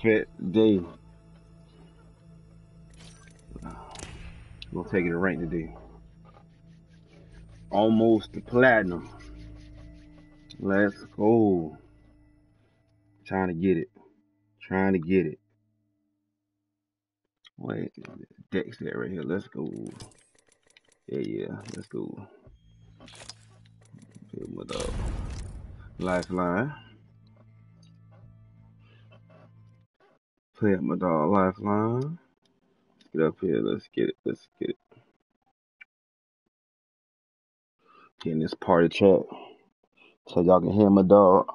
perfect day. We'll take it to rank today. Almost to platinum. Let's go. Trying to get it. Trying to get it. Wait, Dex that right here. Let's go. Yeah, yeah. Let's go. A lifeline. Play up my dog lifeline. Let's get up here. Let's get it. Let's get it. Get in this party chat so y'all can hear my dog.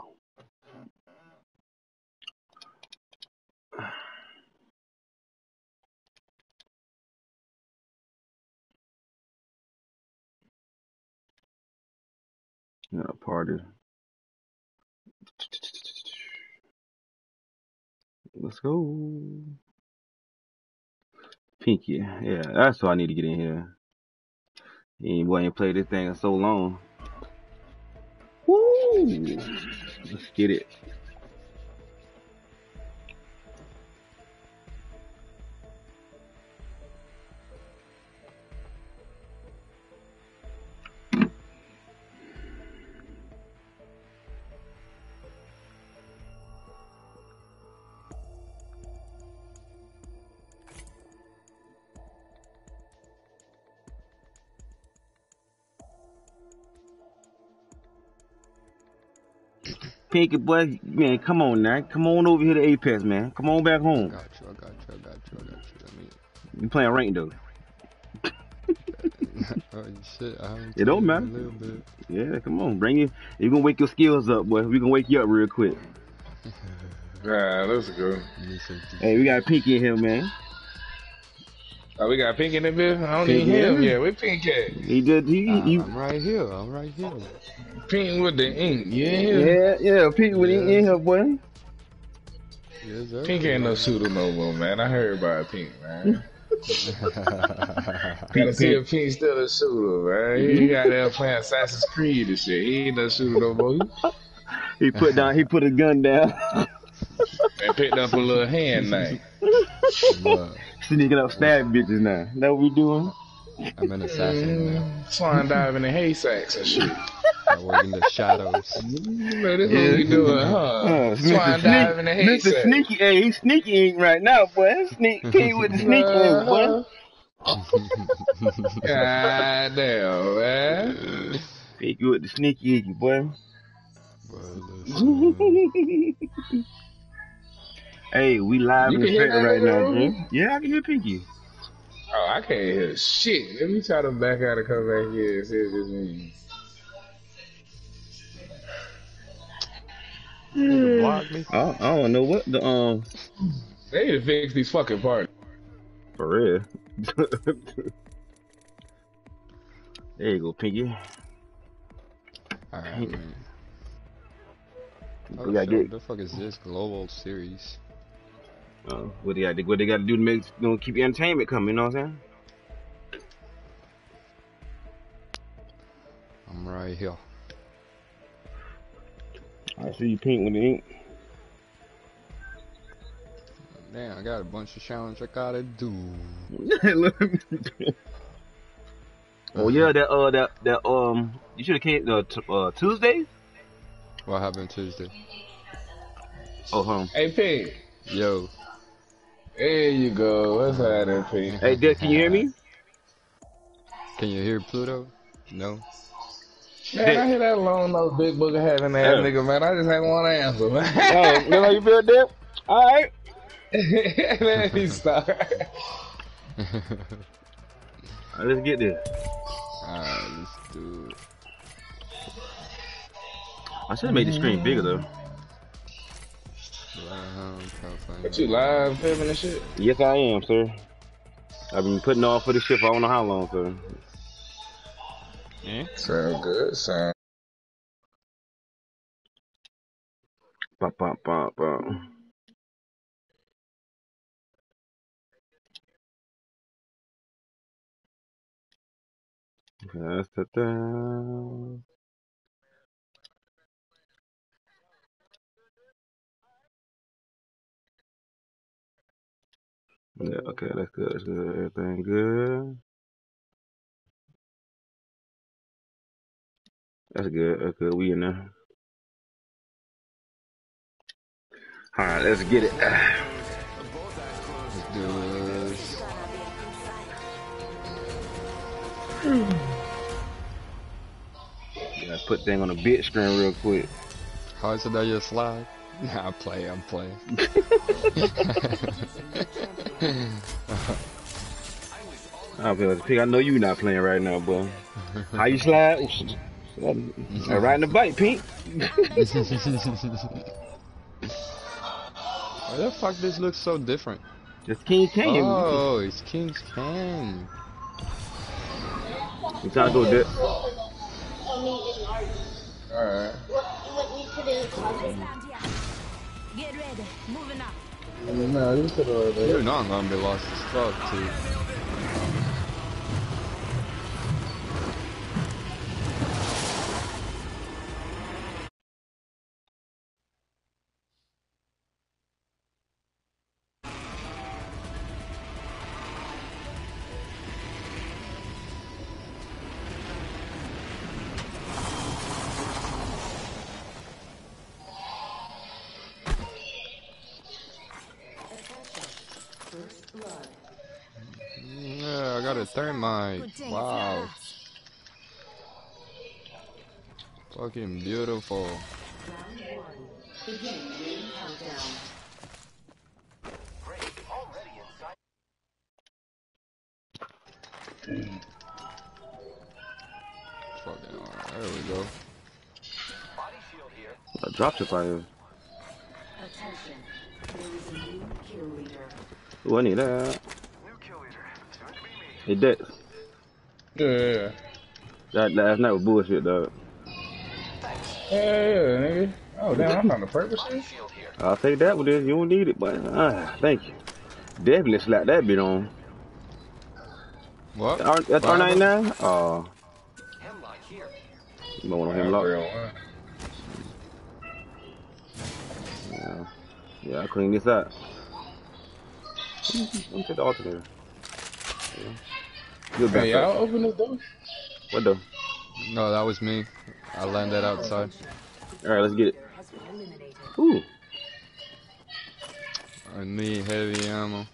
Yeah, party. Let's go. Pinky. Yeah, that's what I need to get in here. Boy, ain't played this thing in so long. Woo! Let's get it. Pinky boy, man, come on now. Come on over here to Apex, man. Come on back I home. got you, I got you, I got you, I got you. Let me. You playing rank though. oh shit, It don't played a matter. little bit. Yeah, come on. Bring it. You gonna wake your skills up, boy. We gonna wake you up real quick. Alright, let's go. Hey, we got Pinky in here, man. Oh, we got Pink in the bit. I don't Pink, hear him yeah. yet. Where Pink at? He did he, Ah, he I'm right here, I'm right here. Pink with the ink. Here? Yeah, yeah, Pinky with Yeah. in here, boy. Yes, sir. Pink ain't no shooter no more, man. I heard about Pink, man. Gotta Pink, see if Pink's still a shooter, man. He got there playing Assassin's Creed and shit. He ain't no shooter no more. He put down he put a gun down. And picked up a little hand knife. Sneaking up stab bitches now. That what we doing? I'm an assassin now. Mm, Swine diving in haystacks and shit. I work in the shadows. You know, this what we doing, huh? Uh, Swine Mr. diving in Sneak, Mr. haystacks. Sneaky, hey, he's sneaky ink right now, boy. Sneak king with the sneaky ink, boy. God damn, man. Pinky with the sneaky ink, boy. But listen, hey, we live You in can hear effect right now, nigga, bro. Yeah, I can hear Pinky. Oh, I can't hear shit. Let me try to back out and come back here and see what this means. nigga block me. I, I don't know what the um They need to fix these fucking parts. for real. there you go, Pinky. Alright, man. Oh, We gotta shit, get what the fuck is this global series? Uh, what they got what they got to do to make you know, keep your entertainment coming. You know what I'm saying? I'm right here. I see you pink with the ink. Damn, I got a bunch of challenge I gotta do. oh yeah, that uh that that um you should have came uh, t- uh Tuesday. What happened Tuesday? Oh huh. Hey, Pink. Yo, There you go. What's happening, Pink? Hey, Dick, can you hear me? can you hear Pluto? No. Man, I hear that long nose big booger having that Yeah. nigga, man. I just had one answer, Oh, man. that's how you feel, Dick? All right. Let me start. All right, let's get this. Alright, let's do it. I should have made the screen bigger though. But you live filming and shit? Yes, I am, sir. I've been putting off for this shit for I don't know how long, sir. Eh? Sound good, sound. Bop, bop, bop, bop. That's the thing. Yeah, okay, that's good. That's good. Everything good. That's good. That's good. We in there. All right, let's get it. Let's do this. Yeah, put thing on the big screen real quick. How is it that you slide? Nah, I play, I'm playing. I feel like, I know you not playing right now, boy. How you slide? Right in the bite, Pete. Why the fuck this looks so different? It's King Canyon. Oh, it's King's Canyon. We trying to go there. Alright. Get ready, moving up. No, you could have. You know I'm gonna be lost as fuck too. Thermite. Good thing Wow, it's fucking beautiful. Fucking alright, there we go. I dropped it by you. Attention. There is a new kill leader. Ooh, I need that. Hey, Dex. Yeah, yeah, yeah. That last night was bullshit, dog. Yeah, yeah, nigga. Oh, damn, I'm on the purpose. I'll take that with this. You don't need it, but ah, thank you. Definitely slap that bit on. What? R- That's R happened? 99? Oh. You might want to Hemlok. Real. Yeah. Yeah, I'll clean this up. Let me take the alternator. Yeah. Good back Hey, y'all open this door? What the? No, that was me. I landed outside. Alright, let's get it. Has been eliminated. Ooh. I need heavy ammo.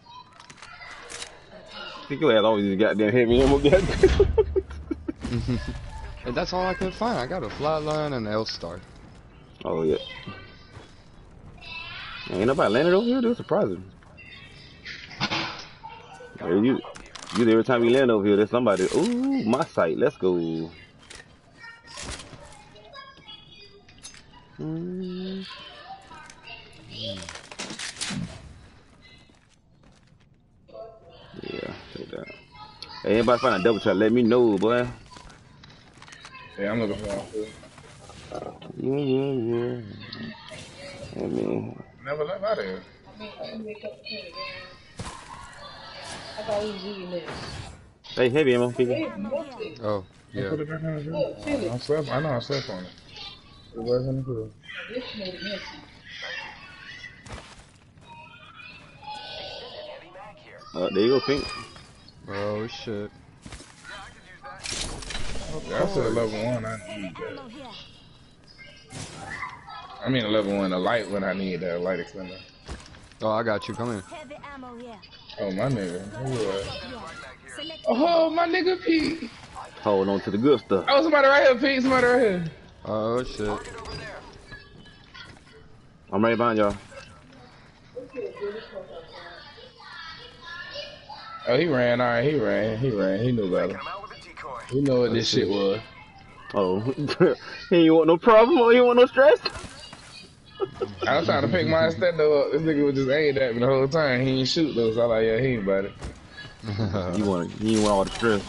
I Think your had always these goddamn heavy ammo, goddamn. And that's all I could find. I got a flatline and an L star. oh, yeah. Ain't nobody landed over here? That's surprising. You, you every time you land over here, there's somebody. Ooh, my site. Let's go. Mm. Yeah, take that. Hey, anybody find a double shot? Let me know, boy. Yeah, I'm looking for one. Yeah, yeah, yeah. I mean, Never left out of here. Hey, heavy ammo, people. Oh, yeah. Put it back on the door. I slept. I know I slept on it. It was in the crew. Uh, there you go, Pink. Oh shit. I said level one. I need that. I mean, a level one, a light when I need that light extender. Oh, I got you. Come in. Heavy ammo here. Heavy ammo here. Oh, my nigga. Who you at? Yeah. Select Oh, my nigga Pete. Hold on to the good stuff. Oh, somebody right here, Pete. Somebody right here. Oh shit. I'm right behind y'all. Oh, he ran. All right, he ran. He ran. He knew better. He knew what oh, this shit was. Oh, he ain't want no problem or he want no stress. I was trying to pick my extender up. This nigga was just aimed at me the whole time. He ain't shoot though, so I like, yeah, he ain't about it. You want, you want all the stress.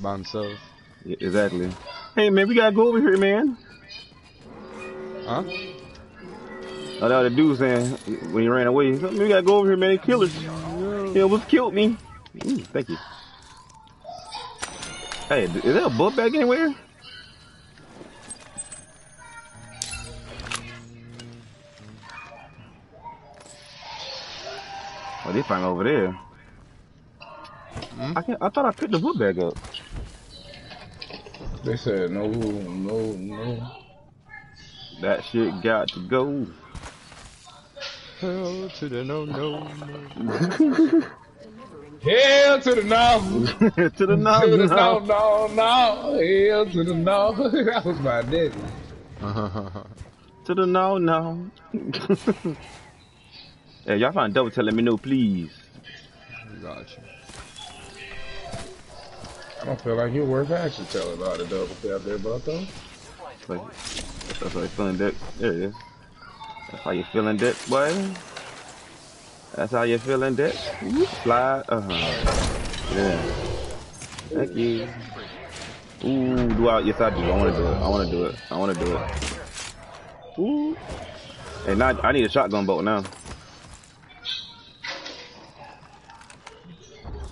By himself. Yeah, exactly. Hey man, we gotta go over here, man. Huh? I know the dude saying when he ran away. he said, We gotta go over here, man. They killers. He almost killed me. Ooh, thank you. Hey, is there a book bag anywhere? Oh, they find over there. Hmm? I can't. I thought I picked the book back up. They said no, no, no. That shit got to go. Hell to the no, no, no. Hell to the no. to the no, to the no. no, no. Hell to the no. that was my nigga. To the no, no. Hey, y'all find double tell let me know, please. Gotcha. I don't feel like you're worth actually telling about the double out there, but though. Like, that's how you feeling, Dick. There it is. That's how you feeling, Dick, boy. That's how you feeling, Dick. Slide. Uh huh. Yeah. Thank you. Ooh, do I? Yes, I do. I want to do it. I want to do it. I want to do it. Ooh. Hey, now I need a shotgun bolt now.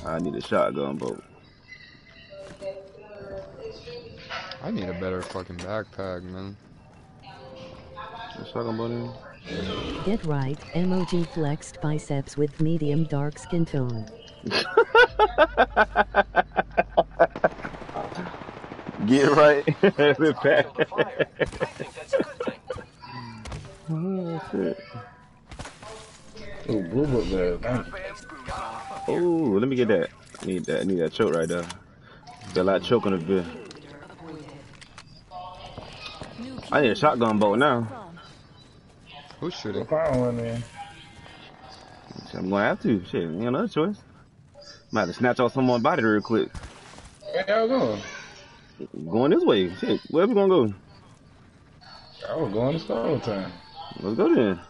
I need a shotgun bolt. I need a better fucking backpack, man. A shotgun bolt in? Get right, emoji flexed biceps with medium dark skin tone. Get right. With Pat. oh shit. Ooh, blue book there. Thank you. Oh, let me get that. I need that. I need that choke right there. Feel like choking a bit. New I need a shotgun bolt now. From. Who's shooting? Find one there. I'm gonna have to. Shit, ain't another choice. Might have to snatch off someone's body real quick. Where y'all going? Going this way. Shit, where we gonna go? I was going to school time. Let's go then.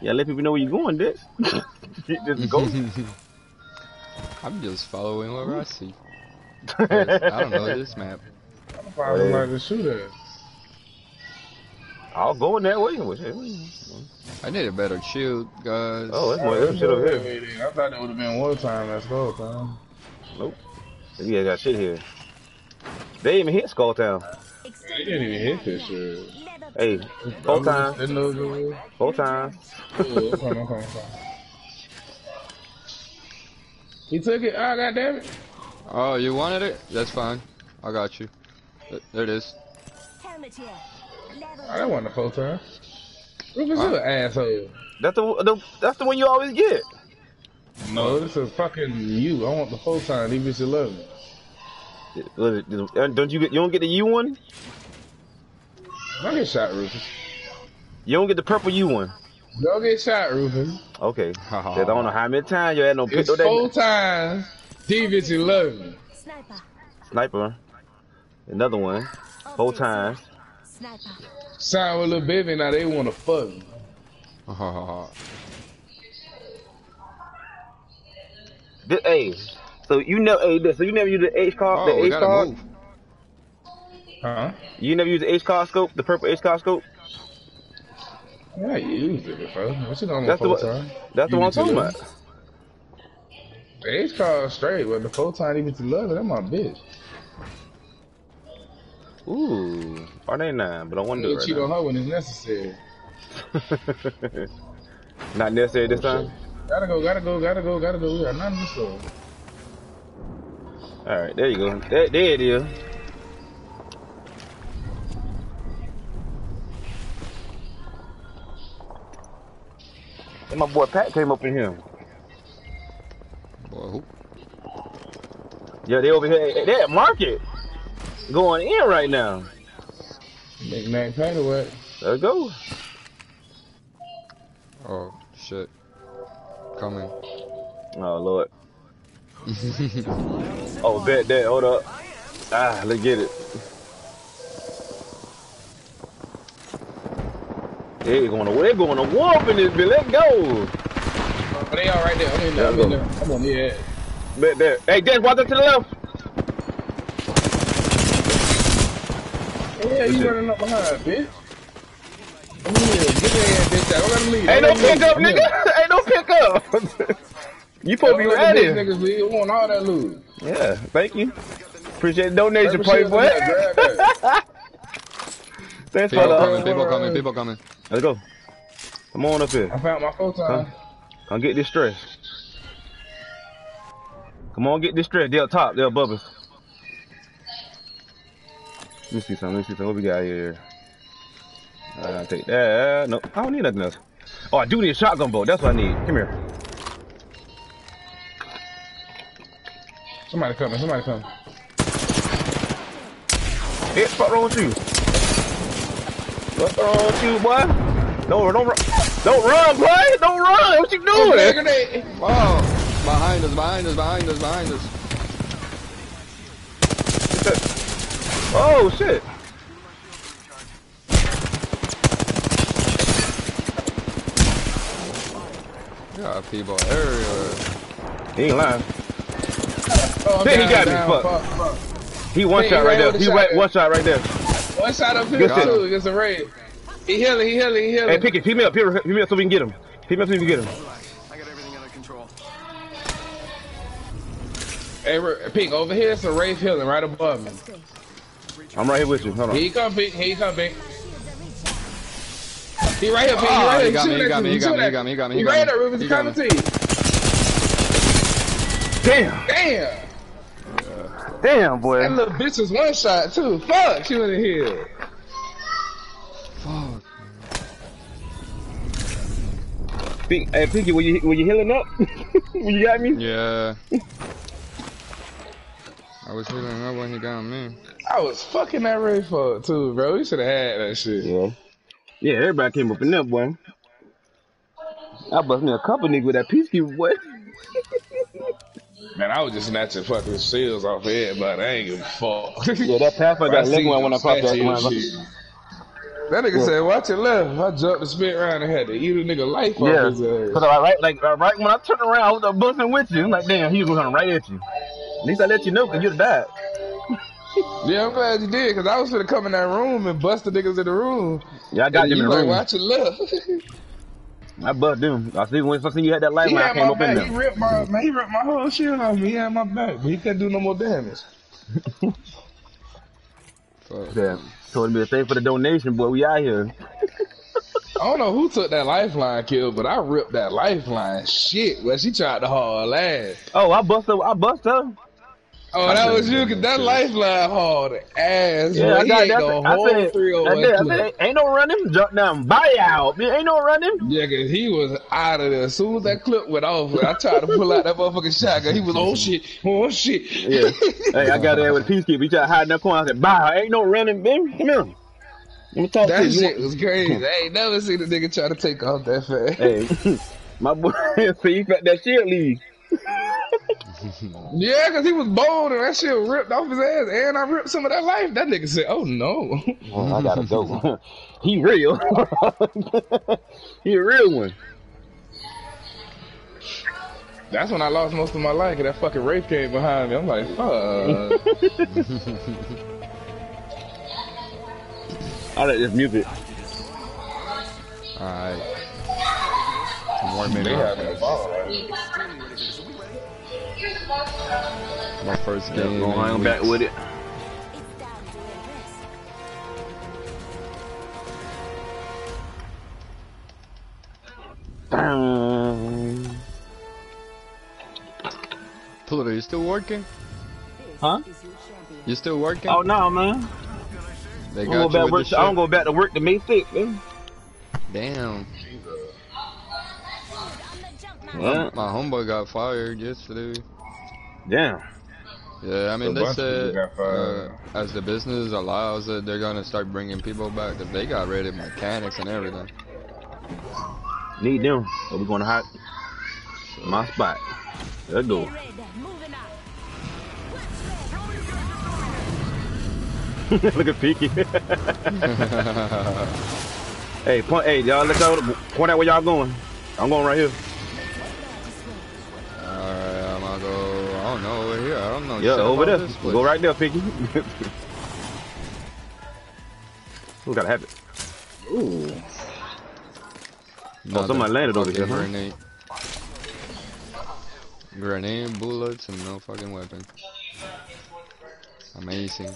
Yeah, let people know where you're going, Dick. Just go. I'm just following wherever I see. I don't know this map. I'm gonna find somebody to shoot at. I'll go in that way. Well, shit. I need a better shield, guys. Oh, that's more that shit over here. Wait, wait, I thought it would have been one time at school time. Nope. Yeah, got shit here. They ain't even hit Skull Town. They didn't even hit this shit. leather Hey, four times. Didn't know He took it. Oh, God damn it. Oh, you wanted it? That's fine. I got you. There it is. helmet here. Leather I don't want the full time. Rufus, you an asshole. That's the, the that's the one you always get. No, this is fucking you. I want the full time. Leave it 11. Was it- uh, Don't you get you don't get the U one? Don't get shot, Rufus. You don't get the purple U one. Don't get shot, Rufus. Okay. 'Cause I don't know how many times you had no It's pistol four that times. Devious 11. Sniper. sniper. Another one. Four Optics. times. Sniper. Sign with little baby. Now they want to fuck. This, hey, so you never hey, this- so you never use the HCOG Oh, the we H gotta card? move. Huh? You never use the HCOG scope, the purple HCOG scope? Yeah, you used it before. What you doing That's the full one time? that's the one I'm talking about. It's called straight, but the full time even to love it, that's my bitch. Ooh. Are they nine? But I want to do it cheat right on her when it's necessary. Not necessary this oh, time? Gotta go, gotta go, gotta go, gotta go. We are not in the store. Alright, there you go. There, there it is. And my boy Pat came up in here. Boy, who? Yeah, they over here. They at market. Going in right now. Big Mac Paddywhack. Let's go. Oh, shit. Coming. Oh Lord. oh, bet that. Hold up. Ah, let's get it. They going to they going to war up in this bit. Let's go. Oh, they all right there. I'm in there. I'm in there. I'm on the edge. Bet that. Hey, Des, watch up to the left. Yeah, you running up behind, bitch. Come here. Get your ass bitch out. Don't let them leave. Ain't no Don't let them pickup, nigga. Ain't no pickup. you supposed to Don't be ready. niggas leave. We want all that loot. Yeah, thank you. Appreciate the donation, Purple shield Playboy. in there, grab that. Thanks for People the. coming, people coming, people coming. Let's go. Come on up here. I found my full time. Come get this stress. Come on, get this stretch. They're up top. They're above us. Let me see something. Let me see something. What we got here? Uh, take that. No, I don't need nothing else. Oh, I do need a shotgun bolt. That's what I need. Come here. Somebody coming. Somebody coming. Hey, what's wrong with you? What's wrong with you, boy? Don't run. Don't run, boy. Don't run. What you Oh, doing? grenade. Whoa! Behind us, behind us, behind us, behind us. Oh, shit. Got people everywhere. He ain't lying. Oh, Then he down, got me, down, fuck. fuck. He one Hey, shot he right there. the He right one shot right there. One shot up here too against the raid. He healing, he healing, he healing. Hey, pick it. Pick me up. Pick pick me up so we can get him. Pick me up so we can get him. I got everything under control. Hey, Pink, over here, it's a Wraith healing right above me. I'm right here with you. Hold on. Here you come, Pink. Here you come, Pink. He right here, Pink. he Oh, right he here. got me, he got me, he got me, he got me, he got me, he He got right me. He He got coming me. to you. Damn. Damn. Damn, boy. That little bitch was one shot, too. Fuck, she went in here. Fuck. Pink, hey, Pinky, were you were you healing up? when you got me? Yeah. I was healing up when he got me. I was fucking that Wraith for it, too, bro. We should have had that shit. Yeah. Yeah, everybody came up in there, boy. I bust me a couple niggas with that peacekeeper, boy. Man, I was just snatching fucking seals off of everybody. I ain't give a fuck. Yeah, that Pathfinder got leg one when I popped that one. That nigga said, watch your left. I jumped the spit around and had to eat a nigga life Yeah, off his ass. cause I, right, like uh, right when I turned around, I was uh, busting with you. I'm like, damn, he was coming right at you. At least I let you know, cause you'd died. Yeah, I'm glad you did, because I was gonna come in that room and bust the niggas in the room. Yeah, I got And you in the like, room. watch your left. I bust them. I see when I see you had that light he when I came up in back. He there. ripped my, man, he ripped my whole shield off me. He had my back, but he couldn't do no more damage. Yeah, told me to thank for the donation, boy. We out here. I don't know who took that lifeline kill, but I ripped that lifeline shit. Well, she tried to haul ass. Oh, I bust her. I bust her. Oh, that was you, cause that lifeline hauled ass. Yeah. I got that. I said, oh I, did, I said, ain't no running. Jump down, buy out. Ain't no running. Yeah, cause he was out of there. As soon as that clip went off, I tried to pull out that motherfucking shotgun. He was, oh shit, oh shit. Yeah. hey, I got there with a peacekeeper. He tried to hide in that corner. I said, bye. Ain't no running, baby. Come here. Let me talk to That you. You shit was crazy. I ain't never seen a nigga try to take off that fast. Hey, my boy, see, he felt that shit leave. Yeah, cause he was bold and that shit ripped off his ass, and I ripped some of that life. That nigga said, "Oh no." Oh, I gotta go. he real. he a real one. That's when I lost most of my life. Cause that fucking Wraith came behind me. I'm like, fuck. I like this music. Alright. Warming they up. having a ball. Right? My first Yeah, game. going in hang back with it. It's time to impress. Dun. Pluto, you still working? Huh? Is your champion. You still working? Oh no, man. they I don't, go back with work, the I don't go back to work to May 6th, man. Damn. On the jump now. Yeah. My homeboy got fired yesterday. Damn. Yeah, I mean, A they bunch of people said uh, as the business allows it, they're gonna start bringing people back because they got rid of mechanics and everything. Need them. So we're gonna hot my spot. Let's go. Get ready. Moving up. Look at Peaky. hey, point. Hey, y'all. Let's go. Point out where y'all going. I'm going right here. Go. I don't know over here. I don't know. Yeah, over there. this Go right there, Peaky. we gotta have it. Ooh. Oh, Another somebody landed over fucking here, huh? Grenade. Grenade, bullets, and no fucking weapon. Amazing.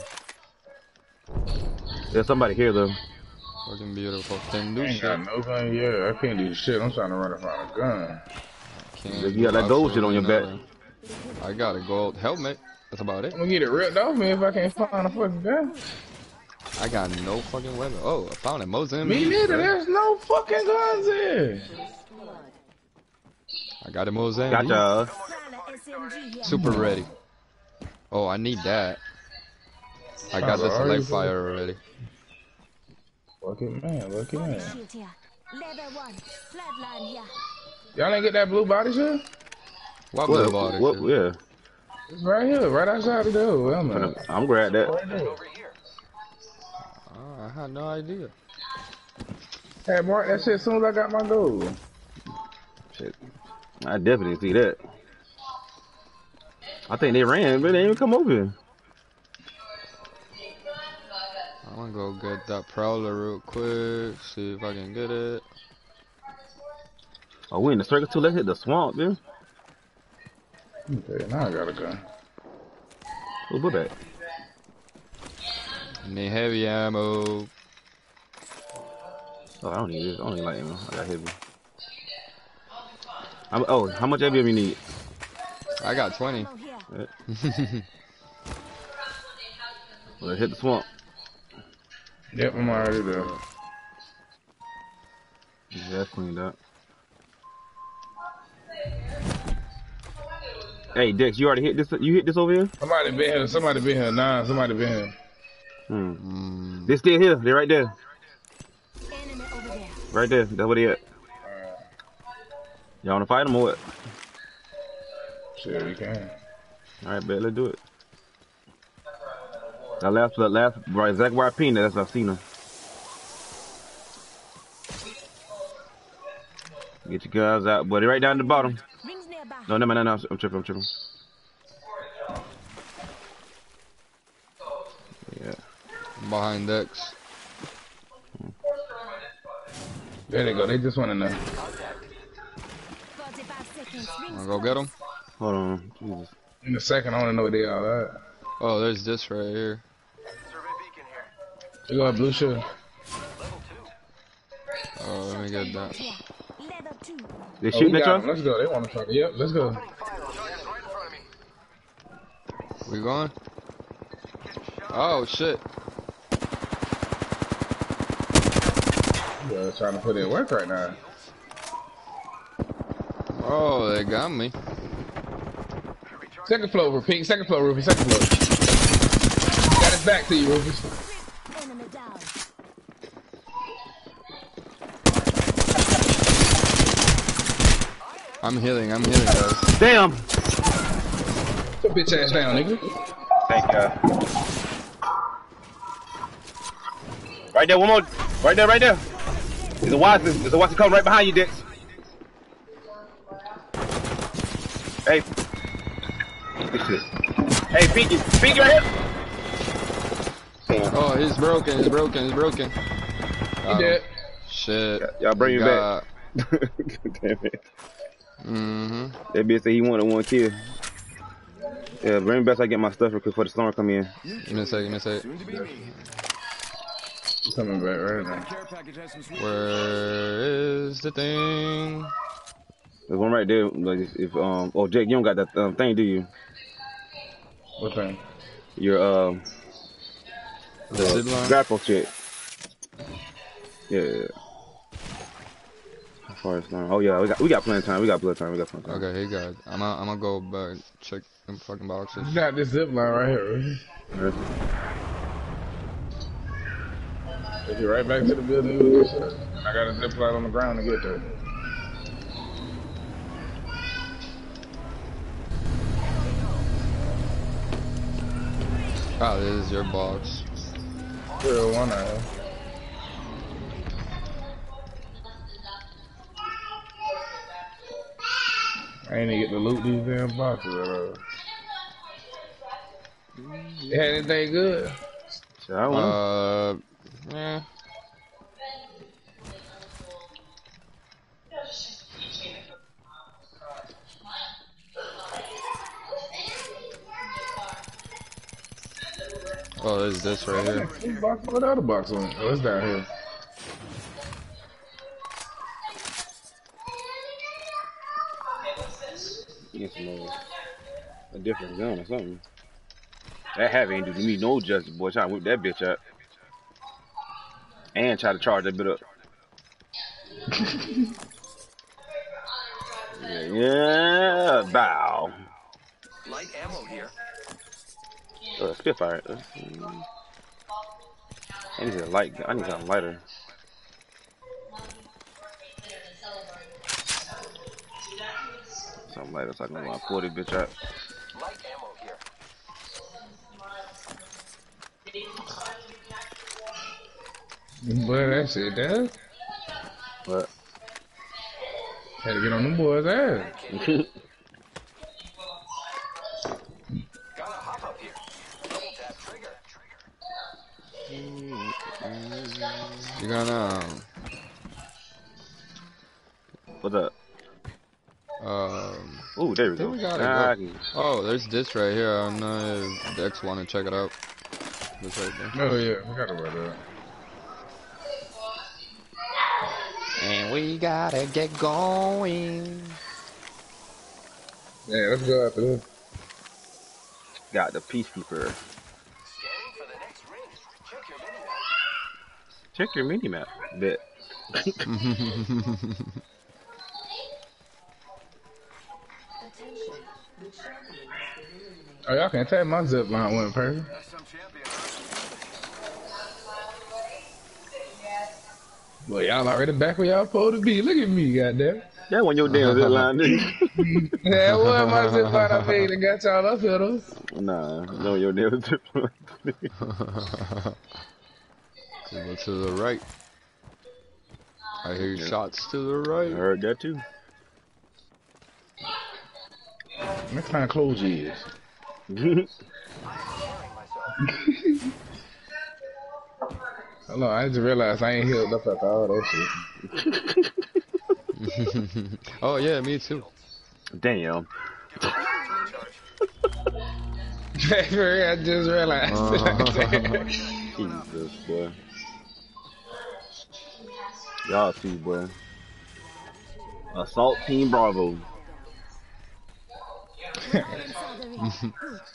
There's somebody here though. Fucking beautiful. Can do I ain't shit. got no gun. Yeah, I can't do shit. I'm trying to run and find a gun. Can't You got that do gold shit on your back. Absolutely I got a gold helmet. That's about it. I'm gonna get it ripped off me if I can't find a fucking gun. I got no fucking weapon. Oh, I found a Mozambique. Me neither. bro. There's no fucking guns here. I got a Mozambique. Gotcha. Prowler SMG. Super ready. Oh, I need that. I got the Alright, select fire already. Fuck it, man. Look at man. Shield here. Level one. Flatline here. Y'all ain't get that blue body shit? What blue What, body? what, shit? yeah. It's right here, right outside the door. Well, man. I'm glad that. Right there. Oh, I had no idea. Hey, mark that shit as soon as I got my gold. Shit. I definitely see that. I think they ran, but they didn't even come over here. I'm gonna go get that prowler real quick. See if I can get it. Oh, we in the circle too. Let's hit the swamp, man. Okay, now I got a gun. Who put that? Need heavy ammo. Oh, I don't need this. I don't need light ammo. I got heavy. I'm, oh, how much heavy ammo you need? I got 20. Ammo here. Let's hit the swamp. Yep, I'm already there. Yeah, that's cleaned up. Hey, Dex, you already hit this? You hit this over here? Somebody been here. Somebody been here. Nah, somebody been here. Hmm. Mm, They still here. They're right there. Enemy over there. Right there. That's where they at. Y'all wanna fight them or what? Sure, we can. All right, bet. Let's do it. That last, that last, right, Zach where I pinned it. That's I've seen her. Get your guys out, buddy. Right down the bottom. Rings nearby. No, no, no, no. I'm tripping. I'm tripping. Yeah. behind Dex. There they go. They just went in there. 45 seconds. Rings Wanna go get them? Hold on. Jesus. In a second, I want to know where they are at. Oh, there's this right here. Survey beacon here. You got blue shit. Oh, let me get that. Here. Level two. They Oh, we shooting at got 'em. y'all? Let's go. They want to try. Yep, let's go. Target's right in front of me. We going? Oh, shit. Yeah, trying to put in work right now. Oh, they got me. Second floor, repeat. Second floor, Rufus. Second floor. Got his back to you, Rufus. Enemy down. I'm healing, I'm healing, guys. Damn. Put your bitch ass down, nigga. Thank God. Right there, one more. Right there, right there. There's a Wattson. There's a Wattson coming right behind you, Dex. Hey. Good shit. Hey, Pinky. Pinky right here. Damn. Oh, he's broken, he's broken, he's broken. He Got him. dead. Oh, shit. Y'all bring me Got- back. Damn it. Mm-hmm. That bitch said he wanted one kill. Yeah, bring me back I get my stuff real quick before the storm come in. Give me a second, give me a second. Soon to be me. He's coming back right now. Care package has some sweet. Where is the thing? There's one right there. Like if, if um oh Jake, you don't got that um, thing, do you? What thing? Your um The zip line? grapple shit. Yeah. Yeah, yeah. How far is time? Oh yeah, we got we got plenty of time. We got plenty of time. We got plenty of time. Okay, he got it. I'm gonna, I'm gonna go back check them fucking boxes. You got this zip line right here, Rufus. Take you right back to the building. with this shit. I got a zip line on the ground to get there. Oh, this is your box. Real one eye. I ain't even get to loot these damn boxes at all. You had anything good? Shit, I know. Uh, yeah. Oh, there's this right here. What other box on? Oh, it's down here. Some more. A different gun or something. That heavy ain't do me no justice, boy. Trying to whip that bitch up. And try to charge that bit up. yeah, yeah, bow. Light ammo here. Uh, Spitfire. Uh. I need a light. I need something lighter. Something lighter so I can get my 40 bitch out. Light ammo here. Boy, that shit, that But had to get on them boys' ass. Gotta hop up here. Double tap trigger. Mm-hmm. You gonna um, what's up? Um Ooh, there we go. we gotta Ah, go. I can- oh there's this right here. I don't know if Dex wanna check it out. This right there. Oh yeah, we gotta wear that. And we gotta get going. Yeah, let's go after this. Got the peacekeeper. Scanning for the next ring. Check your mini map. Check your mini map. Bet. Attention. The champion has been eliminated. Oh, y'all can't tell my zip line went perfect. That's some champion. Well, y'all already back where y'all supposed to be. Look at me, goddamn. That one your damn zip line, nigga. Yeah, what my zip line I made and got y'all up here though. nah, no your damn zip line. Go to the right. I hear Yeah. shots to the right. I right. heard that too. What kind of clothes you is? Preparing myself. Hold on, I just realized I ain't healed up after all that shit. oh yeah, me too. Damn. I just realized. Jesus, boy. Y'all see, boy. Assault Team Bravo.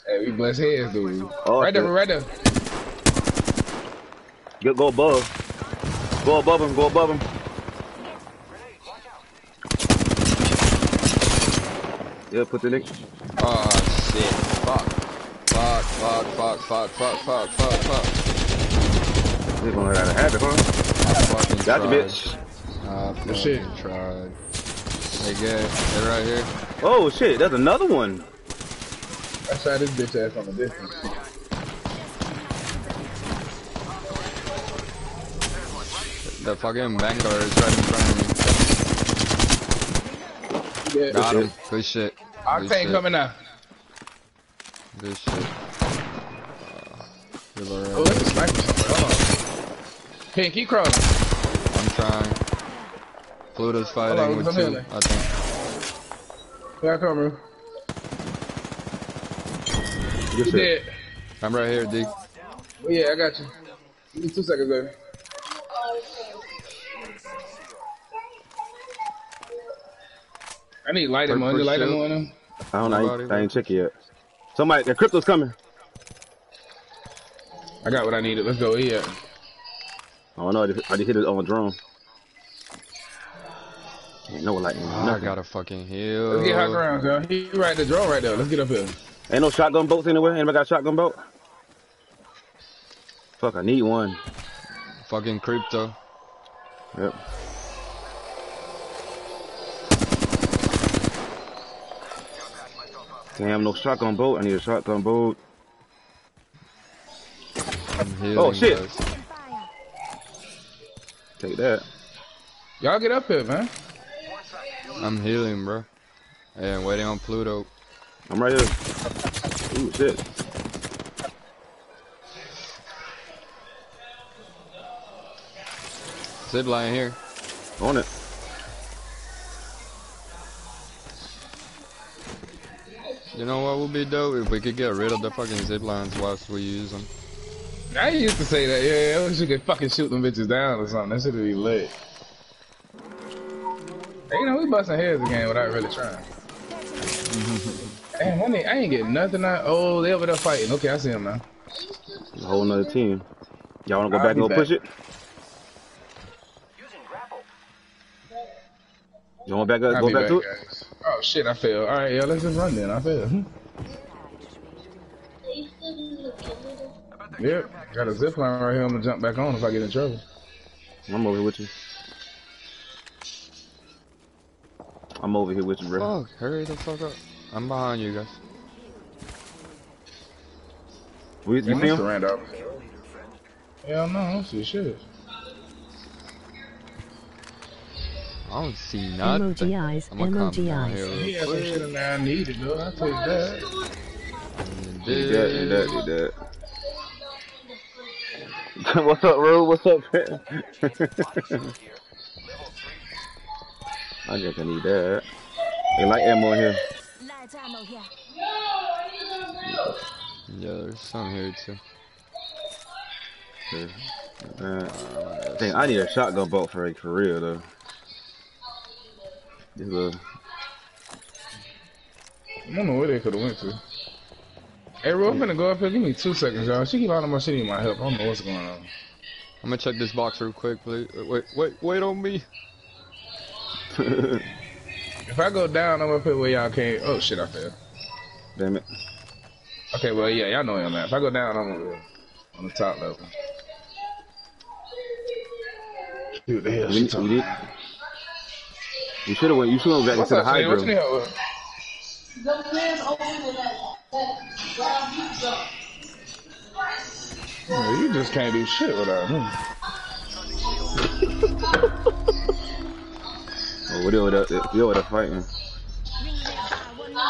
Hey, we bless heads, dude. Oh, right there, right there. Go, go above. Go above him, go above him. Yeah, put the nick. Oh shit. Fuck. Fuck, fuck, fuck, fuck, fuck, fuck, fuck, fuck. They're gonna have a habit, huh? I fucking Got the bitch. I fucking shit. tried. They get they right here. Oh shit, there's another one. I shot this bitch ass from a distance. The fucking Vanguard is right in front of me. Yeah, Got shit. him. Good shit. Good Octane shit. coming now. Good shit. Uh, you're Oh, that's a sniper somewhere. Hold on. Pink, keep crawling. I'm trying. Pluto's fighting on, with come two. I think. Yeah, I come, bro. You shit. dead. I'm right here, D. Oh, yeah, I got you. Give me two seconds, baby. I need light ammo. Purple Any light shield. ammo on them? I don't know. I ain't, I ain't check it yet. Somebody, the crypto's coming. I got what I needed. Let's go. Yeah. Oh, I don't know. I just, I just hit it on a drone. Ain't no lightning. Oh, I gotta fucking Let's get high ground, yo. He right the drone right there. Let's get up here. Ain't no shotgun bolts anywhere. Anybody got a shotgun bolt? Fuck, I need one. Fucking crypto. Yep. Damn, no shotgun bolt. I need a shotgun bolt. Oh, shit. guys. Take that. Y'all get up here, man. I'm healing, bro. And waiting on Pluto. I'm right here. Ooh, shit. Zip line here. On it. You know what would be dope if we could get rid of the fucking zip lines whilst we use them. I used to say that. Yeah, I wish you could fucking shoot them bitches down or something. That should be lit. Hey, we busting heads again without really trying. Damn, I ain't, I ain't getting nothing. I, oh, they over there fighting. Okay, I see him now. A whole nother team. Y'all wanna go I'll back and go back. push it? Using grapple. You want back up? I'll Go back back, to it? guys. Oh shit, I failed. All right, yeah, let's just run then. I failed. Hmm. Yep, got a zip line right here. I'm gonna jump back on if I get in trouble. I'm over here with you. I'm over here with you, bro. Fuck, hurry the fuck up. I'm behind you guys. We, you Man, see must have him? ran off. Hell no, I don't see shit. I don't see nothing. Emoji eyes, I'm gonna come emoji down eyes. here real He had some shit in there I needed though. I take that. quick. Did that, did that, did that. What's up, Ru? What's up, man? I guess I need that. They like ammo in here. Light ammo here. Yeah, there's some here too. Uh, dang, I need a shotgun bolt for for real though. This little, I don't know where they could have went to. Hey, Ro, I'm gonna go up here. Give me two seconds, y'all. She keep out of my shit. Need my help. I don't know what's going on. I'm gonna check this box real quick, please. Wait, wait, wait on me. If I go down, I'm up here where y'all can't. Oh shit, I fell. damn it. Okay, well yeah, y'all know where I'm at. If I go down, I'm over here on the top level. Dude, the hell We, she we, talking did, about? should have went. You should have went back What's into the high Shane? What you need help with? Yeah, you just can't do shit without me. Oh, we over there. We over there fighting. Ring the bell. One minute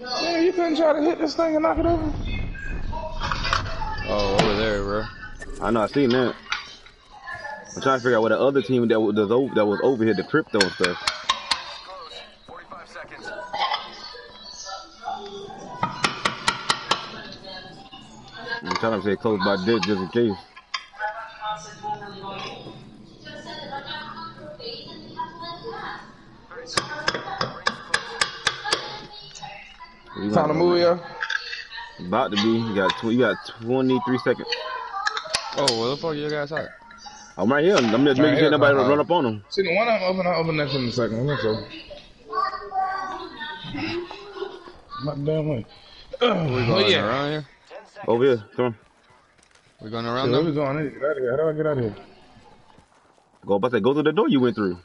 to Yeah, you couldn't try to hit this thing and knock it over. Oh, over there, bro. I know. I seen that. I'm trying to figure out what the other team that was over, that was over here, the crypto and stuff. Close. 45 seconds. I'm trying to say close by dick just in case. We Time to move, yeah. About to be. You got tw- you got 23 seconds. Oh, where the fuck you guys at? I'm right here. I'm just making sure nobody run up on him. See, the one I'm open, I'll open next in a second. Let's go. Not damn way. We Oh, going yeah. around here? 10 seconds. Over here. Come on. We going Yeah, around where we them? going? I need get out of here. How do I get out of here? Go up. I said, go through the door you went through.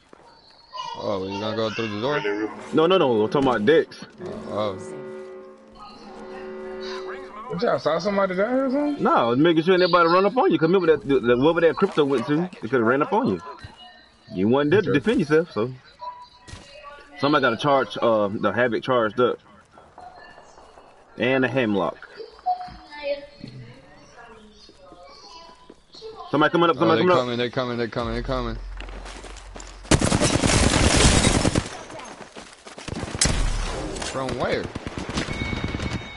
Oh, you gonna go through the door? No, no, no. I'm talking about Dex. Oh, oh. What y'all saw somebody die or something? No, I was making sure nobody run up on you. Cause remember that, that whoever that crypto went to, they could have ran up on you. You wasn't there to defend yourself, so. Somebody got a charge, uh, the havoc charged up. And the Hemlok. Somebody coming up, oh somebody they coming up. coming, they coming, They're coming, They're coming. From where?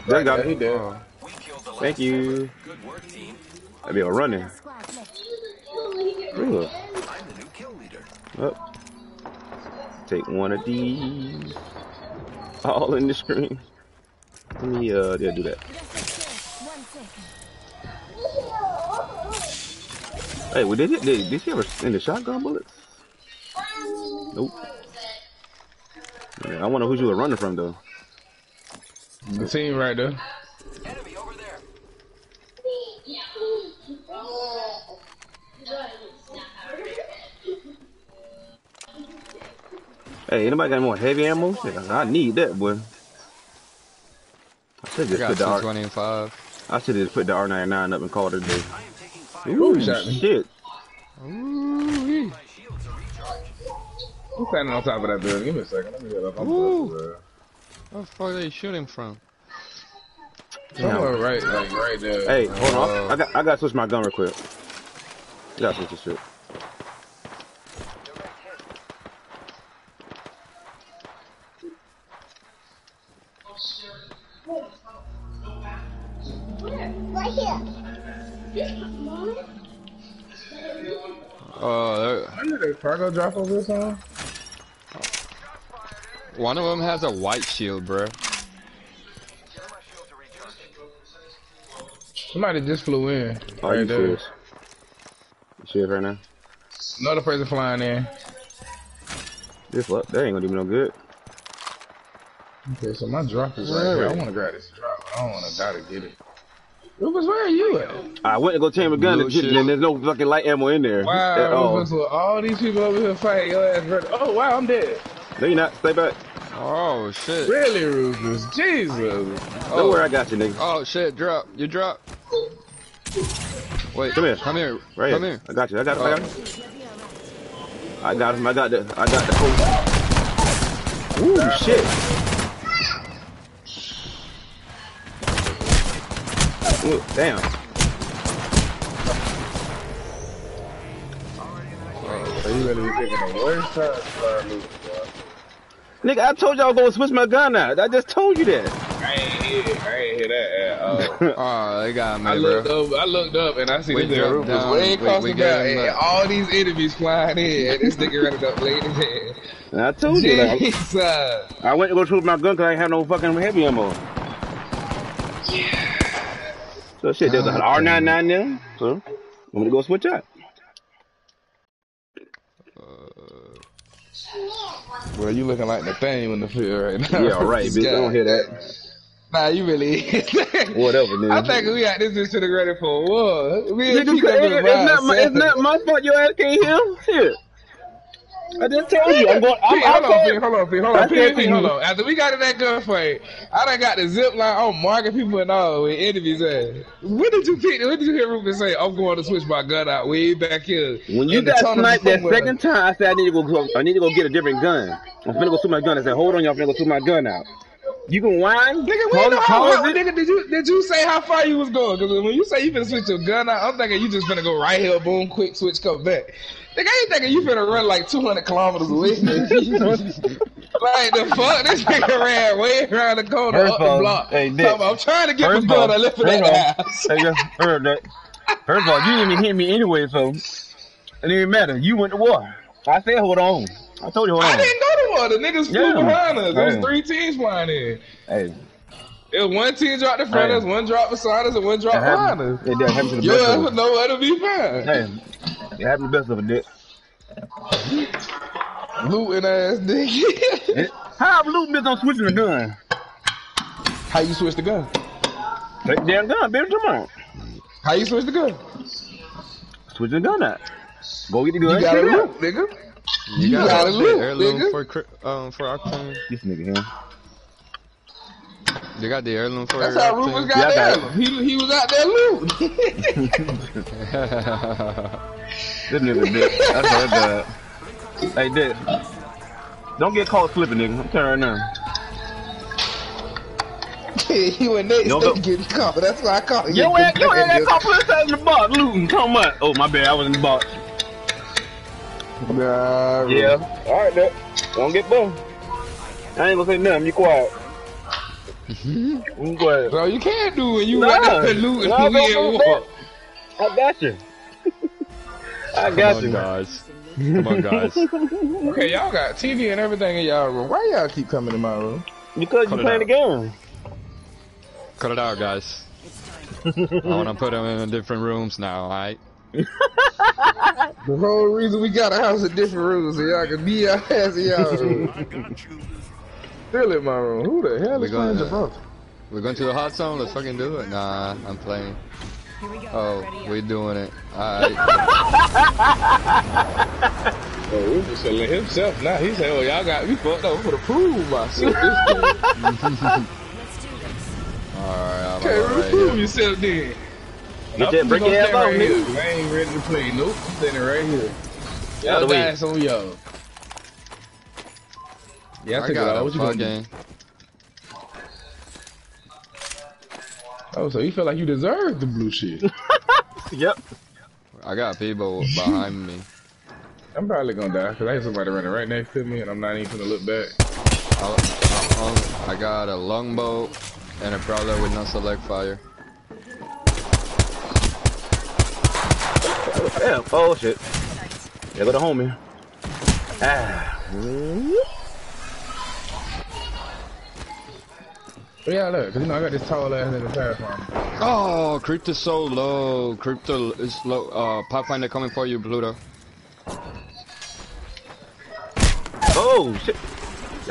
They got Yeah, he it. did. Oh, Thank you. Good work, team. That be a running. squad left. Ugh. I'm the new kill leader. Up. Take one of these. All in the screen. Let me, uh, yeah, do that. Just a One second. Hey, well, did, it, did, did she ever send the shotgun bullets? Nope. Yeah, I wonder who you were running from, though. The team right there. Enemy over there. Hey, anybody got more heavy ammo? Shit, I need that, boy. I should I just got put the R. 225. I should just put the R99 up and call it a day. I am taking fire. Ooh, shit. Ooh, My shields are recharged. I'm standing on top of that building. Give me a second. Let me get up. I'm Ooh. close to where the fuck are they shooting from? The- Somewhere right, like right there. Hey, hold on. Uh, I got, I got to switch my gun real quick. I got to switch this shit. Oh, there- When cargo drop over this time? One of them has a white shield, bro. Somebody just flew in. Oh, you Right there. serious? You serious right now? Another person flying in. This what? That ain't gonna do me no good. Okay, so my drop is right here. I want to grab this drop. I don't want to die to get it. Rufus, where are you at? I went to go tame a gun and, shit, shit. and there's no fucking light ammo in there. at Wow, all. Rufus, with all these people over here fighting your ass. Brother. Oh, wow, I'm dead. No, you not. Stay back. Oh shit. Really, Rufus? Jesus. Don't worry, oh. I got you, nigga. Oh shit, drop. You drop. Wait, Come here. Come here. Right Come here. here. I got you. I got, Oh. I got him. I got him. I got the. I got the coat. Ooh, shit. Ooh, damn. So you really be picking the worst time to start losing, boy. Nigga, I told y'all I was gonna switch my gun out. I just told you that. I ain't hear, I ain't hear that at all. Oh, they got me, I looked bro. up, I looked up, and I see We this nigga dropped Rufus down. way We- across we the gave map, him and that. all these enemies flying in, and this nigga running up laying his head. And I told you that. Jesus. I went to go shoot my gun because I ain't have no fucking heavy ammo. So shit, there's an ah. R99 there. So I'm gonna go switch out. Uh, well, you looking like the thing in the field right now. Yeah, right, bitch. I don't hear that. Nah, you really. Whatever, nigga. I think we got this bitch to for a war. We ain't that it's, not my, it's not my fault your ass can't hear. Shit. I just told you. I'm going. I'm, P, hold I'm on, P, hold on, P, hold on, P, said P, to hold on. After we got in that gunfight, I done got the zip line on marking people and all with enemies at. When did you pick, when did you hear Rufus say, I'm going to switch my gun out way back here? When you in got sniped that second time, I said I need to go. I need to go get a different gun. I'm finna go switch my gun. I said, hold on, y'all finna go switch my gun out. You can whine. Nigga, we know how, how, nigga, did you did you say how far you was going? Because when you say you finna switch your gun out, I'm thinking you just finna go right here, boom, quick switch, come back. Nigga, I ain't thinking you finna run like 200 kilometers away. like the fuck, this nigga ran way around the corner First up all, the block. hey. Talking about, I'm trying to get the gun I left it at the house. hey, that. First of all, you didn't even hit me anyway, so it didn't matter. You went to war. I said, hold on. I told you, hold I didn't go to war. The niggas flew Yeah. behind us. There was Hey. three teams flying in. Hey, There was one team dropped in front of us, one dropped beside us, and one dropped behind us. It did happen to the Your best ass of would us. know where to be found. Hey, it happened to the best of us, Dick. Looting ass nigga. And How have loot bitch on switching the gun? How you switch the gun? Take the damn gun, bitch. Come on. How you switch the gun? Switch the gun out. Go get the gun. You and gotta take loot, nigga. You, You got gotta a loot, heirloom nigga. for cri- um for Octane. This nigga here. You got the heirloom for That's your how Rufus got Yeah, I there. got He, he was out there looting. This nigga Dick. That's her dad. Hey, Dick. Don't get caught slipping, nigga. I'm telling you right now. you and Nate Yo, stay go- getting caught. That's why I caught you. Yo, ass, yo, ass got caught putting inside in the box, looting. Come on. Oh, my bad. I was in the box. Nah, Yeah. All right, Dick. Don't get bummed. I ain't gonna say nothing. You quiet. you quiet. So you can't do it. You Nah. out there looting. Nah, we don't at do war. that. I got you. I Come got on, you. guys. Come on, guys. Okay, y'all got TV and everything in y'all room. Why y'all keep coming in my room? Because Cut you it playing the game. Cut it out, guys. I want to put them in different rooms now, alright? The whole reason we got a house of different rooms so y'all can be your ass in y'all room. Still in my room. Who the hell We is gonna- playing Gibraltar? We're going to the hot zone. Let's fucking do it. Nah, I'm playing. Here we go. Oh, we're doing it. Alright. Oh, he was selling himself now. He said, oh, y'all got me fucked up. I'm gonna prove myself. Alright, Okay, I'm prove alright. yourself then. Get Nope, that we brick ass stand off, right here. I ain't ready to play. Nope, I'm standing right here. Y'all the way. dance on y'all. Yeah, I, I took it got all. a What you gonna do? Oh, so you feel like you deserve the blue shit. Yep. I got people behind me. I'm probably gonna die because I have somebody running right next to me and I'm not even gonna look back. I, I, um, I got a longbow and a prowler with no select fire. Damn. Oh, shit. There go the homie. Ah. Yeah, look, 'cause you know I got this tall ass in the platform. Oh, crypto so low. Crypto is low. Uh, Pathfinder coming for you, Pluto. Oh shit!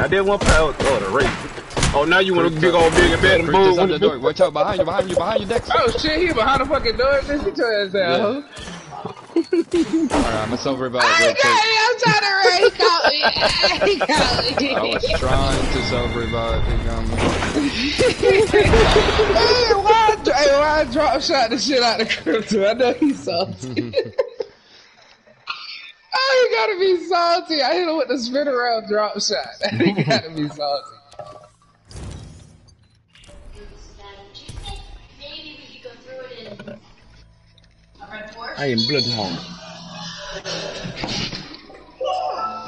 I did one pound. Oh, the race. Oh, now you want to big old big and bad and boom. at the door. Watch out, behind you, behind you, behind you, Dex. Oh shit, he behind the fucking door. Just get your ass down, Yeah. huh? Alright, I'm gonna self revive I got it, I'm trying to. He caught me. I was trying to self revive. He got me. Hey, why, I- hey, why I drop shot the shit out of crypto? I know he's salty. oh, he gotta be salty. I hit him with the spin around drop shot. he gotta be salty. I am blood home.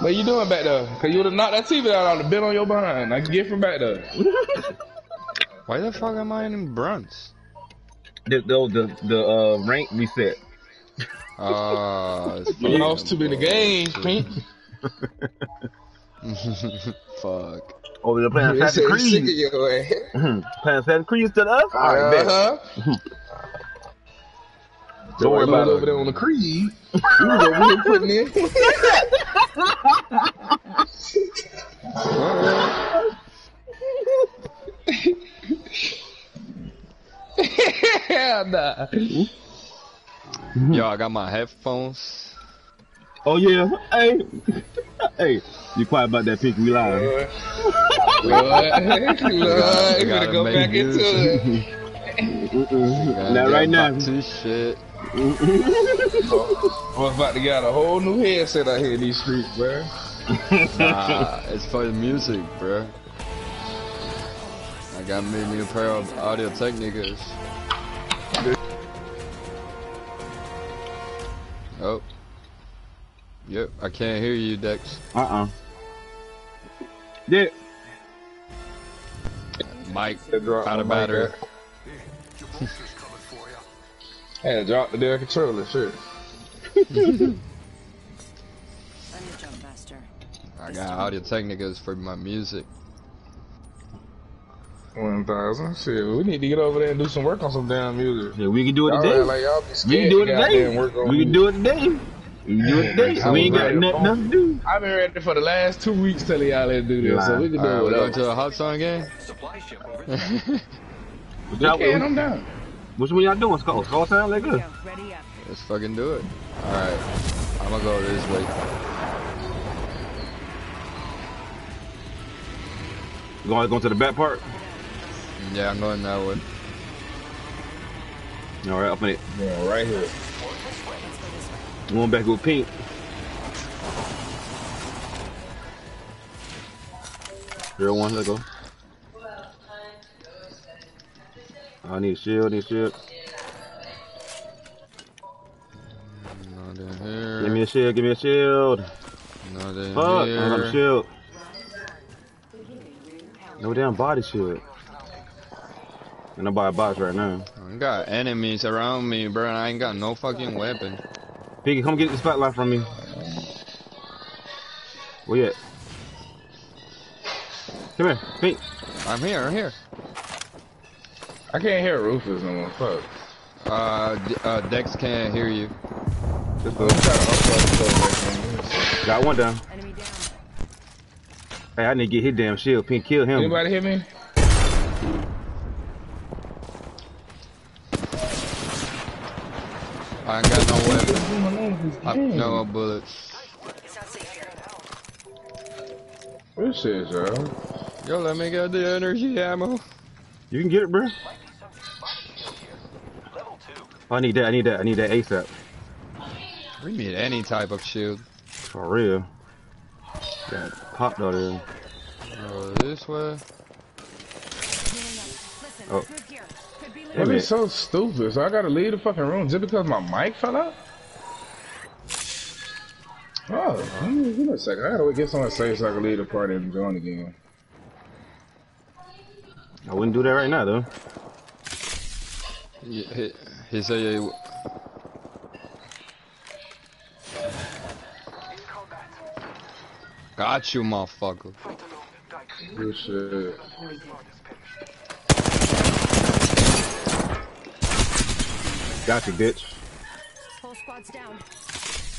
What you doing back there? Cause you would've knocked that TV out. I'd have been on your behind. I can get from back there. Why the fuck am I in bronze? The the the, the uh, rank reset. Ah, it's You lost too many games, Pink. Fuck. Oh, they're playing They say Assassin's sick of Creed. your ass. playing Assassin's Creed instead of us. All right, bet. Uh-huh. Don't worry about it. over there it. on the Creed. You was over here putting in. Hell nah. Yo, I got my headphones. Oh yeah. Hey. hey. You quiet about that pink? We live. Lord. Lord. Lord. You gotta go make back into it. Not right now. To shit. I'm about to get a whole new headset out here in these streets, bro. Nah, it's for the music, bro. I got me a new pair of Audio Technicas. Oh. Yep, I can't hear you, Dex. Uh uh Yeah. Mike, drop out of battery. Out. Had drop the damn controller, shit. I'm the jump master. I got Audio Technicas for my music. One thousand. Shit, we need to get over there and do some work on some damn music. Yeah, we can do it today. like we can do it today. We can do it today. We can do it today. I we ain't got nothing to do. I've been ready for the last two weeks telling y'all let's do this, so we can do Alright, it. we going to a hot song game? Supply ship over here. Y'all- I'm down. Which one y'all doing? Skull, Skull Town? Like Go, good. Let's fucking do it. Alright, I'm gonna go this way. Going, going to the back part? Yeah, I'm going that way. All right, up in it. Yeah, right here. Going back with pink. Real one, let's go. I need a shield, need a shield. Nothing Give here. me a shield, give me a shield. Nothing Fuck, I don't have a here. shield. No damn body shield. Ain't nobody box right now. I got enemies around me, bro. and I ain't got no fucking weapon. Piggy, come get the spotlight from me. Where you at? Come here, Pink. I'm here, I'm here. I can't hear Rufus no more. Fuck. Uh, D- uh, Dex can't hear you. Let's I'm go. trying to upload the code back in. Got one down. Enemy down. Hey, I need to get his damn shield. Pink, kill him. Anybody hit me? I ain't got no weapon. What's going on with this I, game? no bullets. It's not safe here. This shit, yo. Yo, let me get the energy ammo. You can get it, bro. Level two. I need that. I need that. I need that ASAP. We need any type of shield. For real. Got popped out there. Uh, this way. Listen, Oh. let's move here. Could be Wait a That later. minute. is so stupid. So I gotta leave the fucking room just because my mic fell out? Oh, let me- give me a second. I gotta get someone safe so I can leave the party and join again. I wouldn't do that right now, though. He, He's a... Uh, got you, motherfucker. Good. Uh, got you, bitch. Whole squad's down.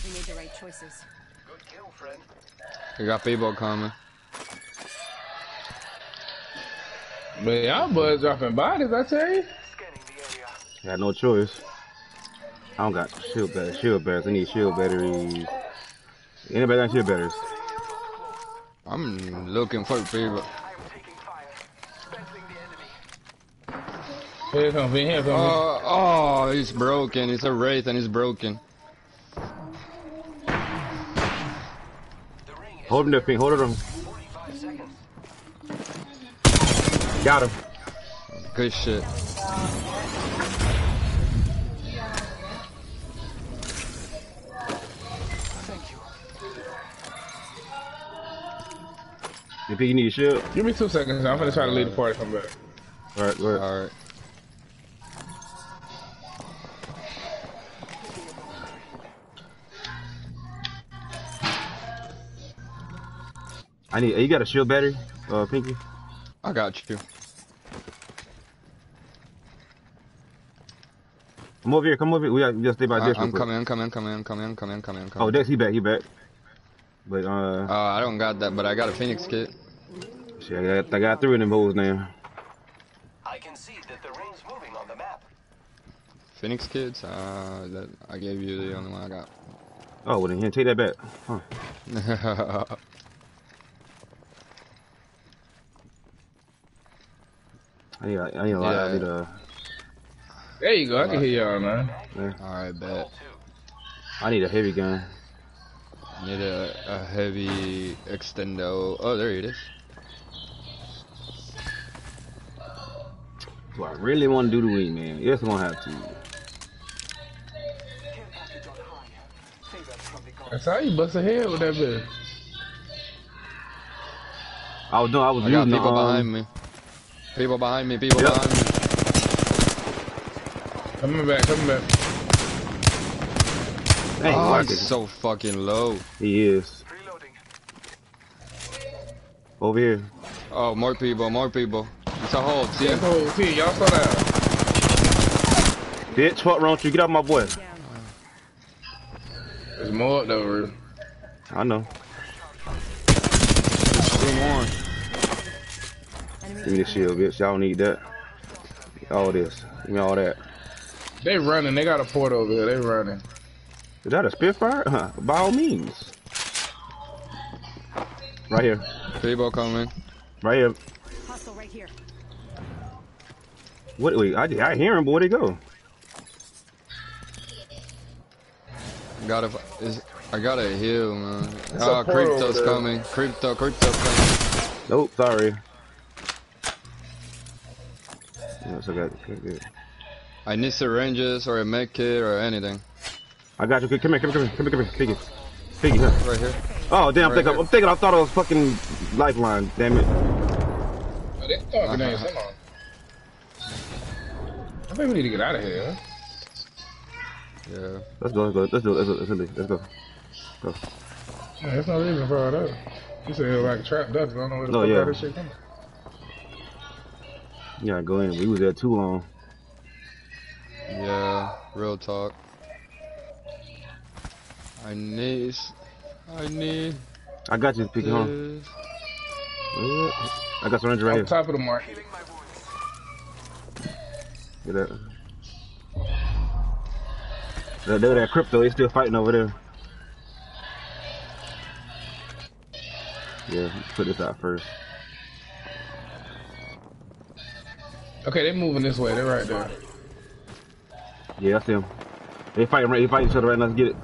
We made the right choices. Good kill, friend. We got people coming. Man, y'all boys dropping bodies, I tell you. Scanning. Got no choice. I don't got shield batteries. Shield batteries. I need shield batteries. Anybody got shield batteries? I'm looking for people. I am taking fire. Sensing the enemy. Here come me, here come Oh, oh, he's broken. It's a wraith and he's broken. The ring is Hold him there, Pink. Hold him. 45 seconds. Got him. Good shit. You think you need a shield? Give me two seconds. I'm gonna try to leave the party. Come back. All right, go ahead. Alright. I need. You got a shield battery, uh, Pinky? I got you. Come over here. Come over here. We got we gotta stay by I, this. real I'm quick. coming, I'm coming, coming, coming, coming, coming, Oh. Dex, he back. He back. But uh, Uh, I don't got that, but I got a Phoenix kit. shit, I got, I got three of them hoes now. I can see that the ring's moving on the map. Phoenix kits? Uh, that I gave you the only one I got. Oh, well then here, take that back. Huh. I need. I need a lot. I need a. There you go. I can hear y'all, man. Alright, bet. I need a heavy gun. Need a, a heavy extendo. Oh, there it is. Do I really want to do the wing, man? Yes, I'm gonna have to. Care package on high. Favor from the gods. That's how you bust a head with that bitch. I was doing. I was I got using the, people um, behind me. People behind me, people Yep. behind me. Coming back. Coming back. Dang, Oh, Marcus. he's so fucking low. He is Reloading. over here. Oh, more people, more people. It's a whole team. That's the whole team. Y'all slow down. Bitch, what wrong with you? Get out my boy. There's more up though, Rue. I know. Two more. Give me the shield, bitch. Y'all need that. All this. Give me all that. They running. They got a port over here. They running. Is that a Spitfire? Huh, By all means. Right here. People coming. Right here. Hostile right here. What? Wait, I, I hear him, but where'd he go? Got a, is, I got a heal, man. a ah, Oh, Crypto's coming. Crypto, Crypto's coming. Nope, sorry. Yes, I got good, good. I need syringes or a med kit or anything. I got you. Come here, come here, come here, come here, come here. Piggy. Piggy, huh? Right here. Oh, damn, I'm, thinking. I'm thinking I thought it was fucking Lifeline. Damn it. Oh, they talking names. Hold on. I think we need to get out of here. Yeah. Let's go, let's go, let's do it, let's do it, let's go. Go. Yeah, that's not even for that. You said it was like trap ducks. I don't know where the Oh, fuck yeah. all this shit coming. You gotta go in. We was there too long. Yeah. Real talk. I need. I need. I got you, Piggy, huh? I got syringe right On here. top of the mark. Healing my wounds. Get that. They're, they're that crypto. They still fighting over there. Yeah, put this out first. Okay, they're moving this way. They're right there. Yeah, that's them. They fighting right. They fighting each other right now. Let's get it.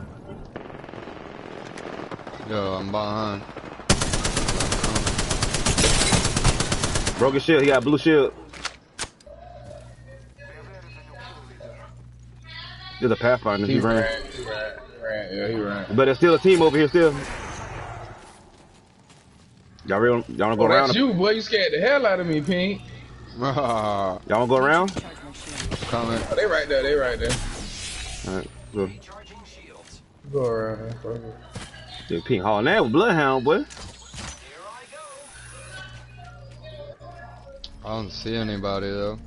Yo, I'm behind. Broken shield. He got blue shield. There's a Pathfinder. He, He ran. ran. He ran. Ran. Yeah, he ran. But there's still a team over here still. Y'all real? Y'all wanna go Oh, around? that's you, boy. You scared the hell out of me, Pink. Y'all wanna go around? coming. Oh, they right there. They right there. All right, go. Recharging shields. Go around. Man. Fuck it. Dude, Pink hauling that with Bloodhound, boy. Here I go. I don't see anybody though.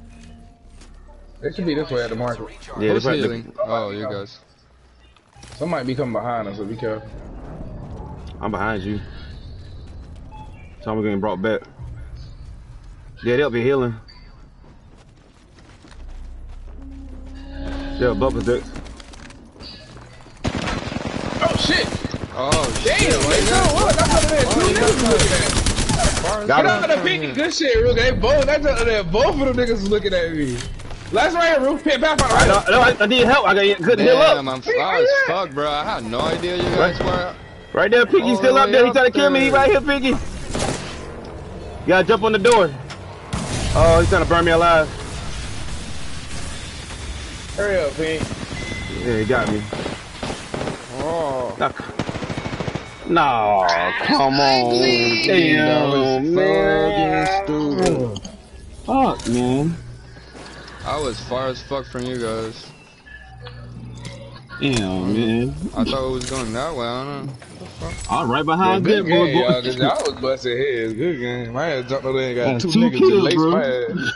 They should be this way at the market. Yeah, Who's that's right. Oh, you guys. Some might be coming behind us, so be careful. I'm behind you. So I'm getting brought back. Yeah, they'll be healing. Yeah, bumper deck. Oh shit! Oh, Damn, shit. know what? That's there. Two niggas looking at me. Get out of the pinky. Good shit, Rook. They both. That's under there. Both of them niggas looking at me. Last right here, Rook. Pit back on the right. know, no, I, I need help. I got couldn't heal Damn. I'm far as fuck, bro. I had no idea you guys were. Right there, Piggy's still up there. He up trying to kill me. He right here, Piggy. You gotta jump on the door. Oh, he's trying to burn me alive. Hurry up, Pink. Yeah, he got me. Oh. No, come on. Damn, man. Fucking stupid. Fuck, man. I was far as fuck from you guys. Damn, man. I thought it was going that way. I don't know. I'm right Yeah, behind good that game, boy. y'all, boy. cause y'all was busting heads. Good game. My ass jumped over there and got That's two, two niggas kills, to lace bro. my ass.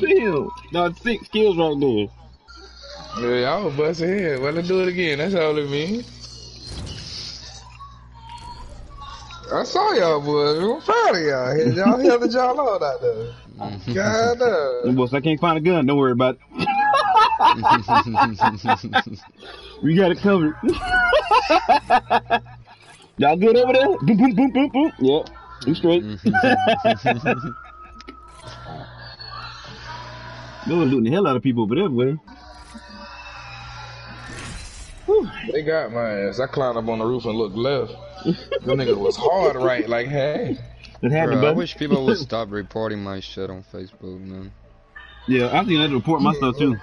Damn. No, six kills right there. Yeah, y'all was busting heads. Well, let's do it again. That's all it means. I saw y'all boys. I'm proud of y'all. Y'all held the y'all on out there. God damn. Them boys, I can't find a gun. Don't worry about it. we got it covered. Y'all good over there? Boom, boom, boom, boom, boom. Yep. We straight. They was looting the hell out of people over there, boy. They got my ass. I climbed up on the roof and looked left. The nigga was hard right, like, hey. It happened, Bro, I wish people would stop reporting my shit on Facebook, man. Yeah, I think I had to report my stuff too.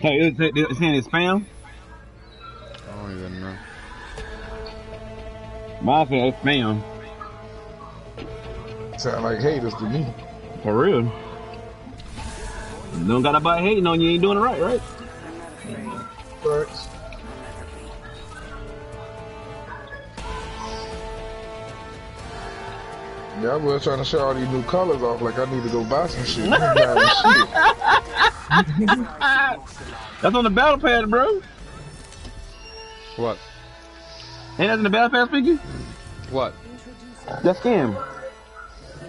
Hey, it's, it's saying it's spam. I don't even know. Mine said spam. Sound like haters to me. For real. don't gotta buy hating on you, ain't doing it right, right? Thanks. Yeah, I was trying to show all these new colors off like I need to go buy some shit. I ain't buying shit. That's on the battle pad, bro. What? Ain't that in the battle pad speaking? What? That's scam.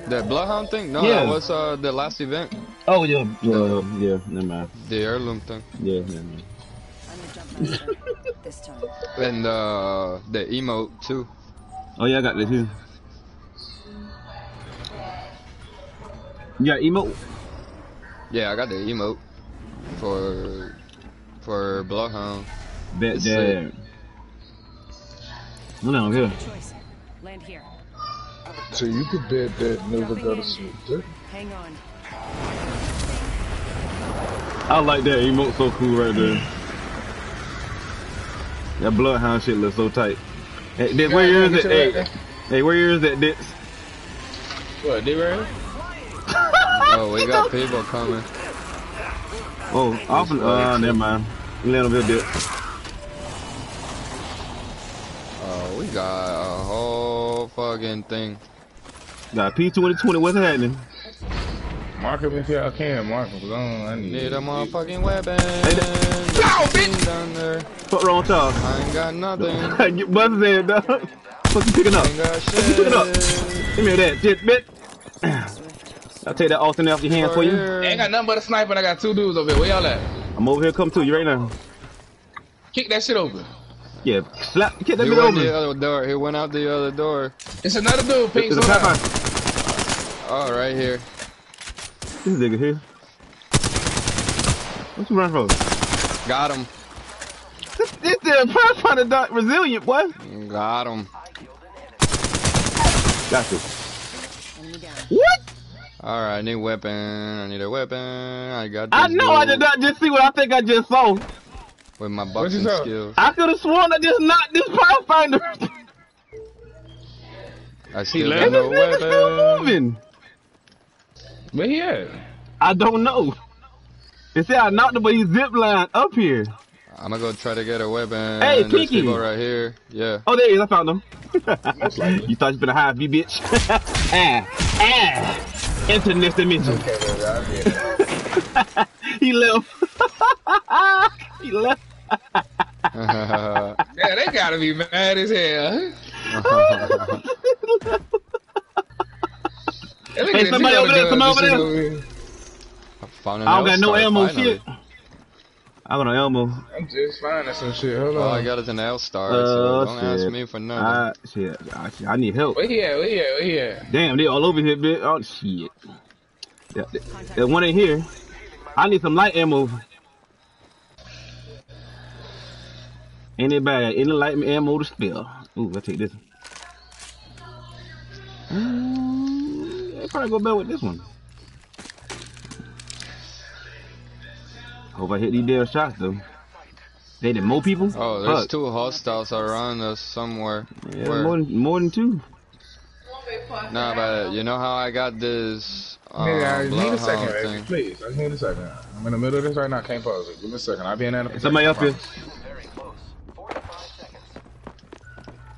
The Bloodhound thing? No, Yeah. that was uh, the last event. Oh yeah, yeah, yeah. Never mind. The heirloom thing. Yeah, never mind. The this time. And uh, the emote, too. Oh yeah, I got this here. You got emote? Yeah, I got the emote for for Bloodhound. Bet It's that. No, no, here. Choice. Land here. So you could bet that never got a suit. huh? Hang on. I like that emote so cool right there. That bloodhound shit looks so tight. Hey, Dick, where Yeah, is get it? Hey, hey, where is that, Dick? What, they right? Oh, we got people coming. Oh, off and, uh, never mind. A little bit, here, Oh, we got a whole fucking thing. Got P2020, what's happening? Mark him if y'all can, mark him, 'cause I, don't, I need Need a motherfucking weapon. Ow, Nothing down there. What wrong with y'all? I ain't got nothing. Get buzzes in, dog. What's you picking up? What you picking up? Give me that shit, bitch. I'll take that alternate off your hand for you. I ain't got nothing but a sniper and I got two dudes over here. Where y'all at? I'm over here, come to you right now. Kick that shit over. Yeah, slap, kick that He bit went the over. other door. He went out the other door. It's another dude, Pink. There's a slow on. Oh, right here. This nigga here. What you running for? Got him. This, this damn Pathfinder dot resilient, boy. Got him. Got you. What? All right, I need weapon. I need a weapon. I got. This I know I did not just see what I think I just saw. With my you boxing skills. I could have sworn I just knocked this Pathfinder. I see left. got And no this nigga still moving. Where he at? I don't know. They said I knocked him, but he zip line up here. I'm gonna go try to get a weapon. Hey, There's Pinky. people right here. Yeah. Oh, there he is. I found him. you thought you been a high V, bitch? ah, ah. Enter next dimension. Okay, baby, I get it. he left. he left. Yeah, they gotta be mad as hell. Hey, look Hey, at this, somebody over there, gun somebody and shit over here. Found I don't got no ammo. Shit. I got no ammo. I'm just finding some shit. Hold All I got is an L star, Oh, so don't ask me for nothing. I, shit, I, shit, I need help. Where he at? Where he at? Where he at? Damn, they all over here, bitch. Oh, shit. Yeah, there- There's one in here. I need some light ammo. Anybody, any light ammo to spill. Ooh, I'll take this one. Mm, I'll probably go better with this one. Hope I hit these damn shots, though. They did more people? oh, there's Fuck. two hostiles around us somewhere. Yeah, Where? more than, more than two. Nah, but you know how I got this um, Nigga, I need a second, baby. thing? Please, I just need a second. I'm in the middle of this right now. Can't pause it. Give me a second. I'll be in there. Somebody up here. Very close. 45 seconds.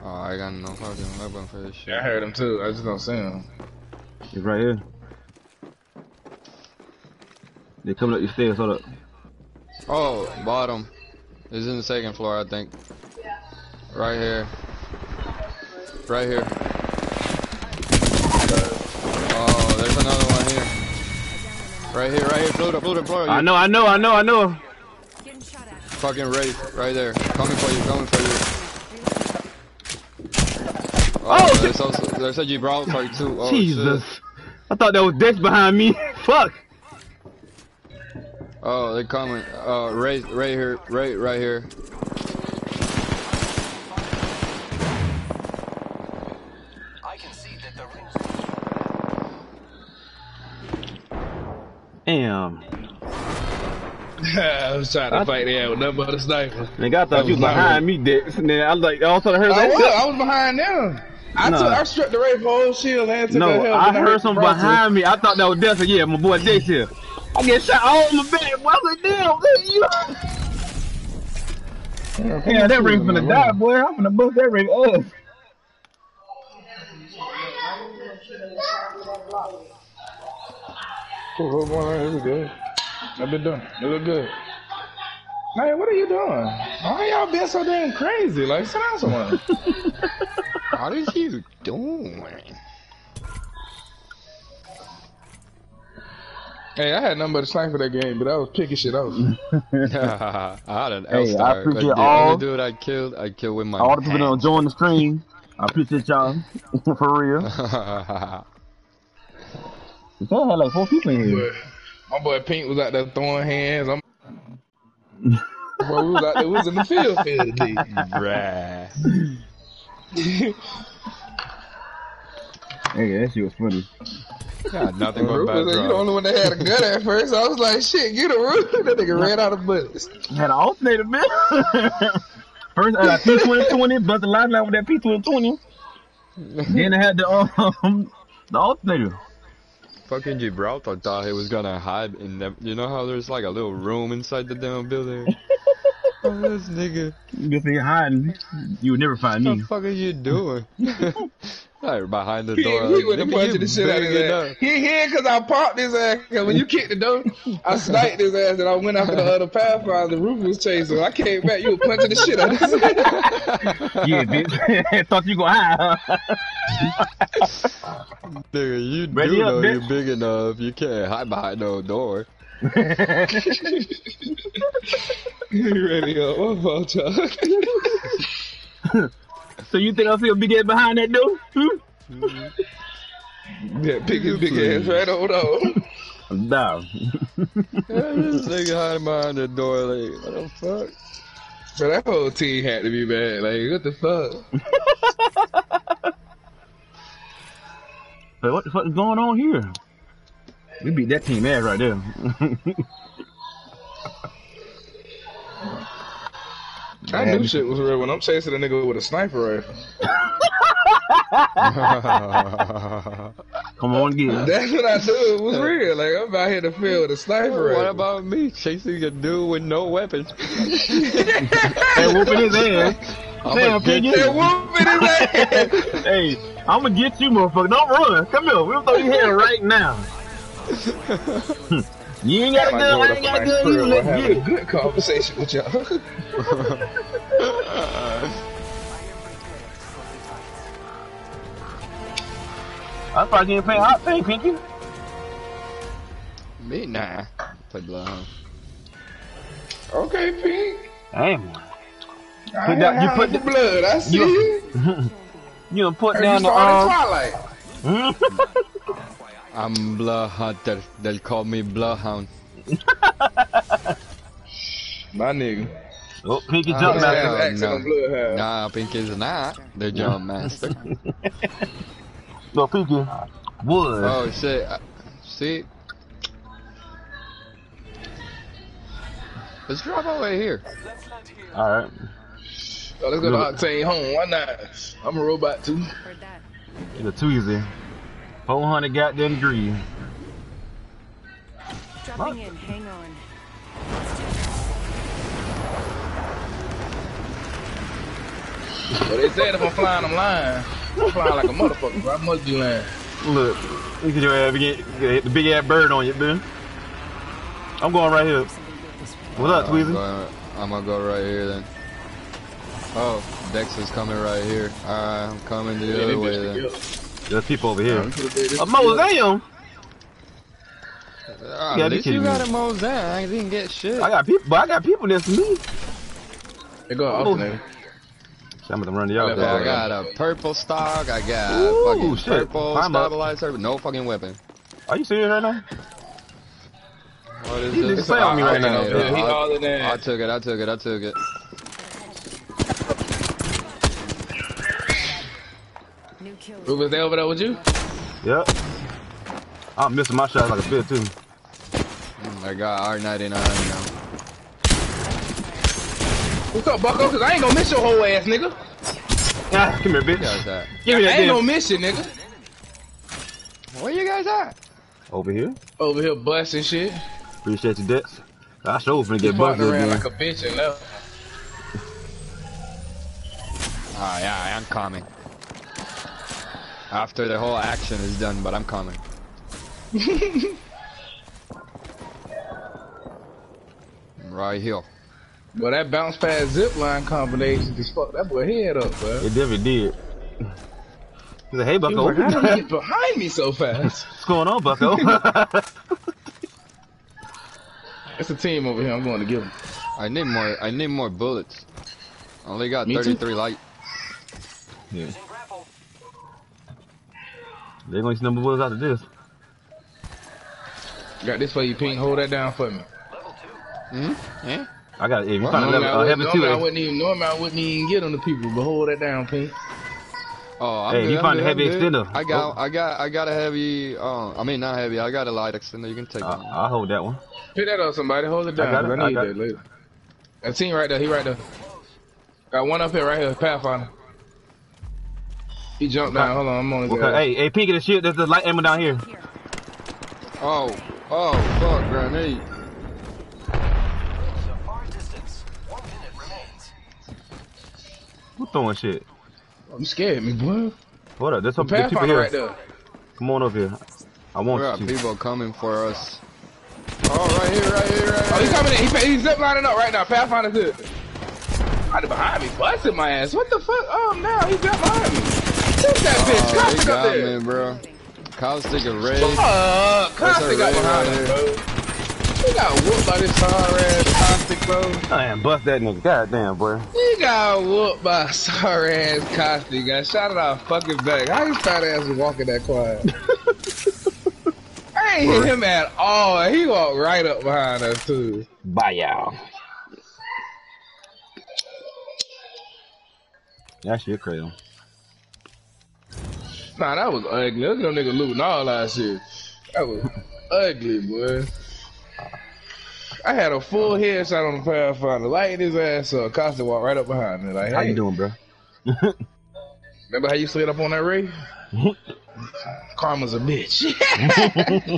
Oh, I got no fucking weapon for this shit. Yeah, I heard him too. I just don't see him. He's right here. They're coming up your stairs. Hold up. Oh, bottom. It's in the second floor, I think. Right here. Right here. Oh, there's another one here. Right here, right here. Pluto, Pluto, Pluto. I know, I know, I know, I know. Getting shot at. Fucking Wraith, right there. Coming for you, coming for you. Oh, Oh, there's also there's a Gibraltar too. Oh, Jesus. Shit. I thought that was Dex behind me. Fuck. Oh, they're coming. Uh, right, right here, right, right here. I can see that the rings Damn. I was trying to fight there with nothing but a sniper. Nigga, I thought That you was was not behind me, Dex. And then I was like, all of a sudden I heard I that. was, I was behind them. I Nah. took, I struck the Wraith whole shield and took No, that helmet I heard something the behind me. I thought that was Dex. Yeah, my boy Dex here. I get shot all in my back. Boy, I was like, damn, look, you. Yeah, that ring finna die, boy. I'm finna bust that ring up. Cool, hold on, it was good. I've been doing. It look good. Man, what are you doing? Why y'all been so damn crazy? Like, sit down somewhere. What are you doing? Hey, I had nothing but a sniper that game, but I was picking shit out. I had an Hey, I L star. appreciate the all- only dude I killed, I killed with my All the people that hand. don't join the stream, I appreciate y'all. For real. You said I had like four people in here. My boy Pink was out there throwing hands. I'm boy, we was out there, we was in the field field today. Bruh. Hey, that shit was funny. Got nothing but Rufus, bad you the only one that had a gun at first. I was like, shit, get a roof. That nigga ran out of bullets. Had an alternator, man. First, I got P2020, but the line line with that P2020. then I had the um the alternator. Fucking Gibraltar thought he was gonna hide in the. You know how there's like a little room inside the damn building? oh, this nigga. You think hiding, you would never find me. What the fuck are you doing? Like behind the door. he like, went to nigga, punching the shit out of big his ass. He hid because I popped his ass. Cause when you kicked the door, I sniped his ass and I went after the other Pathfinder. The roof was chasing. I came back. You were punching the shit out of his ass. Yeah, bitch. Thought you gonna hide. huh? Nigga, you Ready do up, know bitch. you're big enough. You can't hide behind no door. You ready up? What fault, y'all? So you think I see a big head behind that door? Hmm? Yeah, pick his big ass right on over. Nah. this nigga hiding behind the door. Like, what the fuck? But that whole team had to be bad. Like, what the fuck? But what the fuck is going on here? We beat that team ass right there. I knew shit was real when I'm chasing a nigga with a sniper rifle. Come on, get it. That's what I knew it was real. Like I'm out here to field with a sniper rifle. what about me chasing a dude with no weapons? Hey, whooping his ass. I'm Damn, a good Piggy. Whooping his ass. hey, I'm gonna get you, motherfucker. Don't run. Come here. We'll throw your head right now. You ain't got a gun, I ain't got a gun, crew. you let's having get a it. good conversation with y'all. I'm probably getting paid hot pay, Pinky. Me nah. Play Bloodhound. okay, Pink. Damn. I Put that- you ain't put the- blood. I see you- you. You done put Heard down you the started um, Twilight. I'm Bloodhunter. They'll call me Bloodhound. My nigga. Oh, Pinky Ah, jump yeah. master. No. Bloodhound. Nah, Pinky's not. The jump master. No, Pinky. Wood. Oh shit. Uh, See? Let's drop over here. Alright. Oh, let's go to Octane home. Why not? I'm a robot too. Heard that. It's too easy. 400 goddamn degrees. Dropping in. Hang on. But they said if I'm flying, I'm lying. I'm flying like a motherfucker, bro. I must be lying. Look, look at your ass get, get the big ass bird on you, dude. I'm going right here. What up, I'm gonna, I'm gonna go right here then. Oh, Dex is coming right here. Alright, I'm coming the Yeah, other way then. together. There's people over here. Yeah, we could've did A together. mausoleum. Ah, Yeah, at least you got me. a mosaic. I didn't get shit. I got people, but I got people next to me. They go alternator. I'm gonna run the out. Yeah, I got a purple stock. I got Ooh, fucking shit. purple Climb up. stabilizer, but no fucking weapon. Are you serious right now? What is You need to this? play on me right now. Alternator. Yeah, he I- all in there. I took it. I took it. I took it. New kills. They over there with you? Yep. I'm missing my shot like a bitch too. Mm, I got R99 now. What's up, Bucko? Cause I ain't gonna miss your whole ass, nigga. Ah, come here, bitch. You? Give me I ain't damn. gonna miss you, nigga. Where you guys at? Over here. Over here busting shit. Appreciate your debts. I sure finna He get busted partner around like a bitch and left. Ah, yeah, I'm coming. After the whole action is done, but I'm coming. right here. But that bounce past zip line combination just fucked that boy head up, bro. It definitely did. He's like, hey, He Bucko. was like, how did he get behind me so fast? What's going on, Bucko? It's a team over here. I'm going to give him. I need more. I need more bullets. I only got Me too. 33 light. yeah. They gonna see number bullets after this. Got this for you, Pink. Hold that down for me. Level two. Mm-hmm. Yeah. I got. If you Well, find a Normally, level, I, uh, wouldn't, two, normally I wouldn't even. Normally, I wouldn't even get on the people, but hold that down, Pink. Oh, I'm Hey, good, he I'm found a heavy I'm good. extender. I got, Oh. I got, I got a heavy. Oh, I mean not heavy. I got a light extender. You can take Uh. I'll hold that one. Pick that up, somebody. Hold it I down. got 'cause it, I I need got that it. later. That team right there. He right there. Got one up here, right here. Pathfinder. He jumped down. Hold on, I'm on his Okay, ass. hey, hey, Pinky, the shit. There's the light ammo down here. Here. Oh, oh, fuck, grenade. So far distance. One minute remains. Who throwing shit? You scared me, boy. Hold up, there's some there's people here. right there. Come on over here. I We want got you. people coming for us. Oh, right here, right here, right Oh, he's coming in. He, he's zip lining up right now. Pathfinder's good. Out behind me, busting my ass. What the fuck? Oh, no, he's up behind me. Shoot that bitch. Oh, Caustic they up got there. me, bro. Caustic a raid. Uh, Caustic got raid behind right him, bro. He got whooped by this sorry ass Caustic, bro. Man, bust that nigga. Goddamn, boy. He got whooped by sorry ass Caustic. Got shot at our fucking back. How his fat ass was walking that quiet? I ain't hit him at all. He walked right up behind us, too. Bye, y'all. That shit crazy. Nah, that was ugly. Look at them nigga looting all that shit. That was ugly, boy. I had a full headshot on the Pathfinder, lighting his ass up. Caustic walked right up behind me. Like, How you doing, bro? remember how you slid up on that Wraith? Karma's a bitch.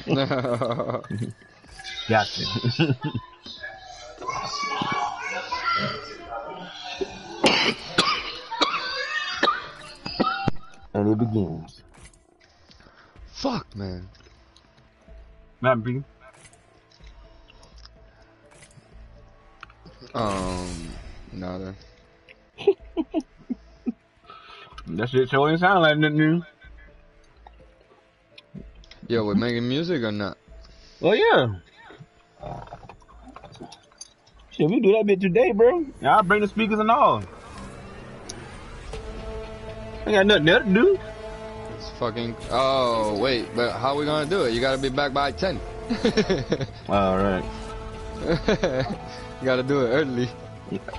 Gotcha. And it begins. Fuck, man. Matt B. Um, nada. that shit totally sound like nothing new. Yo, we're making music or not? Well, yeah. Should we do that bit today, bro? Yeah, I'll bring the speakers and all. I got nothing else to do. It's fucking. Oh wait, but how we gonna do it? You gotta be back by ten. All right. you gotta do it early.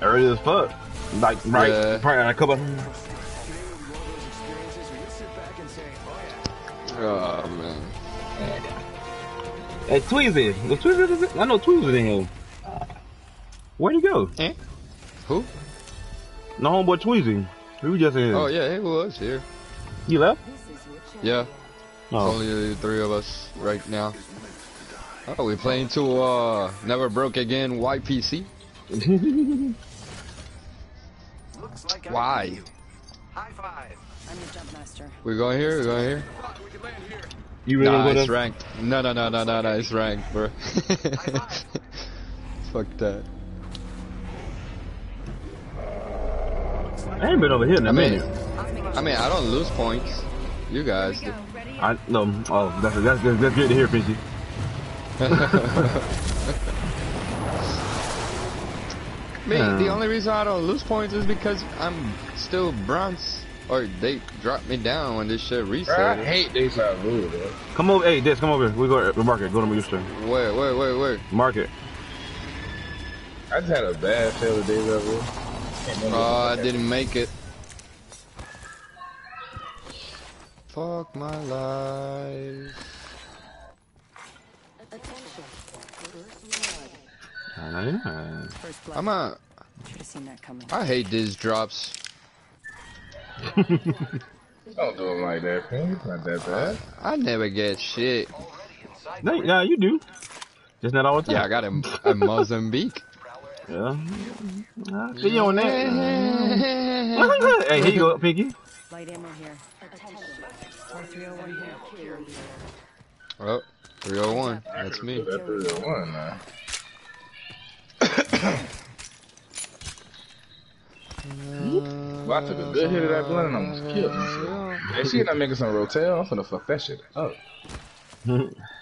Early as fuck. Like right, Yeah. probably a couple. Today will be one of those experiences where you sit back oh. Man. Hey, Tweezy. Was Tweezy? I know Tweezy in here. Where'd he go? Eh? Who? No homeboy Tweezy. He was just in here. Oh yeah, he was here. He left? Yeah. Oh. Only the three of us right now. Oh, we playing to uh Never Broke Again YPC. Looks like I Why? High five. I'm the jump master. We going here? We going here? We can land here. You really Nah, with it's ranked. No, no, no, no, no, no, it's ranked, bro. Fuck that. I ain't been over here in a I mean. I mean, I don't lose points. You guys do. I no. Oh, that's that's good. That's good to hear, Pinchy. Me, the Um. only reason I don't lose points is because I'm still bronze. Or they dropped me down when this shit Bro, I hate they side rule, bro. Come over, hey, this, come over. We go to market. Go to your store. Where, where, where, where? Market. I just had a bad fail of days ever. Oh, I didn't make it. Fuck my life. Alright. First. I'm a. Should have seen that coming. I hate these drops. Don't do them like that, man. It's not that bad. I never get shit. No, yeah, you do. Just not all the time. Yeah, I got a, a Mozambique. Yeah. I see you on that. hey, here you go, Pinky. Light ammo here. R301 here. Oh, 301. That's me. That 301 now. Uh, well, I took a good hit of that blunt and almost killed myself. Hey, she not making some rotel. I'm finna fuck that shit up.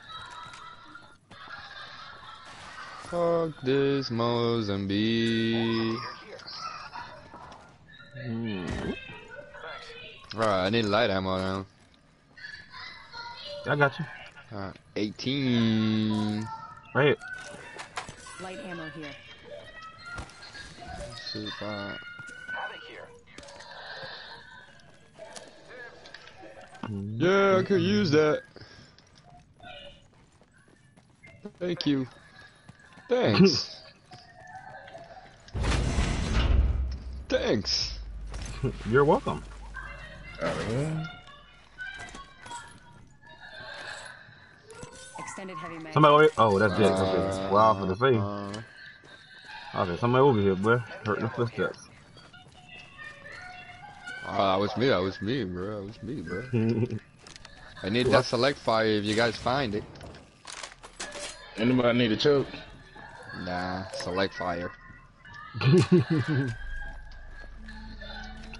Fuck this Mozambique. Hmm. Alright, I need light ammo now. I got you. Alright, 18. Right here. Light ammo here. Super. Havoc here. Yeah, I could use that. Thank you. Thanks. Thanks. You're welcome. Oh, yeah. Extended heavy mag. Somebody over here. Oh, that's Jack. Okay. Wow, for the face. Uh, Okay, somebody over here, boy. Hurting the footsteps. oh, that was me. That was me, bro. That was me, bro. I need that select fire if you guys find it. Anybody need a choke? Nah, select fire.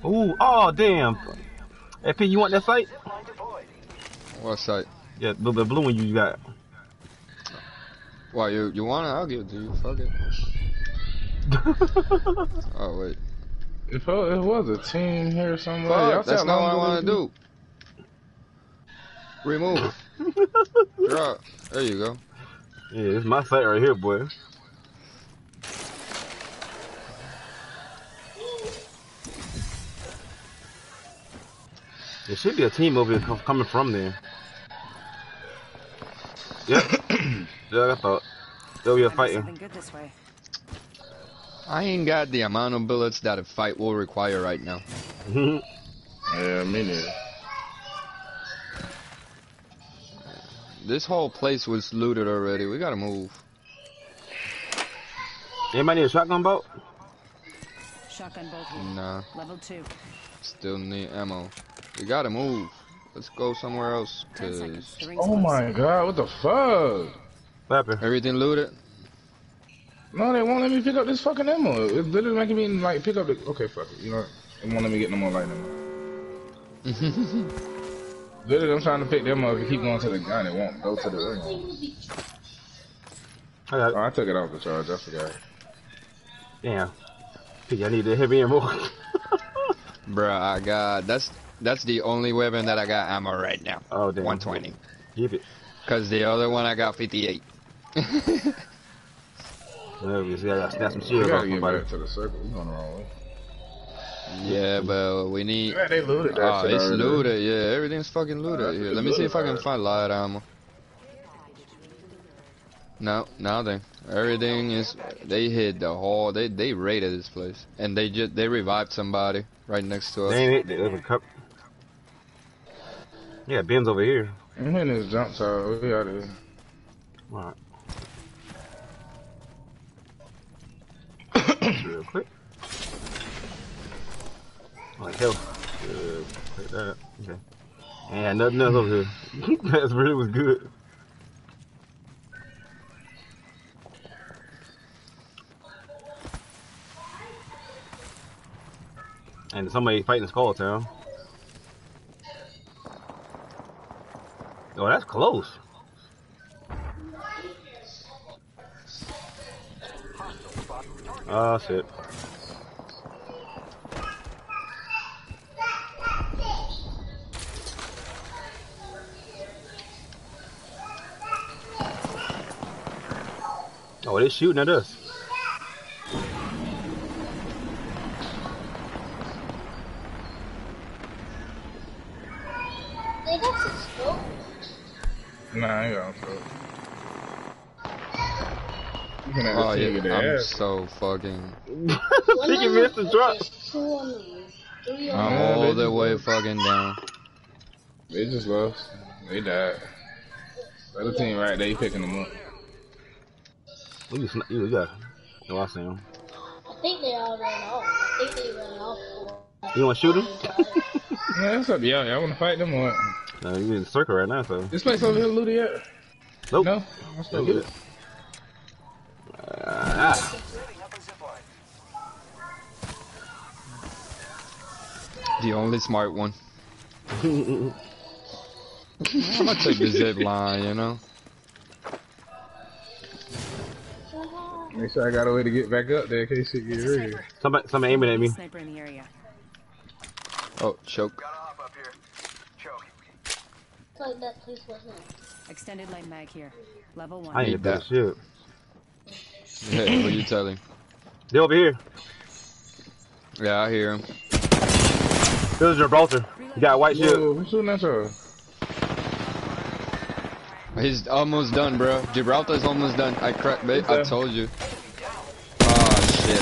Ooh, oh, damn. Hey, P, you want that sight? Line deployed. What's that? Yeah, the, the blue one you got. Why you you want it? I'll give it to you. Fuck it. Oh wait. If it was a team here or something, y'all that's not what I want to do. do. Remove. Drop. There you go. Yeah, it's my sight right here, boy. There should be a team over here coming from there. Yep. yeah, I thought. They'll be a Might fighting. Something good this way. I ain't got the amount of bullets that a fight will require right now. Mm-hmm. Yeah, me neither. This whole place was looted already. We gotta move. Anybody need a shotgun bolt? Shotgun bolt here. Nah, Level two. still need ammo. We gotta move. Let's go somewhere else, cause seconds. The ring's Oh my god, what the fuck? Flapper. everything looted. No, they won't let me pick up this fucking ammo. It's literally making me like pick up the. Okay, fuck it. You know, what? it won't let me get no more lightning. literally, I'm trying to pick them up. If you keep going to the gun, it won't go to the ring. I got Oh, I took it off the charge. I forgot. Damn. Think I need the heavy ammo. Bruh, I got that's that's the only weapon that I got ammo right now. oh damn. 120. Keep it. Cause the other one I got 58. Obviously, I gotta snap some We shields off gotta get somebody. to the circle. We going the wrong way. yeah, but we need. Yeah, they looted that Oh, shit it's already. looted. Yeah, everything's fucking looted. Here, let me see if I can find light ammo. No, nothing. Everything is. They hit the hall. They they raided this place, and they just they revived somebody right next to us. They ain't it. There's a cup. Yeah, Ben's over here. I'm hitting this jump tower. We out there. Alright. Real quick. Like hell. Good. Take that. Okay. And nothing else over here. That's really was good. And somebody fighting Skull Town. Oh, that's close. Ah, oh shit. Oh, they shooting at us. So fucking. Think you missed the drop. Two on the three on the Yeah, all the just- way fucking down. They just lost. They died. The other team right there, you picking them up. You, just, you, you got. Oh, I see them. I think they all ran off. I think they ran off. You want to shoot him? Yeah, that's up, y'all? Y'all want to fight them or what? no, you in the circle right now, so. This place over here looted yet? Nope. No? I'm still good. Ah. Setting up a zip line. The only smart one. I'm gonna take the zip line, you know. Make sure I got a way to get back up there in case shit get ready. Somebody, somebody aiming at me. Sniper in the area. Oh, choke. Gotta up here. Choke. It's like that place wasn't. Extended light mag here. Level one. I ain't Need that shit. Yeah, what are you telling? They over here. Yeah, I hear him. This is Gibraltar. You got a white shield. Whoa, who's shooting at y'all? He's almost done, bro. Gibraltar's almost done. I cracked, babe. I told you. Ah, oh shit.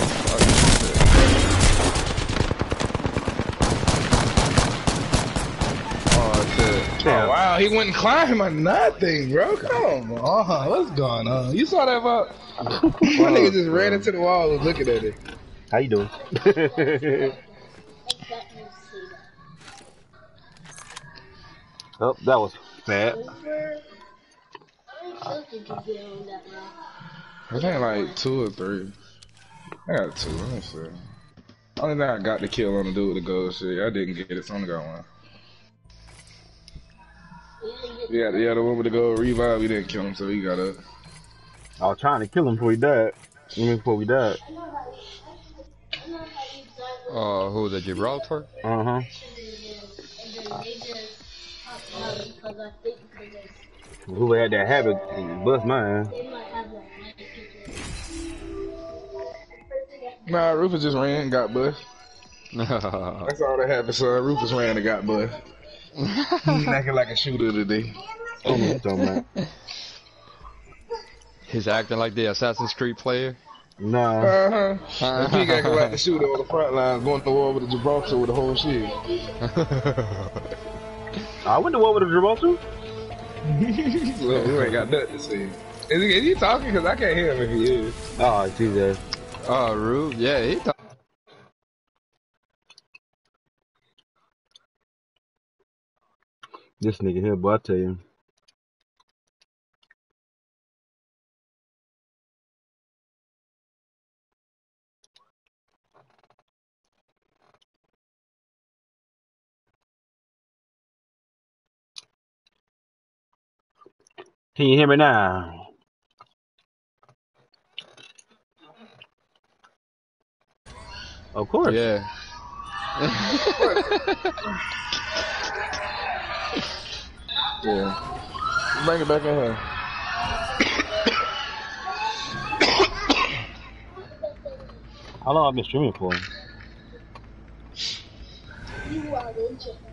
Oh shit. Oh, wow, he went and climbed or nothing, bro. Come on. Uh-huh, what's going on? You saw that, Bob? My nigga just oh, ran into the wall and was looking at it. How you doing? Like that you see that. Oh, that was bad. Over. How many kills did you get on that round? I think like two or three. I got two. Let me see. Only thing I got the kill on the dude with the gold shit. I didn't get it, so I only got one. You didn't get Yeah, yeah, the one with the gold revive, we didn't kill him, so he got up. I was trying to kill him before he died. I mean, before we died. I know how you, I know how you died Oh, who the Gibraltar? Uh Who had that habit? Bust mine. they might have like magic Nah, Rufus just ran and got bust. That's all that happened, son. Rufus ran and got bust. He's acting like a shooter today. I don't know talking about. acting like the Assassin's Creed player. Nah. Uh huh. He acting like the shooter on the front line, going to war with the Gibraltar with the whole shit. I went to war with Gibraltar. Look, we ain't got nothing to see. Is he, is he talking? Because I can't hear him if he is. Oh, Jesus. Oh, rude. Yeah, he talking. This nigga here, boy, I tell you. Can you hear me now? Of course. Yeah. Yeah. Bring it back in here. How long I've been streaming for? You are legend.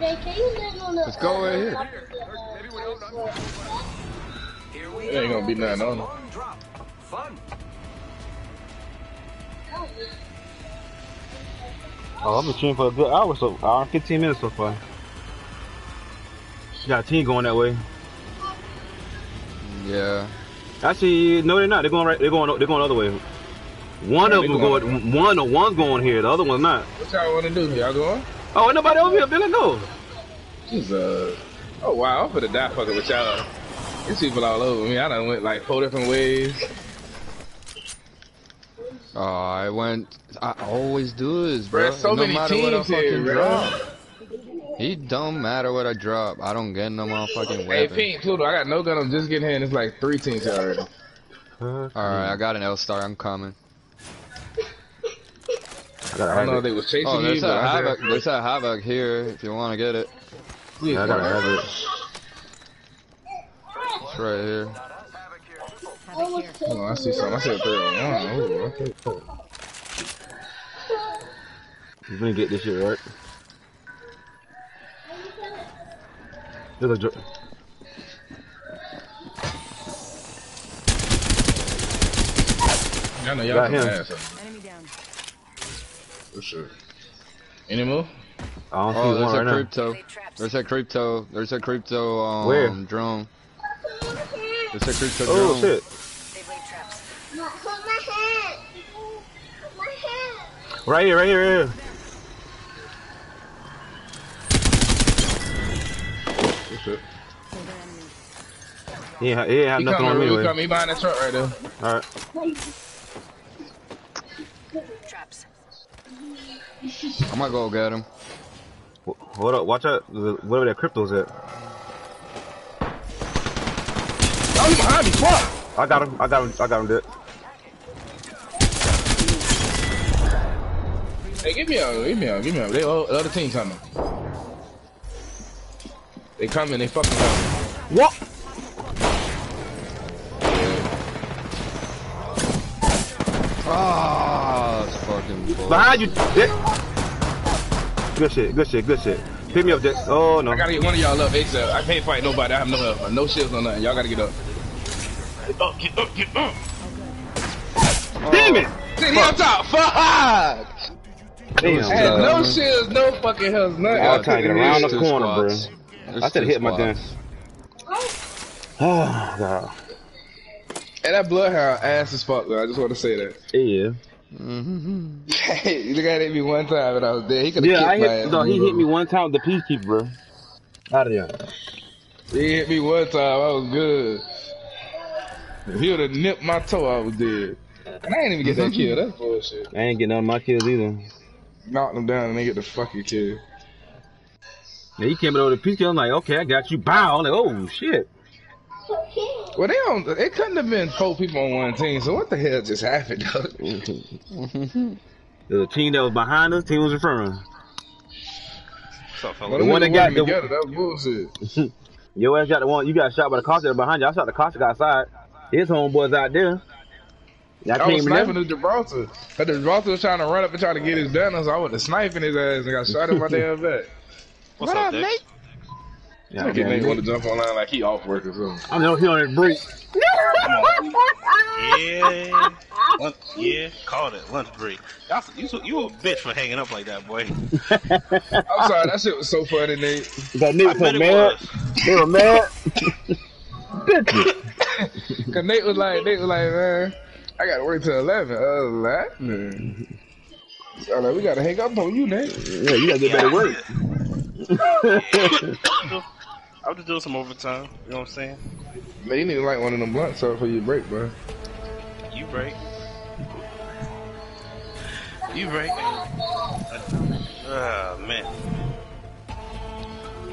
Today, can you live on the Let's go right here. Here we It ain't gonna be nothing on it. Fun. Oh, I've been streaming for a good hour, so hour and 15 minutes so far. Got a team going that way. Yeah. Actually, no, they're not. They're going right. They're going. They're going the other way. One Yeah, of them going- going. One or one's going here. The other one's not. What y'all wanna do? Y'all going? Oh, ain't nobody over here. Billy, go. Jeez, uh, oh wow, I'm finna die fucking with y'all. These people all over me. I done went like four different ways. Oh, I went. I always do this, bro. There's so no many matter what I teams here, fucking bro. drop. It don't matter what I drop. I don't get no motherfucking Hey, weapon. Pink, Pluto, I got no gun. I'm just getting here, and it's like three teams already. All right, I got an L star. I'm coming. I gotta I don't know if they was chasing Oh, you, there's but a I havoc. said, There's a havoc here. If you want to get it, please, I gotta have it. it's right here. Oh, I see something. I said third one. Oh, okay. cool. You gonna get this shit right. There's a dr- I know y'all Got can him. ass something. Enemy down. For sure. Any more? I don't Oh, see there's one a right now. crypto. Laid traps. There's a crypto. There's a crypto um, Where? drone. There's a crypto Oh drone. Oh shit! They've laid traps. My, hold my hand. Hold my hand. Right here, right here, right here. For sure. He ain't, ha- he ain't have He nothing on me he anyway. coming. He behind that truck right there. All right. Traps. I'm gonna go get him. Wh- Hold up, watch out. the- Whatever that crypto's at. Oh, he behind me. Fuck. I got him. I got him. I got him dead. Hey, give me a, give me a, give me a. They all, the other team coming. They coming. They fucking coming. What? Behind you, Dick. Good shit. Good shit. Good shit. Pick me up, Dick. Oh no. I gotta get one of y'all up ASAP. I can't fight nobody. I have no help. No shields, no nothing. Y'all gotta get up. Get up, get up, get up. Damn it! Oh. See, he on top. Fuck! Damn. I had no shields, no fucking health, nothing. I'll I try to get couldn't around the There's two corner, bro. squads. There's I should two hit my gun. squads. Oh god. And that bloodhound ass as fuck, though. I just want to say that. Yeah. Hey, you got hit me one time and I was dead. He could have Yeah, I hit. No, he hit me one time with the peacekeeper, bro. Out of there. He hit me one time. I was good. If he would have nipped my toe, I was dead. And I ain't even get that kill. That's bullshit. I ain't get none of my kills either. Knocked them down and they get the fucking kill. Yeah, he came over the peacekeeper. I'm like, okay, I got you. Bow. I'm like, oh shit. Well, they don't. It couldn't have been four people on one team. So what the hell just happened, dog? There's a team that was behind us, team was in front of us. What's up, Well, fella? one that got the- together. That was bullshit. Your ass got the one. You got shot by the Caustic behind you. I shot the Caustic outside. His homeboys out there. I I was came in sniping the Gibraltar. But the Gibraltar was trying to run up and try to get his banner, so I went to sniping his ass and got shot in my damn back. What's up, Dex? Yeah, Okay, man. nigga want to jump online like he off work or something. I'm over here on his break. Yeah. Lunch, yeah, called it lunch break. Y'all, you, you a bitch for hanging up like that, boy. I'm sorry, that shit was so funny, Nate. That I nigga bet so it mad. was. They were mad. Bitches. Cause Nate was like, Nate was like, man, I gotta work till eleven. That man. I'm like, we gotta hang up on you, Nate. Yeah, you gotta get better work. I was just doing some overtime. You know what I'm saying? Man, you need to light one of them blunts up for your break, bro. You break. You break. Oh man.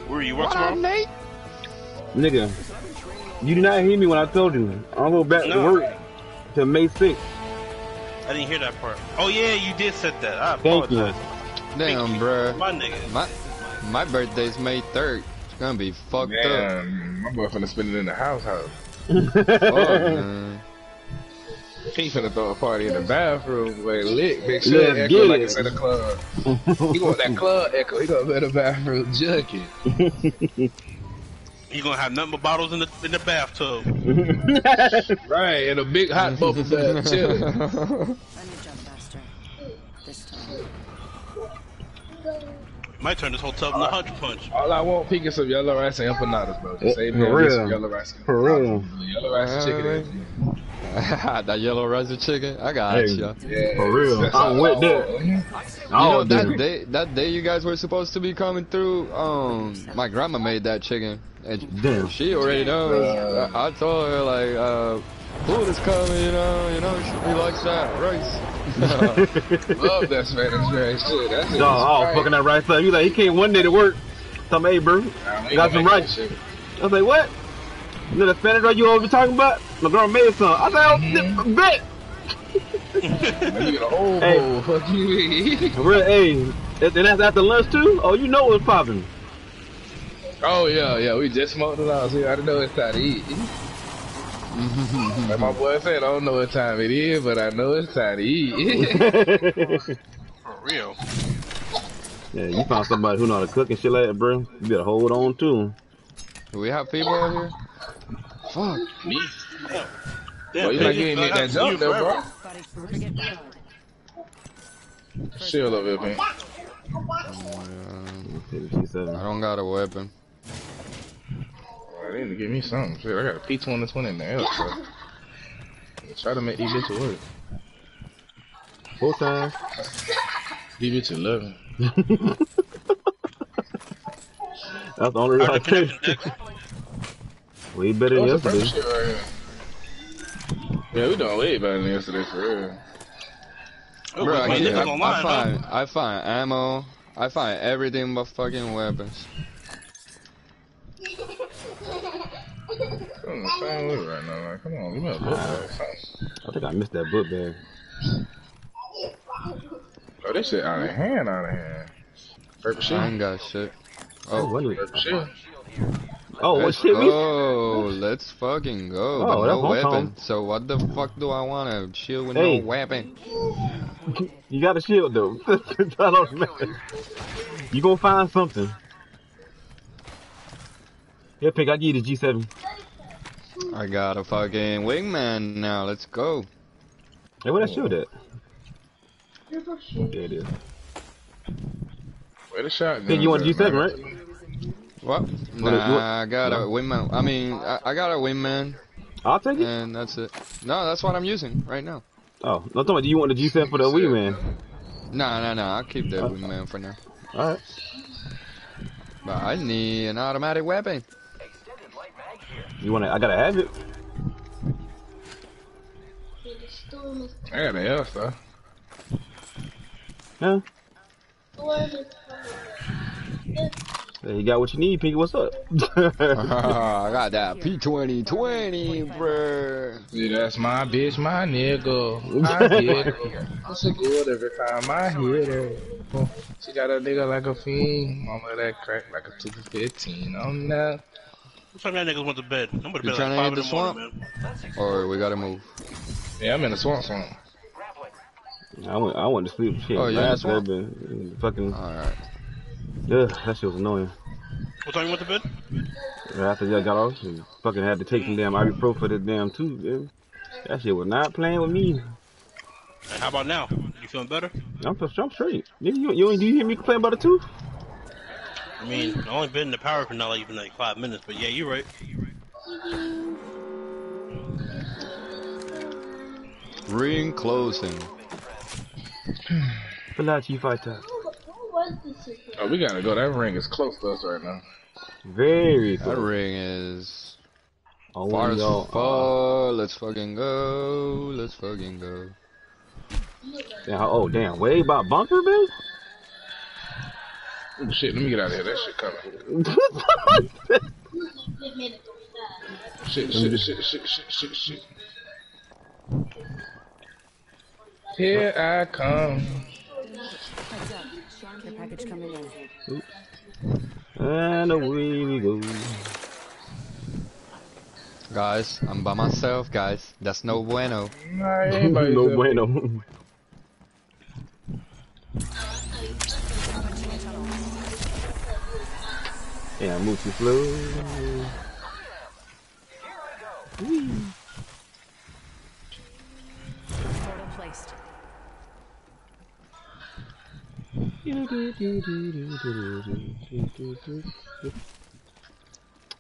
Where you work What tomorrow? Nate? Nigga, you did not hear me when I told you. I'll go back to work till May 6th. I didn't hear that part. Oh yeah, you did said that. I Thank you. apologize. Damn, you. bruh. My nigga. My my birthday's May 3rd. It's gonna be fucked up. My boy finna spend it in the house house. Fuck, man. He finna throw a party in the bathroom where it lit. Big shit Let's echo like it. it's in a club. He want that club echo. He gonna be in the bathroom junkie. You gonna have nothing but bottles in the in the bathtub. Right, and a big hot bubble bath chilling. Let me jump faster. This time. Might turn this whole tub into a hundred punch. All I want, Pete, is some yellow rice and empanadas, bro. Just save me For real. some yellow rice. and For real. Yellow rice and chicken. that yellow rice and chicken. I got Hey. you. Yeah, For real. I'm all with that. You know Oh, that day, that day you guys were supposed to be coming through. Um, my grandma made that chicken, and Damn. she already knows. I, I told her like, uh, food is coming. You know, you know, she, he likes that rice. Love that Spanish rice shit. That's it. Dog, I was fucking that rice up. You like, he came one day to work. Tell me, hey, bro, got some rice. I was like, what? You know the Spanish rice you always be talking about? My girl made some. I was mm-hmm. like, oh, bet. You get a whole Hey. bowl. Fuck you. mean? Real, hey, and that's after lunch too? Oh, you know what's popping. oh yeah, yeah. We just smoked it out. So I don't know it's time to eat. like my boy said, I don't know what time it is, but I know it's time to eat. For real. Yeah, you found somebody who know how to cook and shit like that, bro. You better hold on to 'em. Do we have people out here? Fuck. Me. Damn, Boy, you not giving me that jump though, bro. Buddy, forget that. Chill over here, man. I G7. don't got a weapon. I need to give me something. Shit, I got a P2020 in the air, so. Try to make these bitches work. Full time. These bitches loving. That's the only reason I Alright, take connection, Dex. Way better than What's yesterday. right? Yeah, we doing way better than yesterday for real. Oh, Bro, I, get- niggas I, online, I huh? find I find ammo. I find everything but fucking weapons. I'm the same way right now. Like, come on, give me a book bag. I think I missed that book bag. Oh, this shit out of hand, out of hand. Purple shit. I ain't got shit. Oh, Oh, what is Purple shit. Oh, let's shit we? go. Let's fucking go. Oh, no weapon. talking. So what the fuck do I want to shield with Hey. no weapon? You got a shield though. that don't matter. You gonna find something. Here, pick. I give you the G7. I got a fucking wingman now. Let's go. Hey, where that shield at? There it is. Where the shotgun? Hey, you want G7, right? What? What- Nah, what- I got a no. wingman. I mean, I, I got a wingman, I'll take it. and that's it. No, that's what I'm using right now. Oh, no, talking about do you want the G7 for the wingman? Nah, nah, nah. I'll keep that Uh. wingman for now. All right. But I need an automatic weapon. Extended light mag here. You want to? I gotta have it. I got the L star. Yeah. Hey, you got what you need, Pinky. What's up? I got that P2020, bruh. See, that's my bitch, my nigga. My nigga. It's a good every time I hit her. She got a nigga like a fiend. Mama that crack like a 2 for 15. I'm not. What time y'all niggas went to bed? I'm going to You bed like tryna 5 hit in the the morning, swamp? man. Or we gotta move. Yeah, I'm in the swamp swamp. I went. I went to sleep. Shit, Oh, you in the last swamp? been fucking. Alright. Ugh, that shit was annoying. What time you went to bed? After y'all got off, you fucking had to take some damn ibuprofen for the damn tooth, man. That shit was not playing with me. And how about now? You feeling better? I'm, I'm straight. Nigga, you, you, you hear me complain about the tooth? I mean, I only been in the power for not even like five minutes, but yeah, you're right. Ring closing. Pilachi fighter. Oh, we gotta go. That ring is close to us right now. Very That ring is Oh, far as y'all, far. Let's fucking go. Let's fucking go. Damn, oh, damn. Way about bunker, man? Oh, shit, let me get out of here. That shit coming. Shit, shit, shit, shit, shit, shit, shit. Here I come. Heads. Care package coming in. And away we go. Guys, I'm by myself, guys. That's no bueno. No bueno. Yeah, move too slow. Portal placed.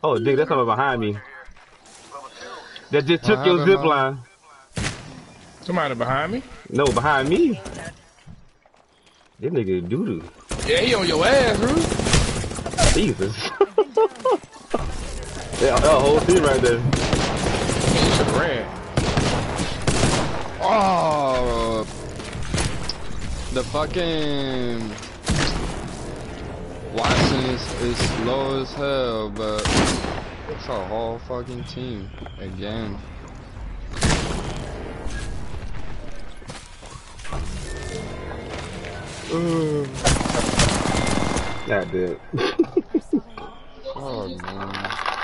Oh, dig, that's something behind me. That just took your Behind zip him, line. Somebody behind me? No, behind me. This nigga doo doo. Yeah, he on your ass, bro. Jesus. yeah, that whole team right there. You should. Oh, the fucking Wattson is, is slow as hell, but it's a whole fucking team again. That did. Oh man.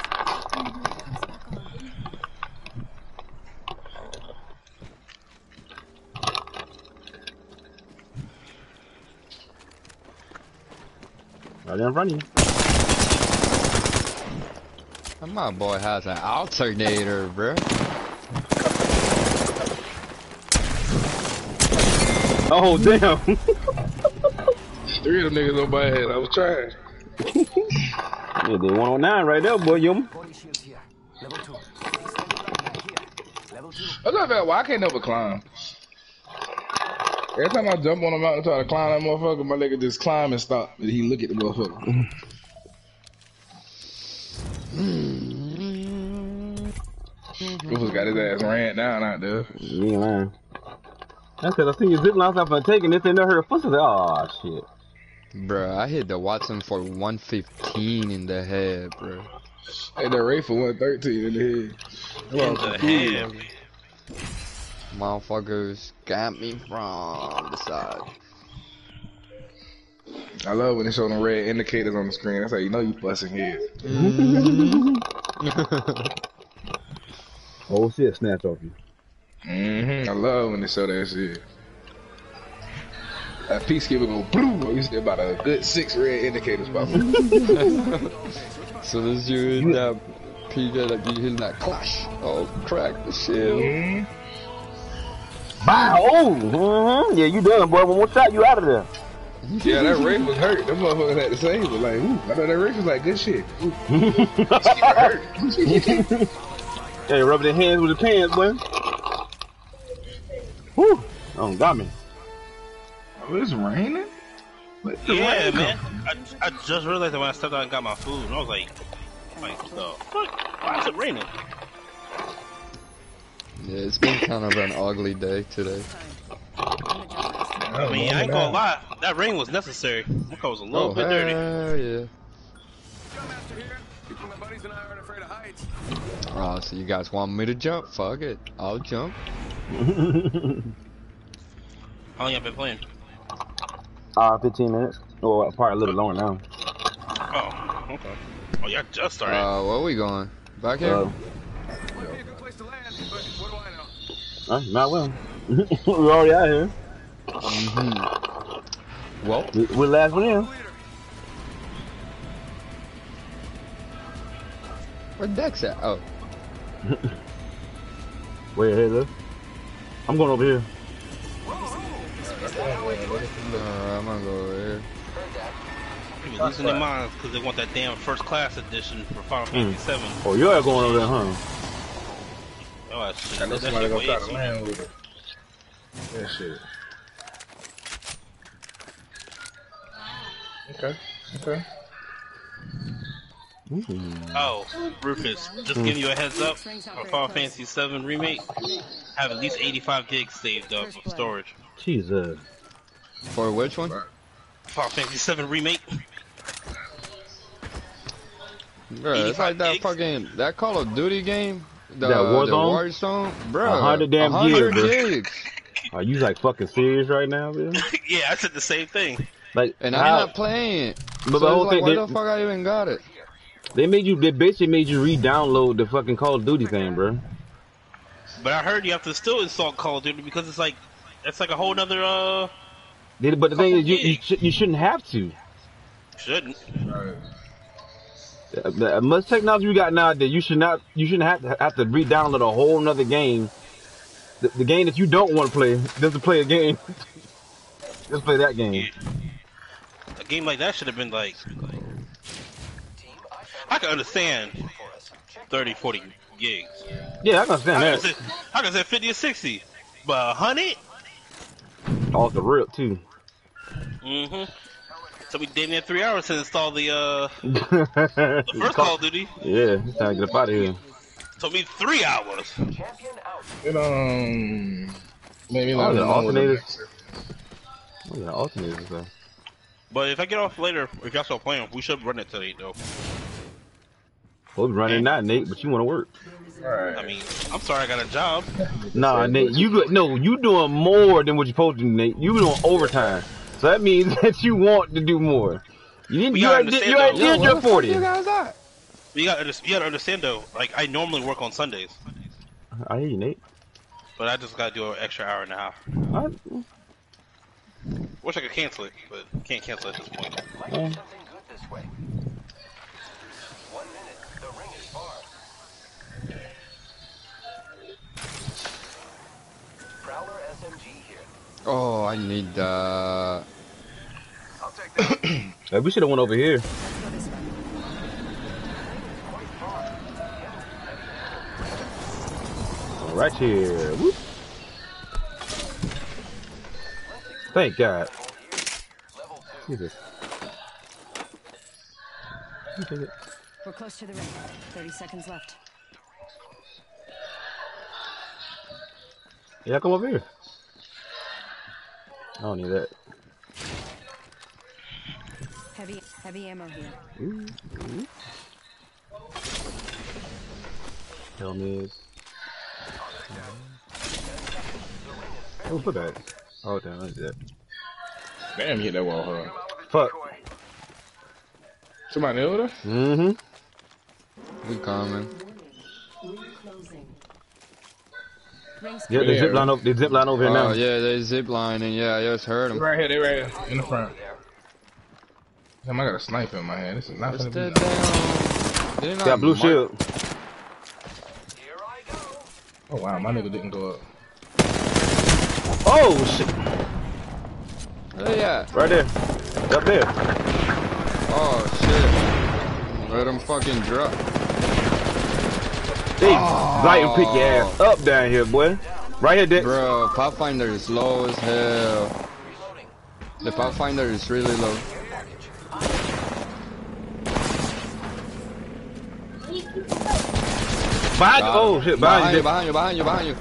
Right in front of you. My boy has an alternator, bro. Oh, damn. Three of them niggas on my head. I was trying. yeah, they 109 right there, boy. You Body shields here. Level 2. Extended mag here. Level 2. I thought about why I can't never climb. Every time I jump on a mountain try to climb that motherfucker, my nigga just climb and stop. And he look at the motherfucker. Rufus got his ass ran down out there. You ain't lying. That's because I seen your zip line off and taking this and I heard footsteps. Oh, ah, shit. Bruh, I hit the Wattson for 115 in the head, bruh. Hey, that Wraith for 113 in the head. In the head. Motherfuckers got me from the side. I love when they show them red indicators on the screen. That's how you know you busting heads. Oh, shit. Snatch off you. hmm I love when they show that shit. That peacekeeper go boom. You see about a good six red indicators pop up. So this you hit that PJ like you hit that clash. Oh crack the shield. Mhm. Bow! Oh! Mm-hmm. Yeah, you done, boy. One more shot, you out of there. Yeah, that Wraith was hurt. Them motherfuckers had to save it. Like, ooh, I thought that Wraith was like good shit. Ooh. Peacekeeper hurt. Hey, rubbing their hands with the pants, boy. Whew. Oh, got me. Oh, it's raining. What the Yeah, rain man. I, I just realized that when I stepped out and got my food, and I was like, like, the fuck? Why is it raining? Yeah, it's been kind of an ugly day today. I mean, I ain't gonna lie, that rain was necessary. My car was a little Oh bit dirty. hell yeah. Jumpmaster here. People, my buddies and I aren't afraid of heights. Oh, so you guys want me to jump? Fuck it, I'll jump. How long y'all been playing? Uh, 15 minutes. Or probably a little longer now. Oh, okay. Oh, y'all just started. Uh, where we going? Back here? Uh, Might be a good place to land, but what do I know? Uh, not well. We're already out here. hmm Well, We, we're last one in. Leader. where Dex at? Oh, Wait, hey, look. I'm going over here. uh, I'm gonna go over here. People losing their minds because they want that damn first class edition for Final Mm. Fantasy 7. Oh, you're going over there, huh? Oh, that shit. I know somebody gonna try to land with it. That shit. Okay. Okay. Oh, Rufus, just giving you a heads up. For Final Fantasy 7 remake, have at least 85 gigs saved up of storage. Jesus. For which one? Final Fantasy 7 remake, Bro, it's like that fucking that Call of Duty game. The, That the Warzone? Warzone, bro. A hundred damn 100 gigs, bro. gigs. Are you like fucking serious right now, man? yeah, I said the same thing. Like, And how- I'm not playing it. But so the whole like, thing, where they- the fuck I even got it? They made you, they basically made you re-download the fucking Call of Duty thing, bro. But I heard you have to still install Call of Duty because it's like it's like a whole nother uh But the thing is, you you, sh- you shouldn't have to. shouldn't. Uh, the- Much technology we got nowadays, you should not, you shouldn't have to have to re-download a whole nother game. The, the game that you don't want to play, just to play a game. just play that game. A game like that should have been like I can understand 30, 40 gigs. Yeah, I can understand I that. can say, I can say 50 or 60. But 100? Off the rip too. Mm-hmm. So we damn near three hours to install the uh the first Call of Duty. Yeah, it's time to get up out of here. Took me three hours. It um maybe not the the one with the alternators. mixer. Yeah, alternators and stuff. But if I get off later, if y'all still playing, we should run it today though. We'll be running now, Nate, but you want to work. Right. I mean, I'm sorry I got a job. Nah, Nate, you go- no, you doing more than what you're supposed to do, Nate. You doing overtime, so that means that you want to do more. You didn't. You gotta already did, you understand, already though. did Yo, your where the fuck forty. you guys at? You gotta, under- you gotta understand though, like I normally work on Sundays, I hear you, Nate. but I just gotta do an extra hour and a half. I, Wish I could cancel it, but can't cancel at this point. yeah. Oh, I need that. Hey, we should have went over here. Right here. Whoop. Thank God. Jesus. You take it. We're close to the ring. 30 seconds left. Yeah, come over here. I don't need that. Heavy, heavy ammo here. Ooh, ooh. Tell me is. Oh, put that. Oh, damn, that's it. Damn, you hit that wall hard. Fuck. Somebody over there? Mm-hmm. We coming. Rings Yeah, they zip line over, the zip line over here Oh yeah, they zip lining. Yeah, I just heard They them. right here, they right here, in the front. Damn, I got a sniper in my hand. This is not What's gonna be that down? Not Got blue mark- shield. Oh wow, my nigga didn't go up. Oh shit! Where they at? Right there. Up there. Oh shit. Let them fucking drop. They light and pick your ass up down here, boy. Right here, Dick. Bro, Pathfinder is low as hell. The Pathfinder is really low. Behind you. Oh shit, behind, you, behind you, behind you, behind you.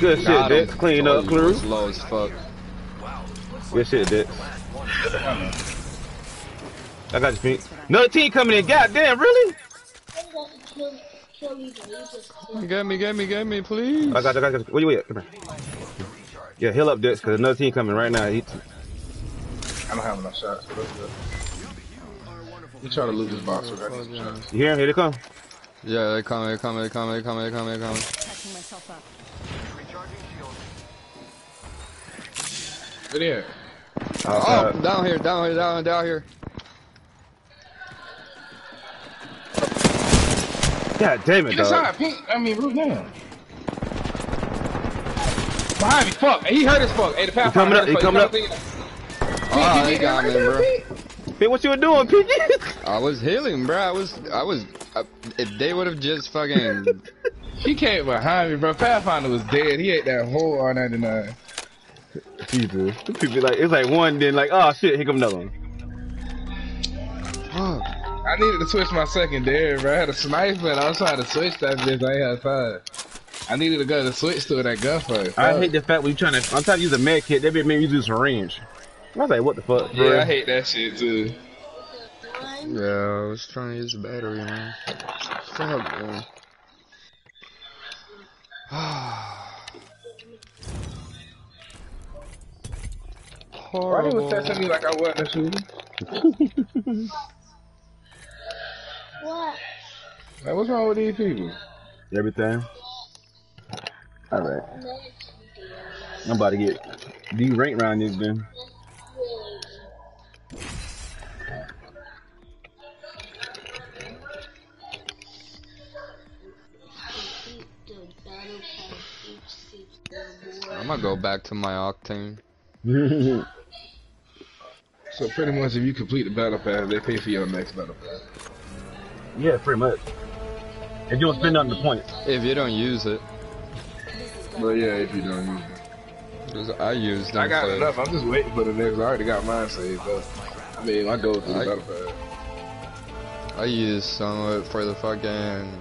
Good shit, Dick. Clean up, oh, you clear. low as fuck. Good shit, Dick. I got you, Pete. Another team coming in. Goddamn, really? Get me, get me, get me, please. I got you, I got you. Where you at? Come here. Yeah, heal up, Dick, because another team coming right now. He, I don't have enough shots, so let's go. We try to loot this box. So I can you hear him? Here they come. Yeah, they coming, they coming, they coming, they coming, they coming, they coming. Patching myself up. But yeah, uh, Oh, down here, down here, down, down here. God damn it, get dog. pink. I mean, root down. Behind me, fuck. He hurt his fuck. Hey, the He pathfinder coming up, hurt he coming up. Oh, they got me, bro. Hey, what you were doing, Pinky? I was healing, bro. I was, I was. I, if they would have just fucking. He came behind me, bro. Pathfinder was dead. He ate that whole R99. Jesus. People like, it's like one, then like, oh shit, here come another one. Fuck. I needed to switch my secondary, bro. I had a sniper and I was trying to switch that bitch. I ain't had time. I needed to go to switch to that gunfight. I hate the fact when you trying to, I'm trying to use a med kit, they be making me use a syringe. I was like, what the fuck, bro? Yeah, I hate that shit too. Yeah, I was trying to use the battery, man. Fuck, man. Why you was testing me like I wasn't a shooter? What? Like, what's wrong with these people? Everything. All right. I'm about to get D rank round this then. I'm gonna go back to my octane. So pretty much, if you complete the battle pass, they pay for your next battle pass. Yeah, pretty much. If you don't spend on the points. If you don't use it, But yeah, if you don't use it. 'cause I used them I got enough. I'm just waiting for the next. I already got mine saved up. I mean, I go through the I- battle pass. I used some of it for the fucking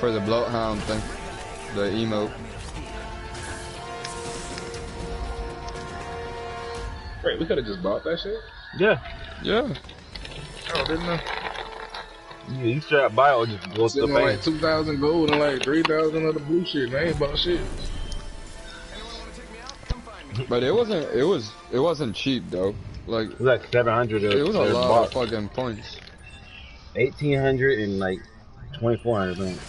for the bloodhound thing, the emote. Wait, we could have just bought that shit. Yeah. Yeah. Oh, didn't I? Yeah, you straight buy or just go to the Sitting like two thousand gold and like three thousand of the blue shit. Man, I ain't bought shit. But it wasn't. It was. It wasn't cheap though. Like It was like 700 it was a lot of fucking points. 1800 and like 2400 I think.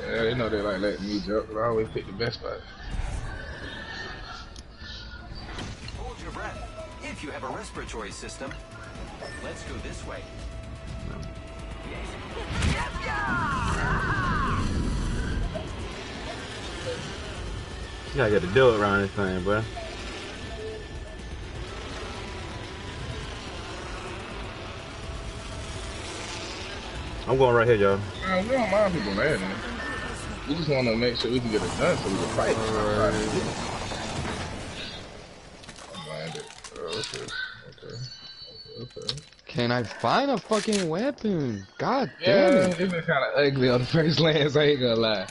Yeah, they know they like letting me jump, but I always pick the best spot. Hold your breath. If you have a respiratory system, let's go this way. You gotta get to do it around this thing, bro. I'm going right here, y'all. Nah, we don't mind people landing. We just want to make sure we can get it done so we can fight. Alright. I'm landed. Oh, what's this? Uh, Okay. Can I find a fucking weapon? God Yeah, damn it's it! been kind of ugly on the first lands. I ain't gonna lie.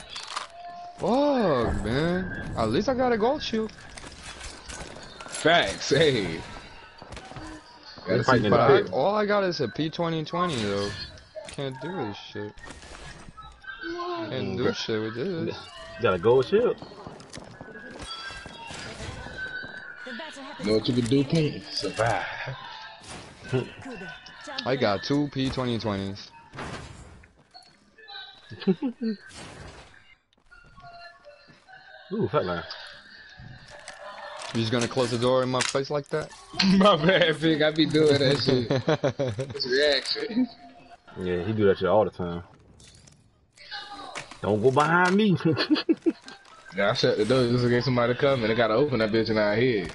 Fuck, man. At least I got a gold shield. Facts, hey. They're Gotta fighting see in the But I, all I got is a P2020 though. Can't do this shit. Can't do shit with this. You got a gold shield. The battle happens. Know what you can do, King? Survive. Good. Jump I got two P2020s. Ooh, flatline. You just gonna close the door in my face like that? My bad, Vic. I be doing that shit. It's reaction. Yeah, he do that shit all the time. Don't go behind me. Yeah, I shut the door just in case somebody come and I gotta open that bitch in our head.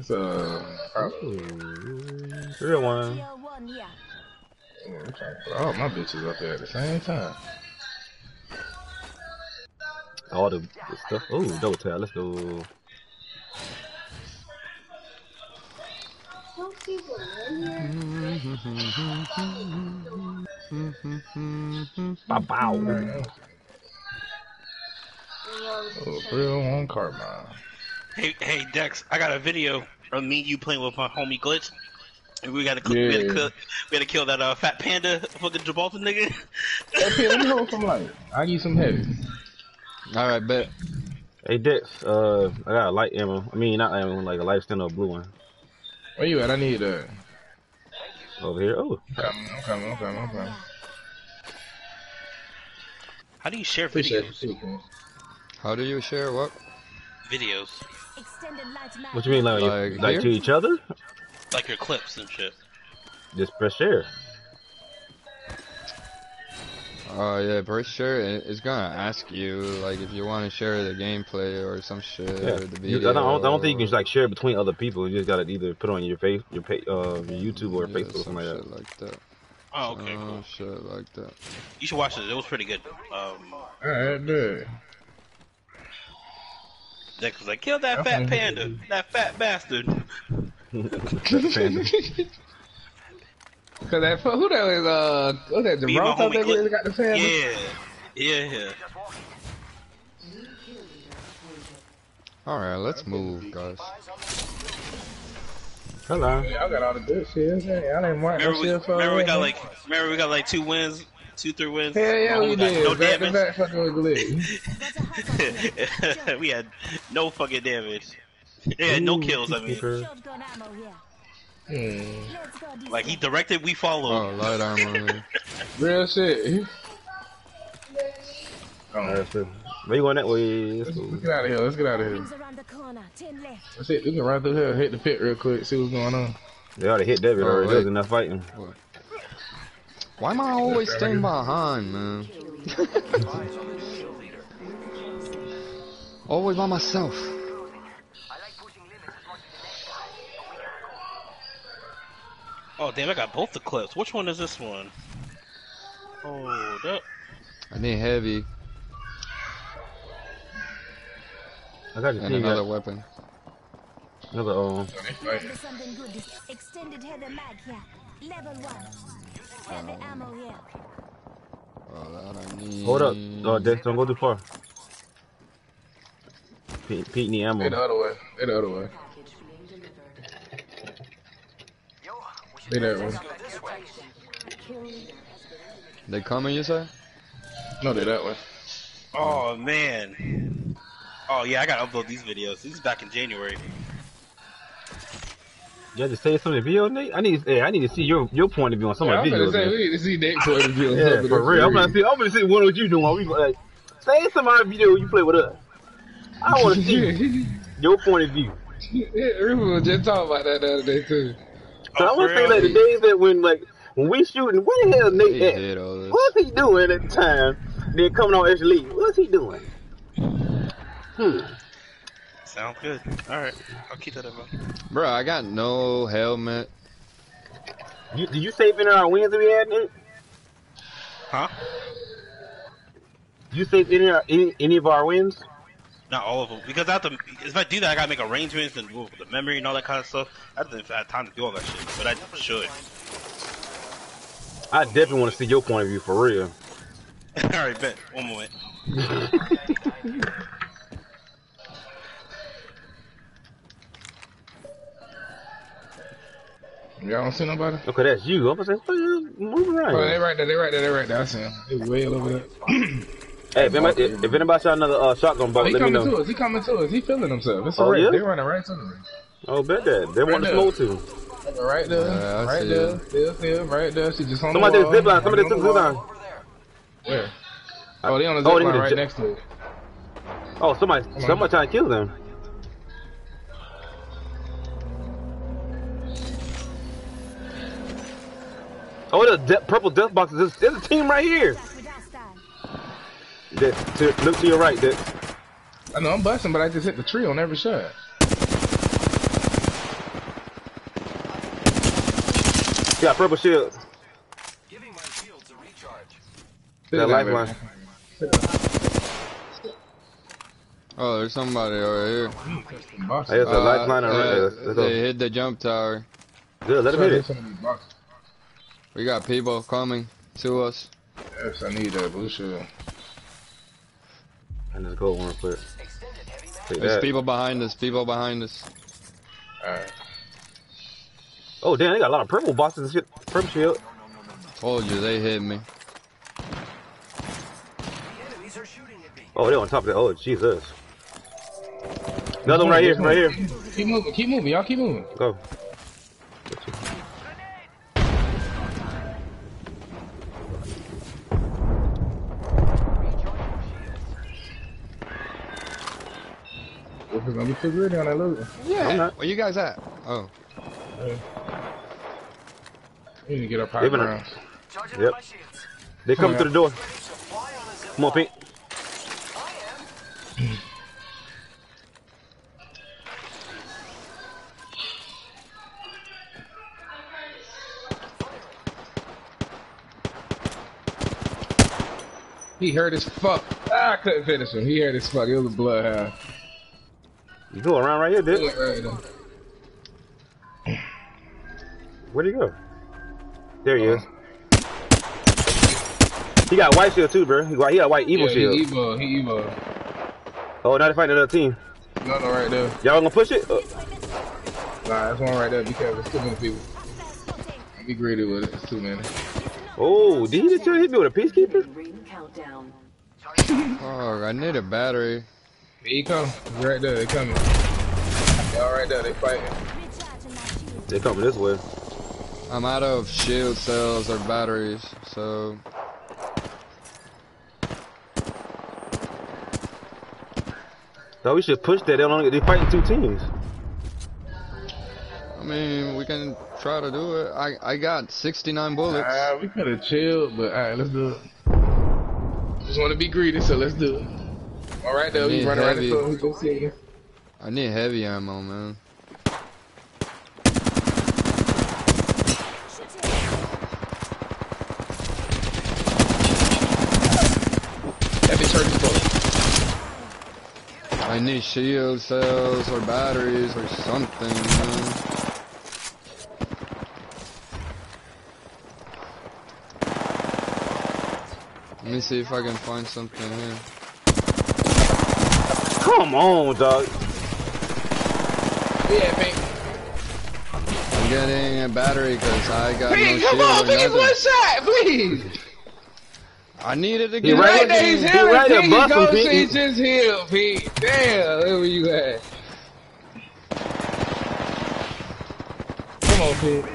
So, uh, Real one. Tier one, yeah. I'm trying to put all my bitches up there at the same time. All the, the stuff. Oh, double tap. Let's go. Some people in here. Bow bow. Oh, 301 Carbine. Hey, hey, Dex, I got a video of me and you playing with my homie Glitch. And we gotta, cook, we, gotta Yeah. cook, we gotta kill that uh, fat panda fucking Gibraltar nigga. Hey, P, let me hold some light. I give you some heavy. Alright, bet. Hey Dex, uh, I got a light ammo. I mean, not ammo, like a light extender, blue one Where you at? I need that. over here. Oh, I'm coming, I'm coming, I'm coming, I'm coming. How do you share videos? it. Appreciate it. How do you share what? Videos. Extended light mag. what you mean, like, Like like, to each other? Like your clips and shit. Just press share. Uh, yeah, press share. It's gonna ask you like if you want to share the gameplay or some shit. Yeah. Or the You- video. I, don't, I don't think you can like share between other people. You just gotta either put on your face, your pa- uh, your YouTube or Yeah, Facebook or something like shit that. like that. Oh, okay, Oh, cool. shit like that. You should watch it. It was pretty good. Um, Alright, good. Dex was like, kill that fat panda, that fat bastard. Panda. Cause that, who that was, uh, who that, Me and my Gibraltar homie that really got the panda? Yeah, yeah, yeah. All right, let's move, guys. Hello. Yeah, I got all the good shit. I ain't marked no Remember we, shit for remember we got like remember we got like two wins, two three wins. Hell yeah, we did. No back damage. back fucking with we had no fucking damage. Yeah, no kills. I mean, Shotgun ammo here. Hmm. Let's go this like he directed, we follow. Oh, light armor. here. Real shit. Oh, Alright, so, where you going that way? Let's let's, get out of here. Let's get out of here. Rings around the corner. Ten left. Let's hit. We can run through here, hit the pit real quick, see what's going on. They already hit David Oh, already. There was enough fighting. Why am I always staying behind, man? always by myself. Oh damn, I got both the clips. Which one is this one? Hold up. I need heavy I got to and another that. weapon. Another, Into something good. Extended heavy mag here. Level one. Heavy ammo here. Oh, that I need. hold up. Oh, mm. Dex, don't go too far. Pete, Pete need ammo. They the other way. They the other way. They that way. They coming, you say? No, they that way. Oh man. Oh yeah, I gotta upload these videos. These is back in January. You just say something in the video, Nate? I need, hey, I need to see your your point of view on some Yeah, of I'm the gonna videos. say man. we need to see Nick's point of view. on Yeah, something for real. I'm gonna see. I'm gonna see what was you doing. We like say some of our video you play with us. I want to see your point of view. yeah, River was just talking about that the other day too. So I Oh, want to for say real? like the days that when like when we shooting, where the hell Nate He at? hit all this. What's he doing at the time? Then coming on extra league. What's he doing? Hmm. Sounds good. All right, I'll keep that in mind. Bro, I got no helmet. You, did you save any of our wins that we had, Nate? Huh? Did you save any, of our- any any of our wins? Not all of them, because I have to. If I do that, I gotta make arrangements and do the memory and all that kind of stuff. I don't have time to do all that shit, but I should. I definitely want to see your point of view for real. all right, bet. One moment. Y'all don't see nobody? Okay, that's you. I'm gonna say, "What you move around. Oh, they right there. They right there. They right there. I see him. He way over there. Hey, if anybody, if, if anybody shot another uh, shotgun Oh, bolt, he let me coming to us. He coming to us. He feeling himself. It's Oh, alright. yeah? They running right to us. Oh, bet that. They want to there. smoke too. Right there. Yeah, right there. Still, still, right there. She just on Somebody the took wall. zip line. Somebody Right took on zip line. Where? Oh, they on the Oh, zip they line right next to it. Oh, somebody, somebody trying to kill them. Oh, the de- purple death boxes. There's, there's a team right here. That's with us, Dan. That, to, look to your right. That I know I'm busting, but I just hit the tree on every shot. got purple shield. Giving my shields a recharge. That lifeline. Oh, there's somebody over here. Boxing. Hey, it's a lifeline. Uh, on right. uh, Let's, let's they hit the jump tower. Good. Let him hit it. We got people coming to us. Yes, I need that blue shield. And just go one quick. Take There's that. people behind us. People behind us. Alright. Oh damn, they got a lot of purple boxes and shit. Purple shield. Told you they hit me. Enemies are shooting at me. Oh, they're on top of that. Oh Jesus. Another one right here. Right here. Keep moving. Keep moving. Y'all keep moving. Go. We're gonna be too good on that loot. I'm not. Where you guys at? Oh. We need to get up high They've been- ground. Yep. up my shields. They come Oh, through the door. Fly on a zip Come on, Pete. I am. He hurt his fuck. Ah, I couldn't finish him. He hurt his fuck. It was a bloodhound. You go around right here, dude. went right there. Where'd he go? There he is. He got white shield too, bro. He got, he got white evil yeah, shield. He evil. He evil. Oh, now they fighting another team. No, no, right there. Y'all gonna push it? Uh, Nah, that's one right there. Be careful. There's too many people. Don't be greedy with it. It's too many. Oh, did he just hit me with a peacekeeper? Oh, I need a battery. Here you come. He's right there. They coming. They all right there. They fighting. They coming this way. I'm out of shield cells or batteries, so Thought we should push that. They only they fighting two teams. I mean we can try to do it. I I got 69 bullets. Ah, we could have chilled, but all right, let's do it. Just want to be greedy, so let's do it. All right, though. Need running right into him. We go see him. I need heavy ammo, man. That bitch hurt I need shield cells or batteries or something, man. Let me see if I can find something here. Come on, dog. Yeah, Pink. I'm getting a battery because I got Pink, no come shield on, or Pink, it's nothing. one shot, please. I need it He again. right Right there, he's He healing. right there, Pink, busting, go Pink. see, just heal, Pink. Damn, where you at? Come on, Pink.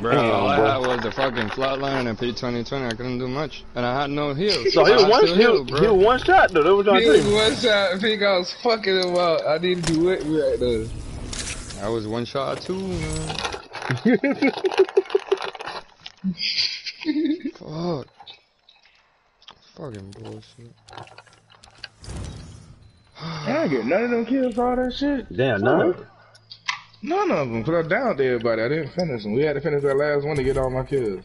Bro, Damn, all I boy. had was the fucking flatline and P2020. I couldn't do much, and I had no heals. So he was one, still he, healed, was- he was one shot though. That was trying He was one shot. Pink, I was fucking him up. I didn't do it right there. I was one shot too, man. Fuck. Fucking bullshit. I didn't get none of them kills for all that shit. Damn, no. None of them, because I downed everybody. I didn't finish them. We had to finish that last one to get all my kills.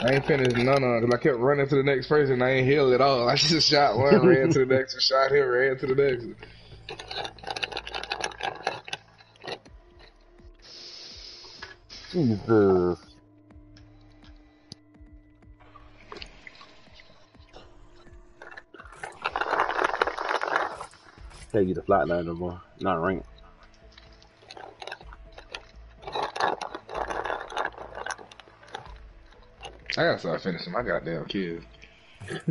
I ain't finished none of them because I kept running to the next person and I ain't healed at all. I just shot one, ran to the next one, shot him, ran to the next. Jesus. Can't get the flatline no more. Not rank. I gotta start finishing my goddamn kills.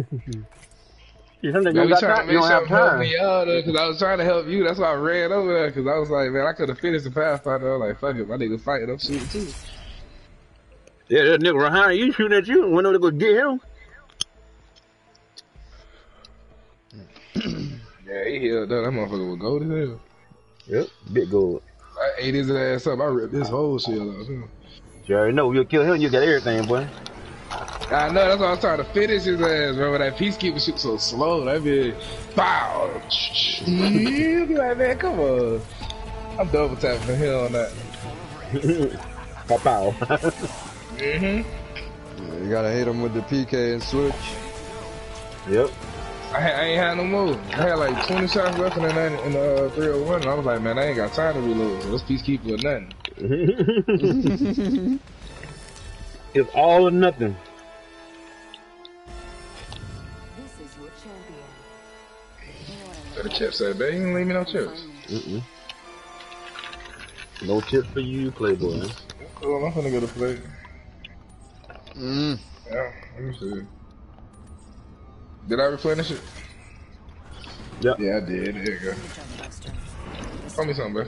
You something Man, you we got trying to time. You make don't have something help time. me out because I was trying to help you. That's why I ran over there because I was like, man, I could have finished the Pathfinder. I was like, fuck it, my nigga fighting up shooting too. Yeah, that nigga behind you shooting at you. Went over to go get him. Yeah, he healed up. That motherfucker was gold as hell. Yep. Big gold. I ate his ass up. I ripped his whole shit off. too. You already know you'll kill him. You got everything, boy. I know, that's why I was trying to finish his ass. Remember that peacekeeper shoot so slow. That be bow. you be like, man, come on. I'm double tapping for him on that. Pow pow. Mm-hmm. You gotta hit him with the PK and switch. yep. I, I ain't had no move. I had like 20 shots left in the, 90, in the uh, 301. And I was like, man, I ain't got time to reload. So this peacekeeper or nothing. it's all or nothing. This is your champion. So the chip said, man, you didn't leave me no chips. Mm-mm. No tips for you, Playboy. Cool, I'm finna go to play. Mm. Yeah, let me see. Did I replenish it? Yep. Yeah, I did. There you go. Call me something, bro.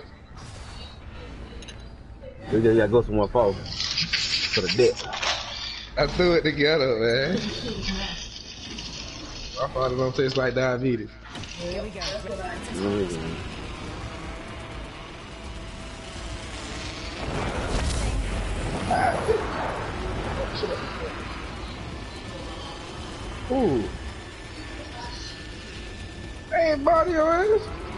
We just gotta go somewhere far for the deck. I threw it together, man. My father don't taste like diabetes. Mhm. Ooh. Ain't body your ass.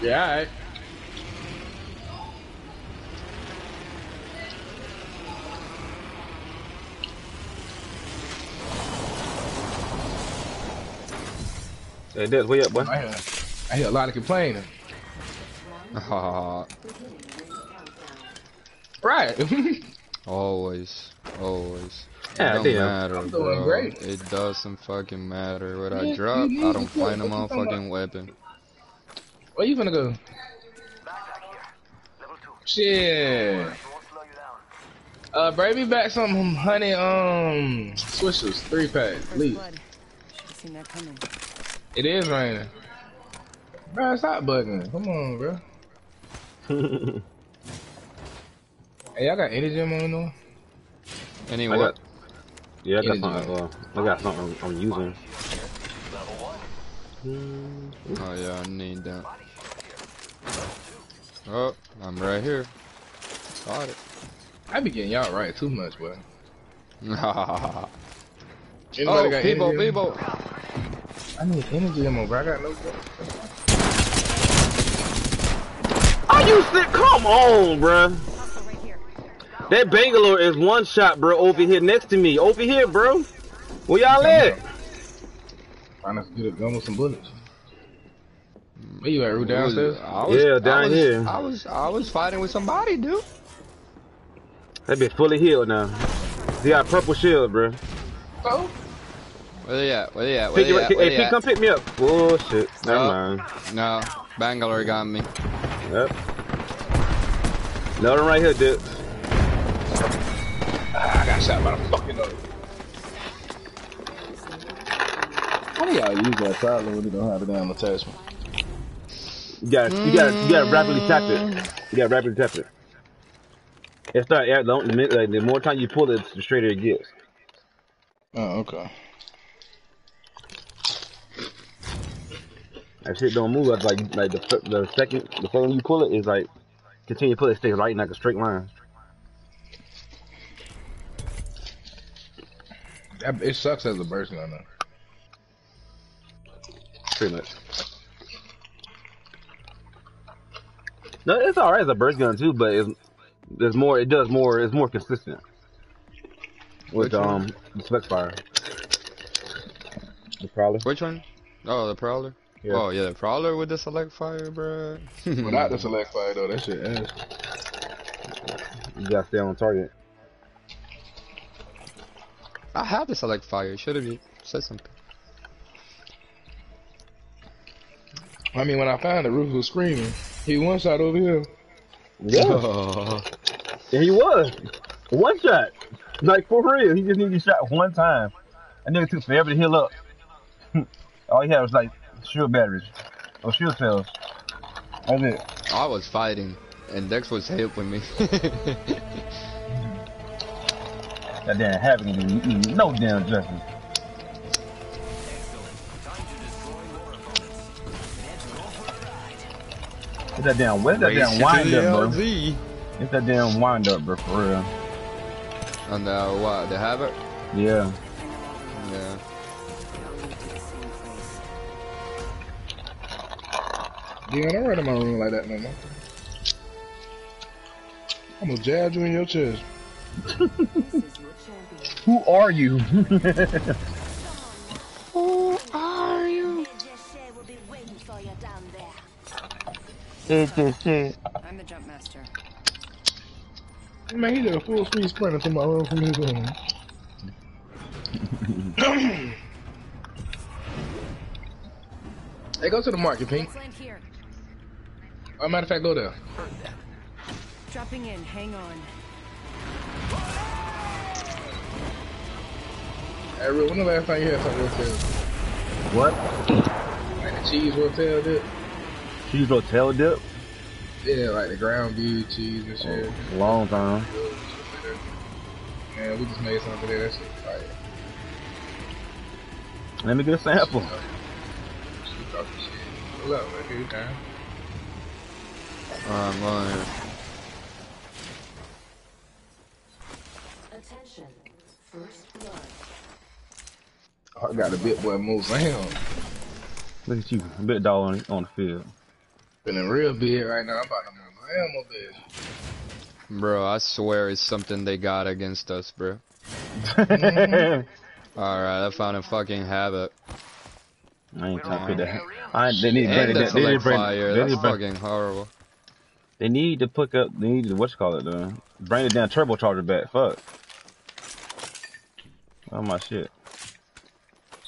Yeah, alright. Hey, Dex, where you at, boy? I hear, I hear a lot of complaining. Right. Always, always. It Yeah, don't matter, I'm doing bro. great. It doesn't fucking matter. What I drop, I don't find a What motherfucking weapon. Where you gonna go? Shit. Uh, bring me back some honey, um, swishers, three pack, please. Should've seen that coming. It is raining. Bro, stop bugging. Come on, bro. Hey, I got energy on though. Anyway, I got, yeah, I got Energy. something. Uh, I got something I'm using. oh yeah, I need that. Oh, I'm right here. Got it. I be getting y'all right too much, boy. oh, got people, people. I need energy ammo, bro. I got no. Are you sick? Come on, bruh. Hostile right here. That Bangalore is one shot, bro. Over here next to me. Over here, bro. Where y'all at? Trying to get a gun with some bullets. Where you at, Rue? Downstairs? I was, Yeah, I down was- here. I was, I was fighting with somebody, dude. That bitch fully healed now. He got purple shield, bro. Oh, Where they at? Where they at? Where Pick they it, at? hey, Where Pete, they come pick me up. Bullshit. Never Oh. mind. at? No, Bangalore got me. Yep. Another right here, dude. Ah, I got shot by the fucking nose. How do y'all use that silent when you don't have a damn attachment? You gotta, you gotta, you gotta rapidly tap it. You gotta rapidly tap it. It start, yeah, the, the, like, the more time you pull it, the straighter it gets. Oh, okay. That shit don't move. It's like, like the, the second, the second you pull it is like, continue to pull it, stays right in like a straight line. That- It sucks as a burst gun though. Pretty much. No, it's alright as a burst gun too, but it's, there's more. It does more. It's more consistent with Which one? um the select fire. The prowler. Which one? Oh, the Prowler. Yeah. Oh yeah, the Prowler with the select fire, bro. Without the select fire though, that shit ass. You gotta stay on target. I have the select fire. Should have said something. I mean, when I found it, Rufus was screaming. He one shot over here. Yeah, Oh, and he was one shot. Like for real, he just needed to shot one time. And nigga took forever to heal up. All he had was like shield batteries or shield cells. That's it. I was fighting, and Dex was helping me. That damn havoc didn't do no damn justice. It's that damn, where's that damn wind up, bro? LZ. It's that damn wind up, bro, for real. And uh, what? The Havoc? Yeah. Yeah. Yeah, don't run in my room like that no more. I'm gonna jab you in your chest. This is your champion. Who are you? it's just shit. I'm the jump master. Man, he did a full speed sprint into my room from his room. hey, go to the market, Pink. Here. Oh, matter of fact, go there. Dropping in. Hang on. Hey, Real, when the last time you had something rotel? What? Like the cheese rotel dip? Cheese rotel dip? Yeah, like the ground beef, cheese and shit. Oh, long time. Man, we just made something there. That shit fire. Let me get a sample. She talking shit. Hold up, man. Here you time. Oh, I'm going here. Attention. First blood. I got a bit boy moves down. Look at you, a bit dog on, on the field. Feeling real big right now. I'm about to move down a bit. Bro, I swear it's something they got against us, bro. Alright, I found a fucking Havoc. ain't trying to that. I they need to And bring the it. They need bring. fire. They need That's to bring. fucking horrible. They need to pick up. They need to what's call it though. Bring it down turbocharger back. Fuck. Oh my shit.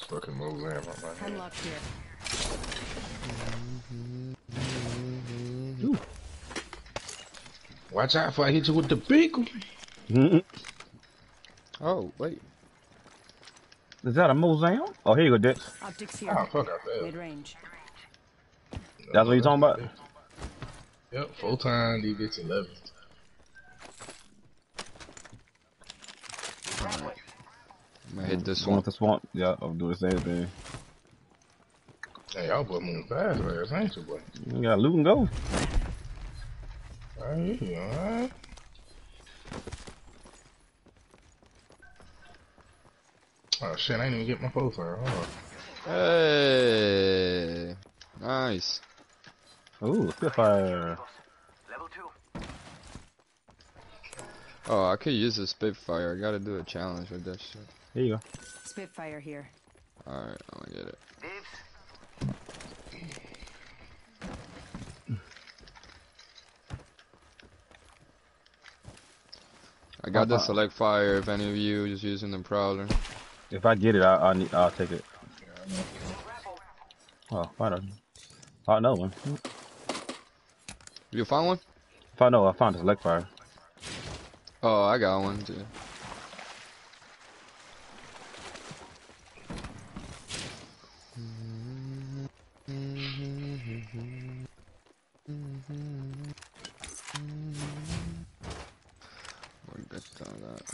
Fucking moves in my man. Hemlok here. Watch out if I hit you with the big one. Mhm. Oh, wait. Is that a Mozam? Oh, here you go, Dex. Optics here. Oh, fuck out there. Mid range. That's what you're talking about? Yep, full time, DBX 11. I'm gonna hit this Swamp one. the swamp. Yeah, I'll do the same thing. Hey, y'all boy moving fast, last, ain't you, boy? You got loot and go. Oh, alright, alright. Oh shit, I ain't even get my post on. Hold on. Hey, nice. Ooh, Spitfire. Oh, I could use a Spitfire. I gotta do a challenge with that shit. Here you go. Spitfire here. Alright, I'm gonna get it. I got the select fire if any of you is using the prowler. If I get it, I, I need, I'll take it. Oh, find a, oh, another one. You found one? If I know, I found a select fire. Oh, I got one too.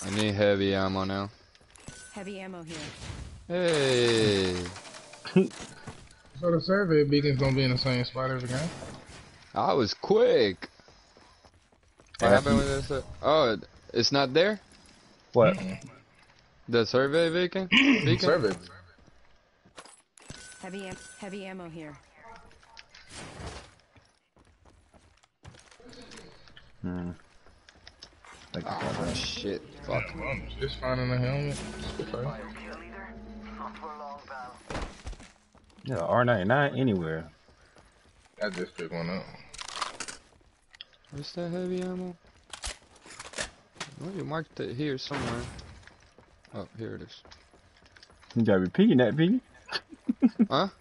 I need heavy ammo now. Heavy ammo here. Hey, So the survey beacon's gonna be in the same spot every game? I was quick. What happened with this? uh, Oh, it's not there. What? The survey beacon? beacon? Survey. Heavy am heavy ammo here. Hmm. Thank you for Oh that. shit! Fuck. I'm just finding a helmet. Spitfire. Yeah, R99 anywhere. I just picked one up. Where's that heavy ammo? Oh, you marked it here somewhere. Oh, here it is. You gotta repeating that, P. Huh?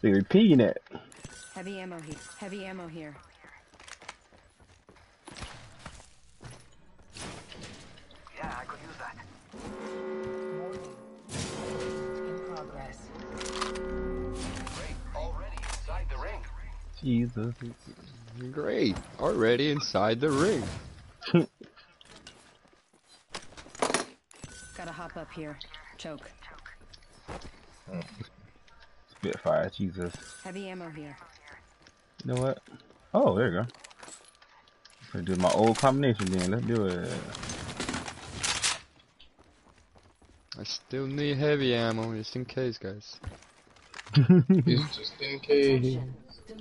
They repeating that. Heavy ammo here. Heavy ammo here. Jesus. Great. Already inside the ring. Gotta hop up here. Choke. Spitfire, Jesus. Heavy ammo here. You know what? Oh, there you go. Gonna do my old combination then. Let's do it. I still need heavy ammo just in case, guys. Just in case.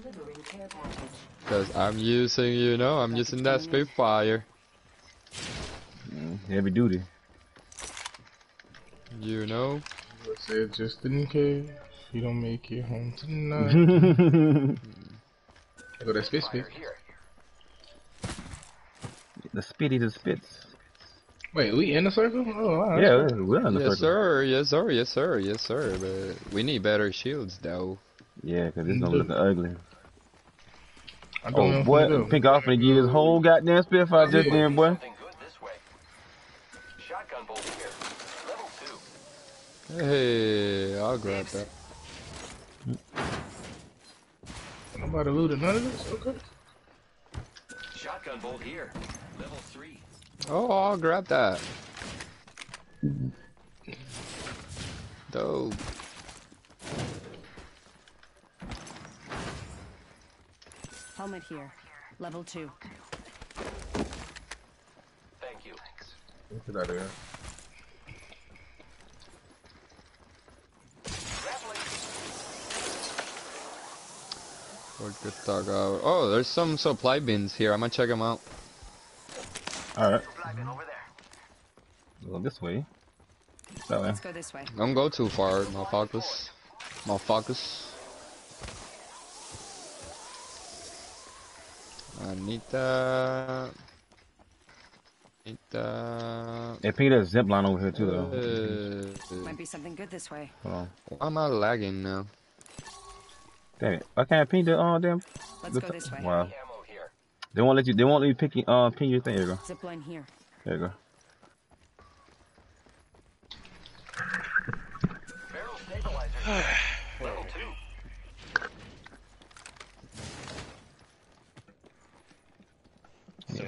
Delivering care package. Cause I'm using, you know, I'm using that Spitfire. Mm, heavy duty. You know. I said just in case you don't make it home tonight. I go that spit spit. the spitty the spits. Wait, we in the circle? Oh, wow. Yeah, we're we're in the Yes, circle. sir. Yes, sir. Yes, sir. Yes, sir. But we need better shields, though. Yeah, because it's gonna look ugly. I oh, don't know Oh, boy, we do. Pink off and get his whole goddamn Spitfire just then, boy. Something good this way. Shotgun bolt here. Level two. Hey, I'll grab that. Nobody looted none of this? Okay. Shotgun bolt here. Level three. Oh, I'll grab that. Dope. Helmet here. Level two. Thank you. Get out of here. Work the dog out. Oh, there's some supply bins here. I'm gonna check them out. Alright. Go this way. That way. Let's go this way. Don't go too far, motherfuckers. Motherfuckers. I need that. Need that. Hey, zip line over here too, though. Might be something good this way. Hold on. Why am I lagging now? Damn it. I can't ping the oh damn. Let's the go this way. Wow. They won't let you. They won't let you pick. Uh, ping your thing. There you go. Zip line here. There you go. Level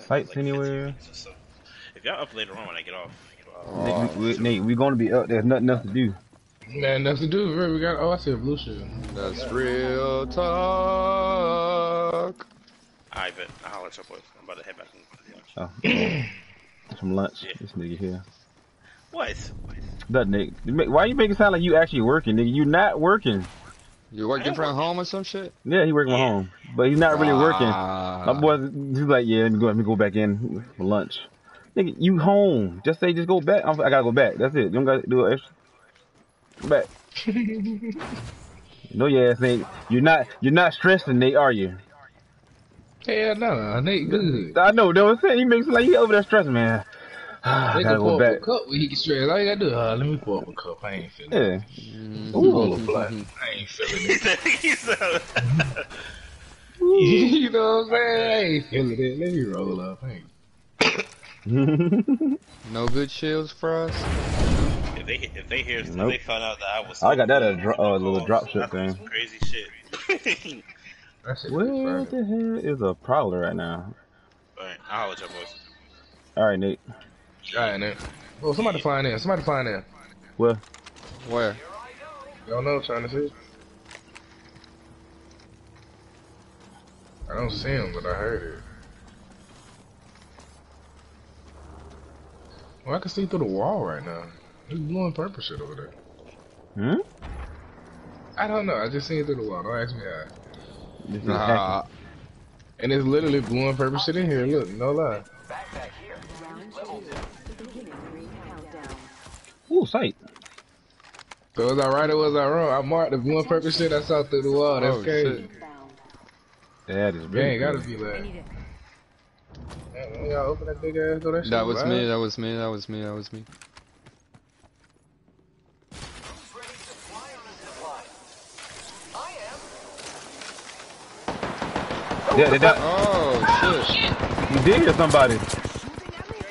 Any sights anywhere? If y'all up later on when I get off, Nate, we, we, Nate, we gonna be up. There's nothing else to do. Man, nothing to do. bro. We got. Oh, I see a blue shit. That's real talk. I bet I'll let you boys. I'm about to head back and Oh, some lunch. This nigga here. What? That Nick. you make- Why you make it sound like you actually working, nigga? You not working. You working from home or some shit? Yeah, he working from home, but he's not really working. Ah. My boy, he's like, yeah, let me go, let me go back in for lunch. Nigga, you home? Just say, just go back. I'm, I gotta go back. That's it. You don't gotta do it extra. Go back. no, yeah, ass ain't. You're not. You're not stressing, Nate, are you? Hell no, Nate good. I know. That was saying. He makes it like he over there stressing, man. I They gotta can go pour up a back. cup where he can straight. All you gotta do, uh, let me pour up a cup. I ain't feeling it. Yeah. Roll a blunt. I ain't feeling it. you know what I'm saying? I ain't feeling it. Let me roll up. I ain't. No good shields for us. If they if they hear if Nope. they found out that I was I got that a dro- uh, little drop ship thing. crazy shit. That's it. Where the hell is a prowler right now? Alright, I'll let y'all boys. All right, Nate. All right, Nate. Oh, somebody flying in. Somebody flying in. Well, Where? Y'all know what I'm trying to see? I don't see him, but I heard it. Well, I can see through the wall right now. There's blue and purple shit over there. hmm? I don't know. I just seen it through the wall. Don't ask me how. This is Nah. And it's literally blue and purple shit in here. Look, no lie. Ooh, sight. So was I right or was I wrong? I marked the blue and purple shit I saw through the wall. That's Oh, crazy. shit. That is Yeah, really ain't gotta be I like. need it. Man, when y'all open that big ass door, that That was loud. me. That was me. That was me. That was me. Who's ready to fly on a zip line? I am. Yeah, they got, Oh shit. you did hear somebody. Clearing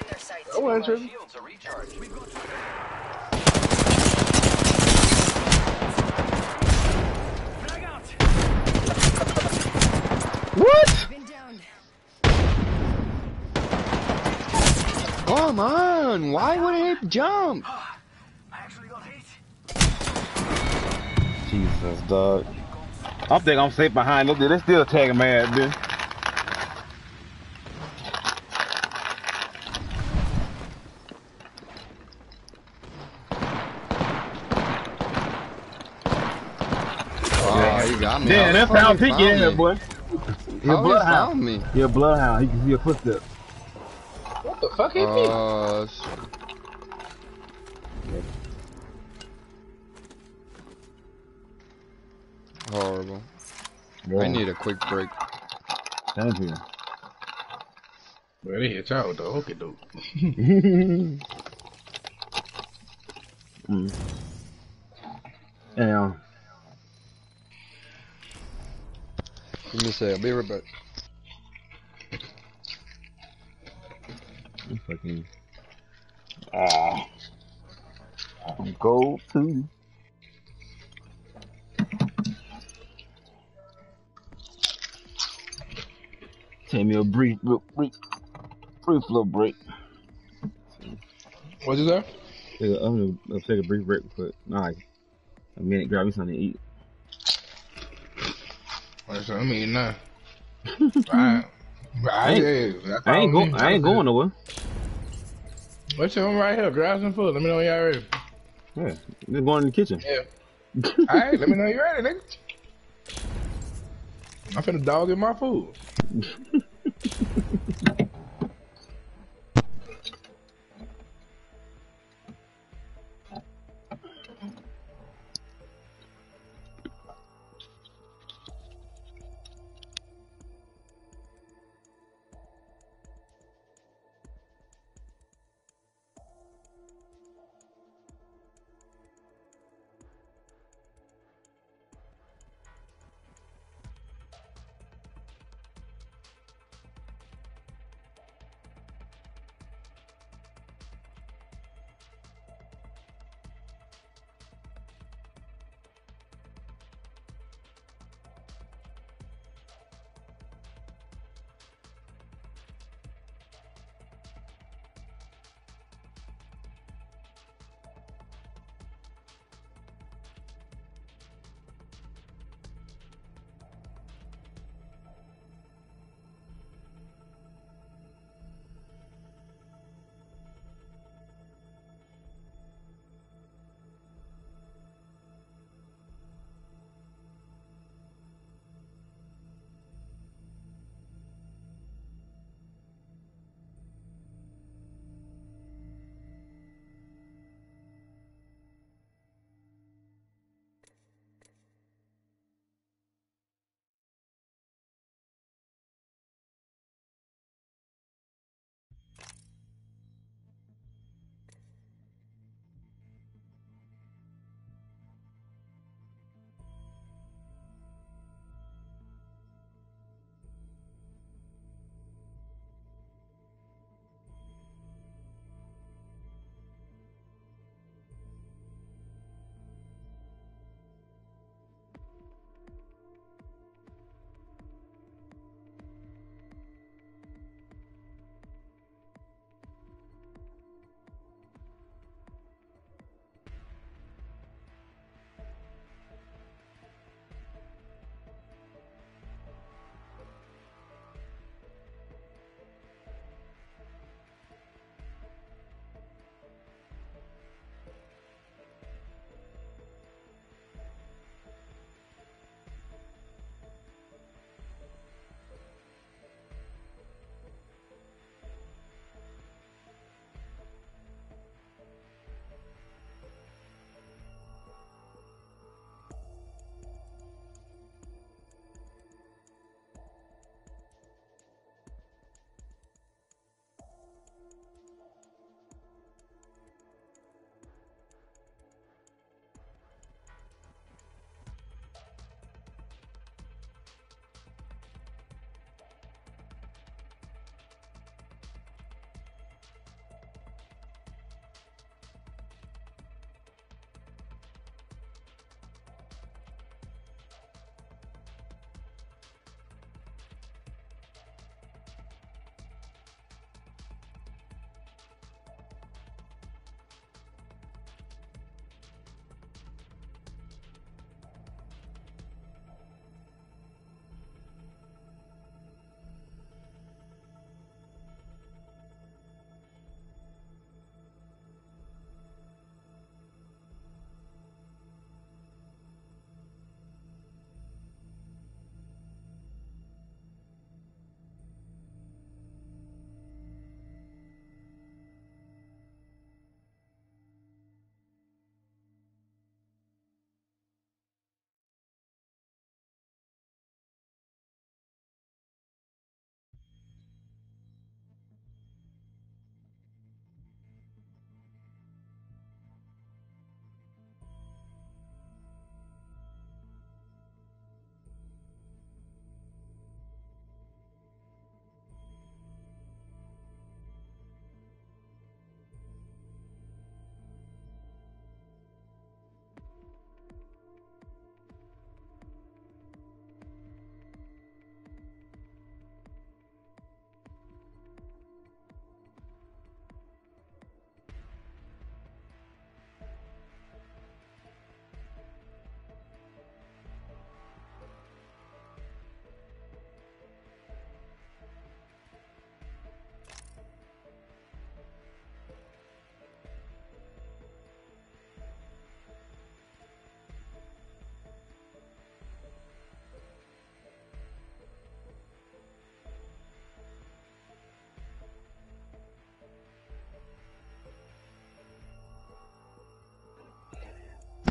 their sights. I wasn't My tripping. shields are recharged. We've got Frag out. What? Come on. Why would it jump? Ah, I actually got hit. Jesus, dog. I'm thinking I'm safe behind them. They're still tagging my ass, dude. Oh, he got me. Damn, How that's the how he Pinky found in here, boy. He a How bloodhound. found me? He a bloodhound. He can see a footstep. What the fuck is me? Oh shit. Horrible. I need a quick break. Thank you. Bro, they hit y'all with the okey doke. mm. Damn. Let me say, I'll be right back. I'm fucking. Ah. Go to. Take me a brief, brief, brief, brief little break. What'd you say? A, I'm gonna I'll take a brief break for like a minute. Grab me something to eat. Alright, so I'm eating now. Right. I ain't, I ain't going. I ain't going nowhere. What's your right here? Grab some food. Let me know when y'all ready. Yeah, just going in the kitchen. Yeah. Alright, let me know you ready, nigga. I'm finna dog in my food.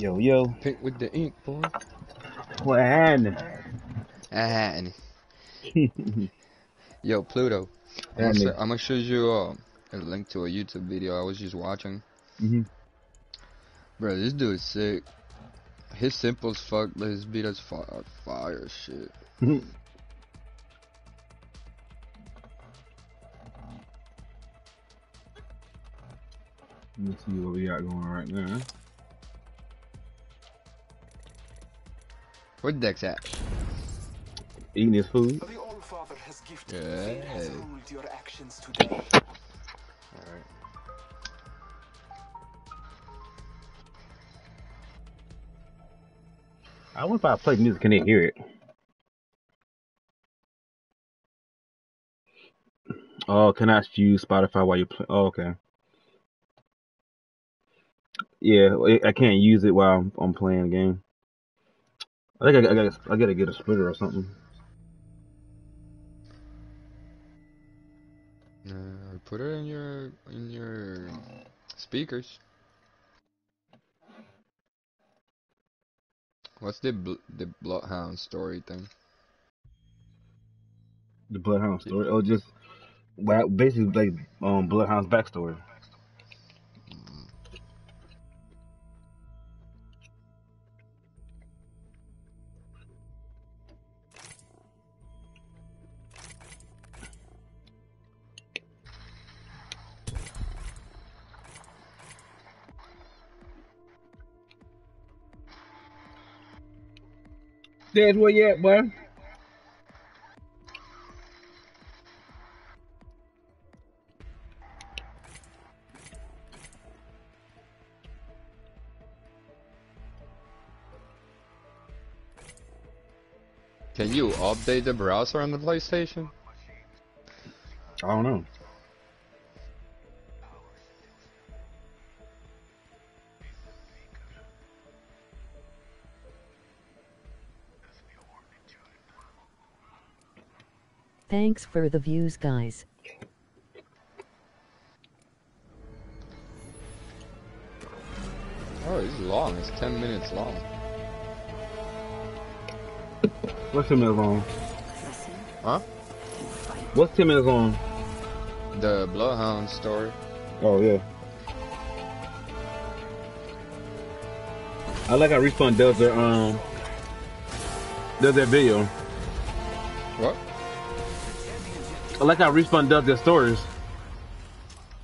Yo, yo. Pink with the ink, boy. What happened? Ah, and Yo, Pluto. I'm gonna. I'm gonna show you uh, a link to a YouTube video I was just watching. Mhm. Bro, this dude is sick. His simple as fuck, but his beat is fire, fire shit. Let's see what we got going right now. Where Dex at? Eating his food. The All-Father has gifted you and has ruled your actions today. Alright. I wonder if I play music, can they hear it? Oh, can I use Spotify while you play? Oh, okay. Yeah, I- I can't use it while I'm, I'm playing a game. I think I, I gotta, I gotta get a splitter or something. Uh, put it in your in your speakers. What's the bl the Bloodhound story thing? The Bloodhound story. Oh, just well, basically like um Bloodhound's backstory. There's where you at, boy? Can you update the browser on the PlayStation? I don't know. Thanks for the views, guys. Oh, it's long. It's 10 minutes long. What's ten minutes long? Huh? What's ten minutes long? The Bloodhound story. Oh yeah. I like how Respawn does their um does their video. What? I like how Respawn does their stories.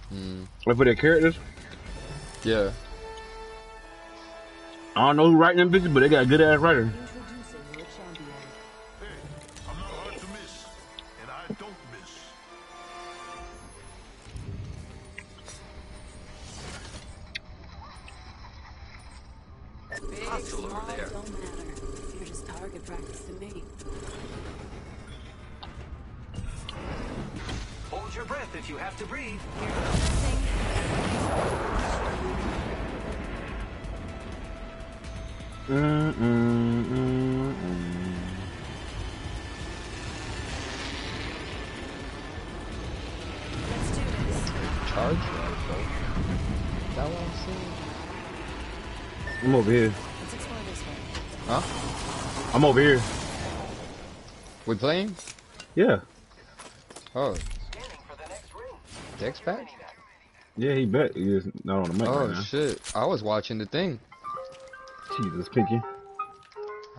Hmm. Like for their characters. Yeah. I don't know who writing them bitches, but they got a good ass writer. Bet he is not on the mic Oh right now. shit. I was watching the thing. Jesus, Pinky.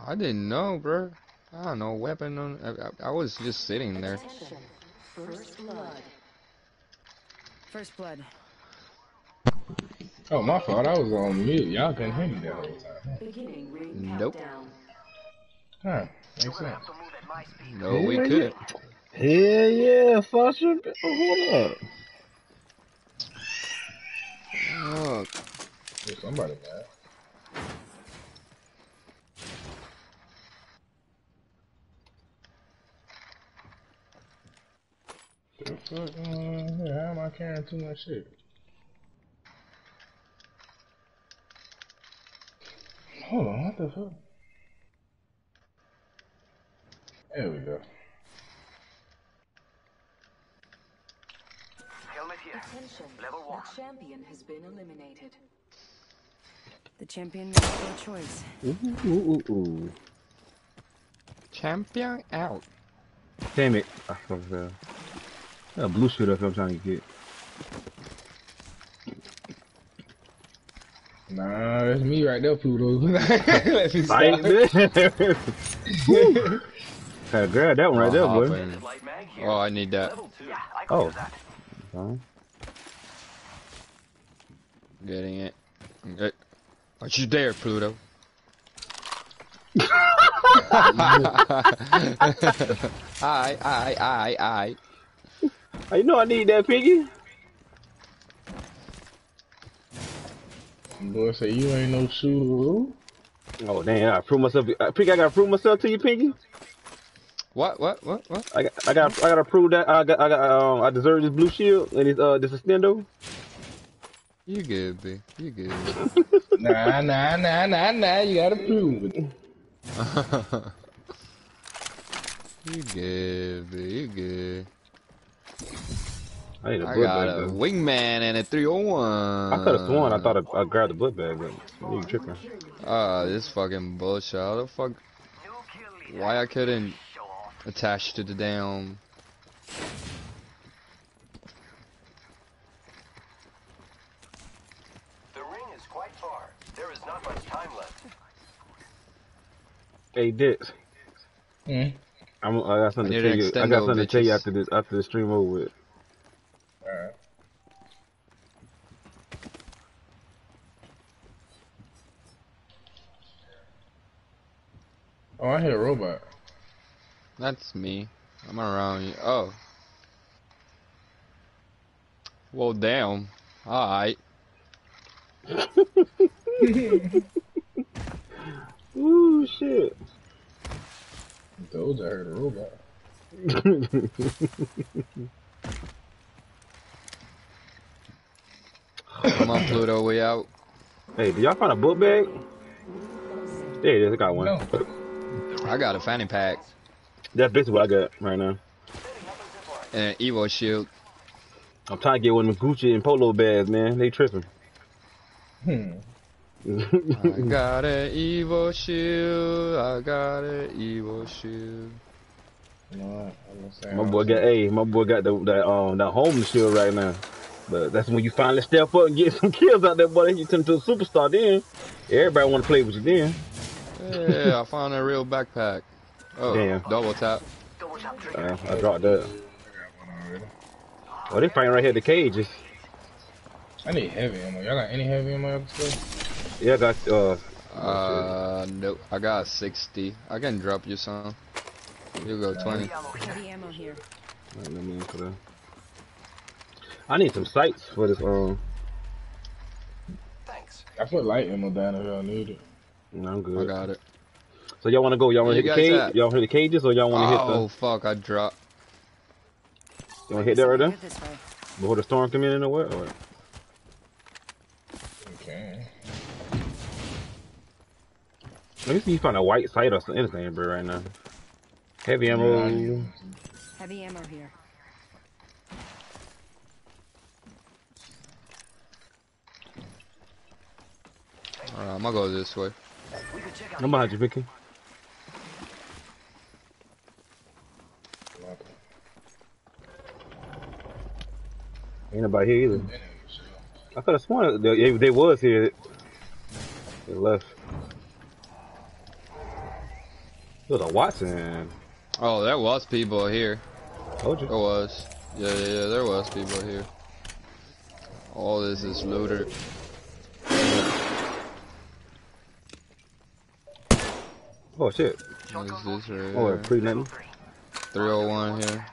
I didn't know, bro. I don't know, weapon on. I, I, I was just sitting there. First blood. First blood. Oh, my fault. I was on mute. Y'all couldn't hear me that whole time. Nope. Huh. Makes sense. No, we Yeah, yeah. couldn't. Hell yeah, Sasha. Hold up. Oh, There's somebody mad. The fuck on here? How am I carrying too much shit? Hold on, what the fuck? There we go. Attention. Level one. The champion has been eliminated. The champion made a poor choice. Ooh, ooh, ooh, ooh. Champion out. Damn it. Ah, I fucked uh, up. That a blue shooter I'm trying to get. Nah, that's me right there, Pluto. Let me I ain't stop. there. Gotta grab that one right there, boy. Oh, I need that. Oh. Fine. Getting it. Okay. Are you there, Pluto? I, I, I, I. I know I need that piggy. Boy, say you ain't no shooter. Oh damn! I prove myself. Uh, Piggy, I gotta prove myself to you, Piggy. What, what, what, what? I got, I got, I gotta prove that I got, I got, um, I deserve this blue shield and this, uh, this extendo. You good, B. You good. Nah, nah, nah, nah, nah. You gotta prove it. you good, B. You good. I need a I got bag. a though. wingman and a 301. I could have sworn I thought I, I grabbed the book bag, but you tripping. Ah, this fucking bullshit. How the fuck? Why I couldn't attach to the damn? The ring is quite far. There is not much time left. Hey, Dix. Hmm. I'm, I got something I to tell you. I got extendo, something to tell you after this, after the stream over with. Alright. Oh, I hit a robot. That's me. I'm around you. Oh. Well, damn. Alright. Ooh, shit. Those I heard a robot. Come on, Pluto. We out. hey, did y'all find a book bag? There it is. I got one. No. I got a fanny pack That's basically what I got right now. and an Evo shield. I'm trying to get one of them Gucci and Polo bags, man. They tripping. Hmm. I got an Evo shield. I got an Evo shield. You know what? I'm gonna say My boy got hey, my boy got the that um that home shield right now. But that's when you finally step up and get some kills out there, boy. You turn to a superstar then. Everybody wanna play with you then. Yeah, I found a real backpack. Oh, Damn. double tap. Uh, I dropped that. Oh, they fighting right here at the cages. I need heavy ammo. Y'all got any heavy ammo up stuff? Yeah, I got uh Uh, nope. I got 60. I can drop you some. You go 20. Heavy ammo here. let me for that. I need some sights for this um Thanks. I put light ammo down if y'all need it. no, I'm good. I got it. So y'all wanna go, y'all wanna hit the cage? Y'all hit the cages or y'all wanna Oh, hit the... Oh, fuck. I dropped. you wanna hit that right there? Good this way. Before the storm come in or what? Or? Okay. Let me see if you find a white sight or something anything, bro, right now. Heavy ammo. Heavy ammo here. Alright, I'm gonna go this way. I'm behind you, Vicky. Ain't nobody here either. I could have sworn they, they, they was here. They left. It was a Wattson. Oh, there was people here. Told There you. was. Yeah, yeah, yeah. There was people here. All this is looted. Oh shit. What is this right Oh, here? pre nothing. 301 here.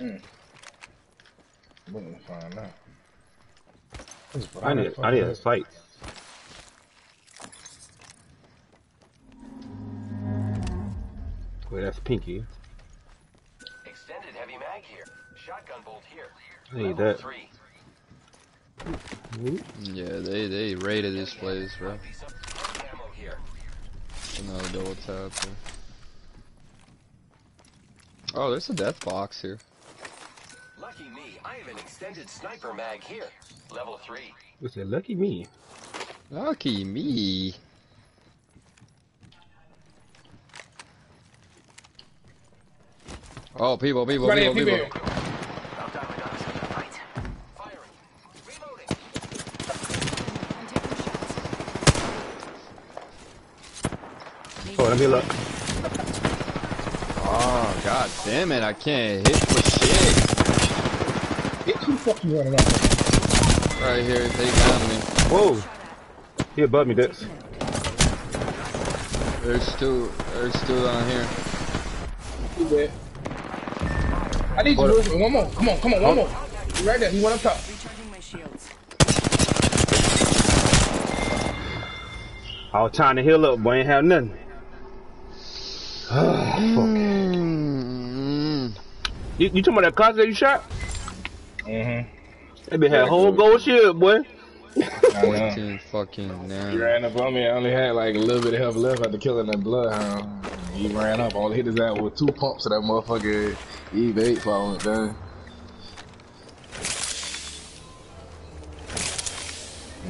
I'm gonna find out. I need I need a sight. Wait, that's Pinky. Extended heavy mag here. Shotgun bolt here. I need Level that. Three. Yeah, they they raided this place, bro. Might be some heavy ammo here. Another double tap here. Oh, there's a death box here. Lucky me, I have an extended sniper mag here. Level three. What's that? Lucky me. Lucky me. Oh, people, people, Right people, here, people. Oh, let me look. Oh, god damn it, I can't hit for shit. Get who fucking you running off? Right here, they got me. Whoa. He above me, Dex. There's two, there's two on here. You dead. I need you Hold to move. One more. Come on, come on, one more. You right there. He went up top. Recharging my shields. I was trying to heal up, but ain't have nothing. Ah, fuck. Mm. You, you talking about that closet that you shot? Mm-hmm. That bitch had whole gold shield, boy. 14 fucking He nine. ran up on me. I only had like a little bit of health left after killing that bloodhound. He ran up. All hit his ass with two pumps of that motherfucker EVA 8 following down.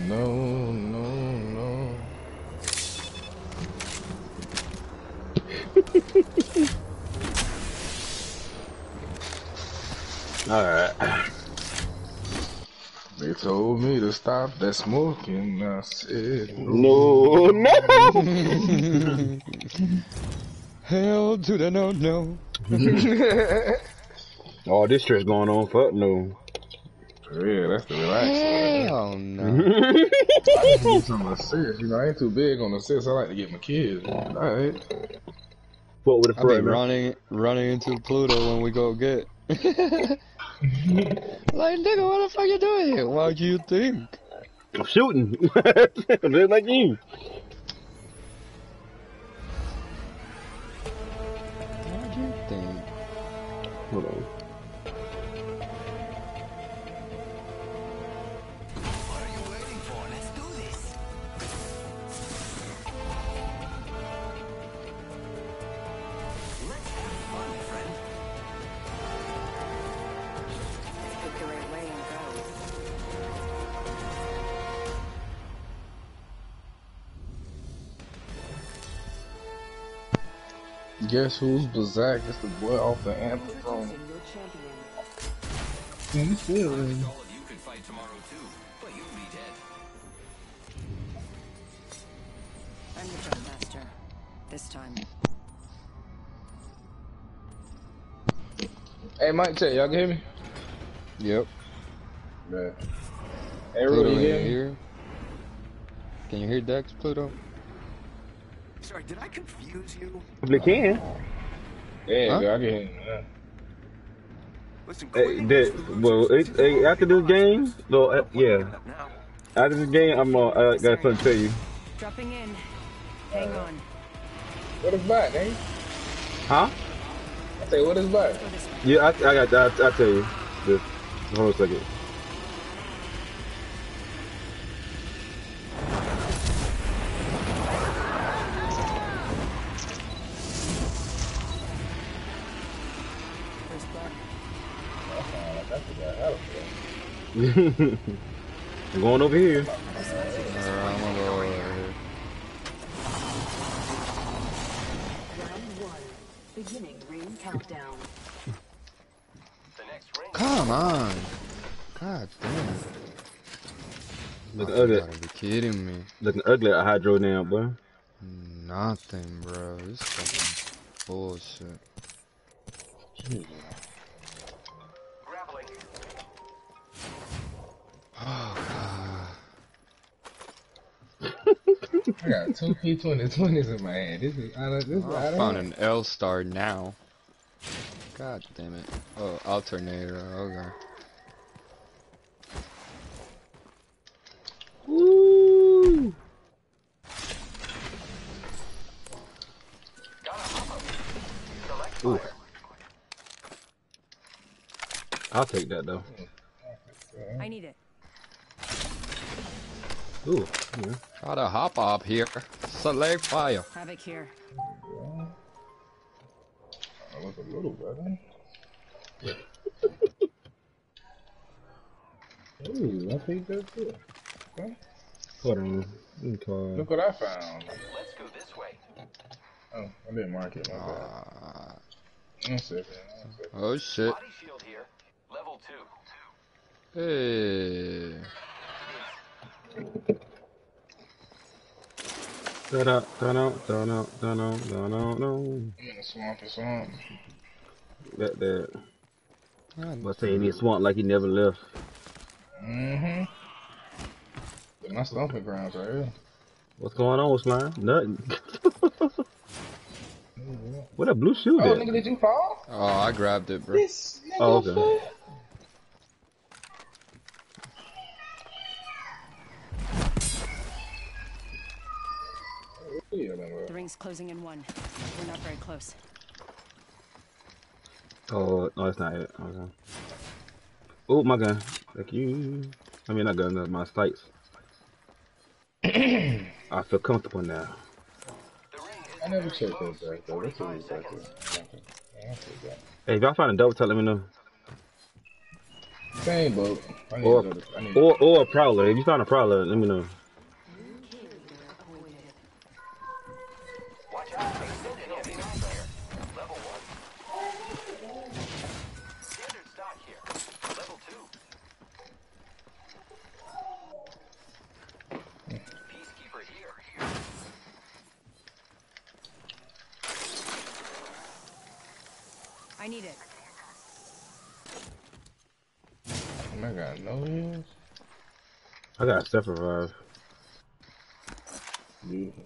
No, no, no. Alright. They told me to stop that smoking. I said No, no. Hell to the no, no. All this stress going on, fuck no. Yeah, that's the relax. one. No. I can get some assists. You know, I ain't too big on assists. I like to get my kids. Alright. What with the I be running, running into Pluto when we go get. Like, nigga, what the fuck you doing here? What do you think? I'm shooting. Just like you. Guess who's Bazak? It's the boy off the anthem song. Your you still in. All of you could fight tomorrow too, but you'll be dead. I'm the Jumpmaster. This time. Hey, Mike, check. Y'all can hear me? Yep. Yeah. Hey, Rudy, can you you hear me? hear? Can you hear Dex, Pluto? Sorry, did I confuse you? If they can. Yeah, Huh? I can hear you. Yeah. Listen, Hey, that, well, it, hey, after this game, no, uh, yeah. After this game, I'm uh, I got something to tell you. Dropping in. Hang on. What is back, eh? Huh? I say, what is back? Go. Yeah, I, I got. I, I'll tell you. Just hold on a second. I'm going over here. Alright, I'm gonna go over here. Round one. Beginning ring countdown. Come on. God damn. Looking You ugly. gotta be kidding me. Looking ugly at hydro now, boy. Nothing, bro. This fucking bullshit. Grappling. I got two P2020s in my hand. This is out of this. Is out I found hand. an L star now. God damn it. Oh, alternator. Okay. Woo! Ooh. I'll take that though. I need it. Ooh. Yeah. Try to hop up here. Select fire. Havoc here. I look a little better. Ooh, I think that's good. Okay. Hold on. Okay. Look what I found. Let's go this way. Oh, I didn't mark it. My bad. Ah. One second. One second. oh shit. Body shield here. Level two. Hey. Da da da no da no da no da no no. I'm in the swamp or swamp. That that. I'm about say in the swamp like he never left. Mm-hmm. My stomping grounds right here. What's going on, slime? Nothing. what a blue shoe? Oh, at? nigga, did you fall? Oh, I grabbed it, bro. This nigga oh, okay. Fool. Yeah, man. The ring's closing in one. We're not very close. Oh, no, it's not it. Okay. Oh, my gun. Thank you. I mean, not gun, uh, my sights. I feel comfortable now. I never checked that back though. That's what we back there. I don't think that. Hey, if y'all find a dope, tell let me know. Same boat. Or, to go to, I need or, or a prowler. If you find a prowler, let me know. Watch out. Extended heavy mag here. Level one. Standard stock here. Level two. Peacekeeper here. I need it. I got no heels. I got a step revive. Beautiful.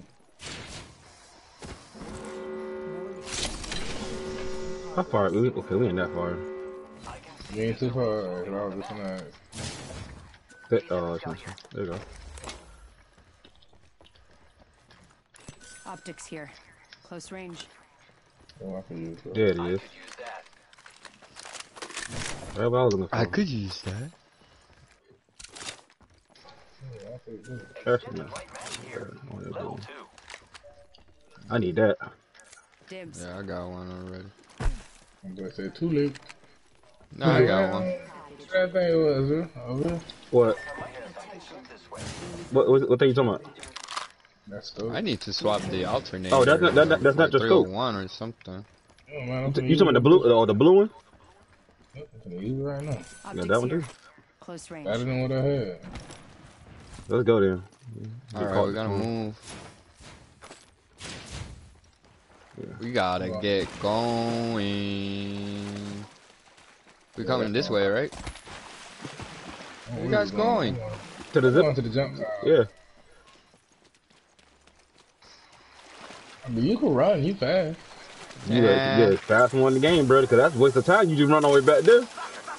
How far? We, okay, we ain't that far. You ain't too far. Alright, I was just gonna. That, oh, it's not- there you go. Optics here. Close range. Oh, I can use it. There it is. Right what I was looking for. I could use that. Actually, no. Oh, yeah, boom. I need that. Dibs. Yeah, I got one already. I'm gonna say too late. No, I got one. What that thing was, huh? What? What, what, what thing you talking about? That's dope. I need to swap the alternator. Oh, that's not- that- that- that's not for your oh scope. 301 or something. Oh, man, You, finna you talking about the blue, or oh, the blue one? use- I'm finna use it right now. Yeah, that one too. Close range. Better than what I had. Let's go then. Get Alright, caught we gotta this one. move. We gotta get going. We coming this way, right? Oh, Where we you guys was going? To the zip. going to the jump side. Yeah. I mean, you can run, you fast. You yeah. yeah, fast one in the game, brother, because that's a waste of time. You just run all the way back there.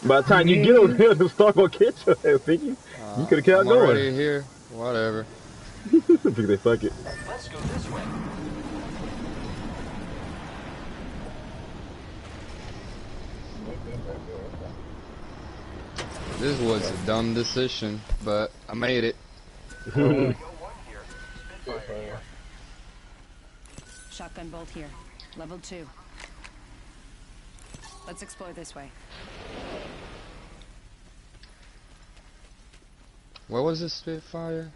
By the time you get over there, the star gonna catch you. Thinking you could have kept I'm going. already here. Whatever. Think they fuck it. Let's go this way. This was a dumb decision, but I made it. Shotgun bolt here. Level two. Let's explore this way. Where was this Spitfire?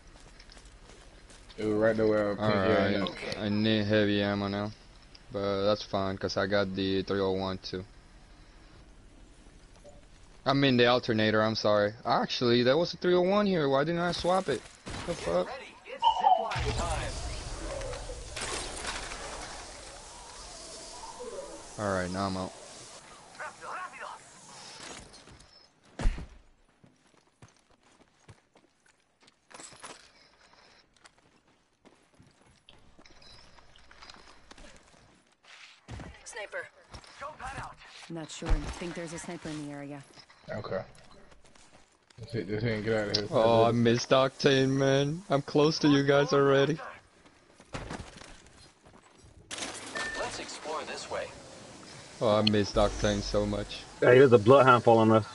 It was right there where I pinned Alright, yeah, I need heavy ammo now. But that's fine, because I got the 301 too. I mean the alternator, I'm sorry. Actually, there was a 301 here, why didn't I swap it? The fuck? It's zipline time. Alright, now I'm out. Not sure. Think there's a sniper in the area. Okay. This it, this ain't get out of here. Oh, I missed Octane, man. I'm close to you guys already. Let's explore this way. Oh, I missed Octane so much. Hey, there's a bloodhound following us.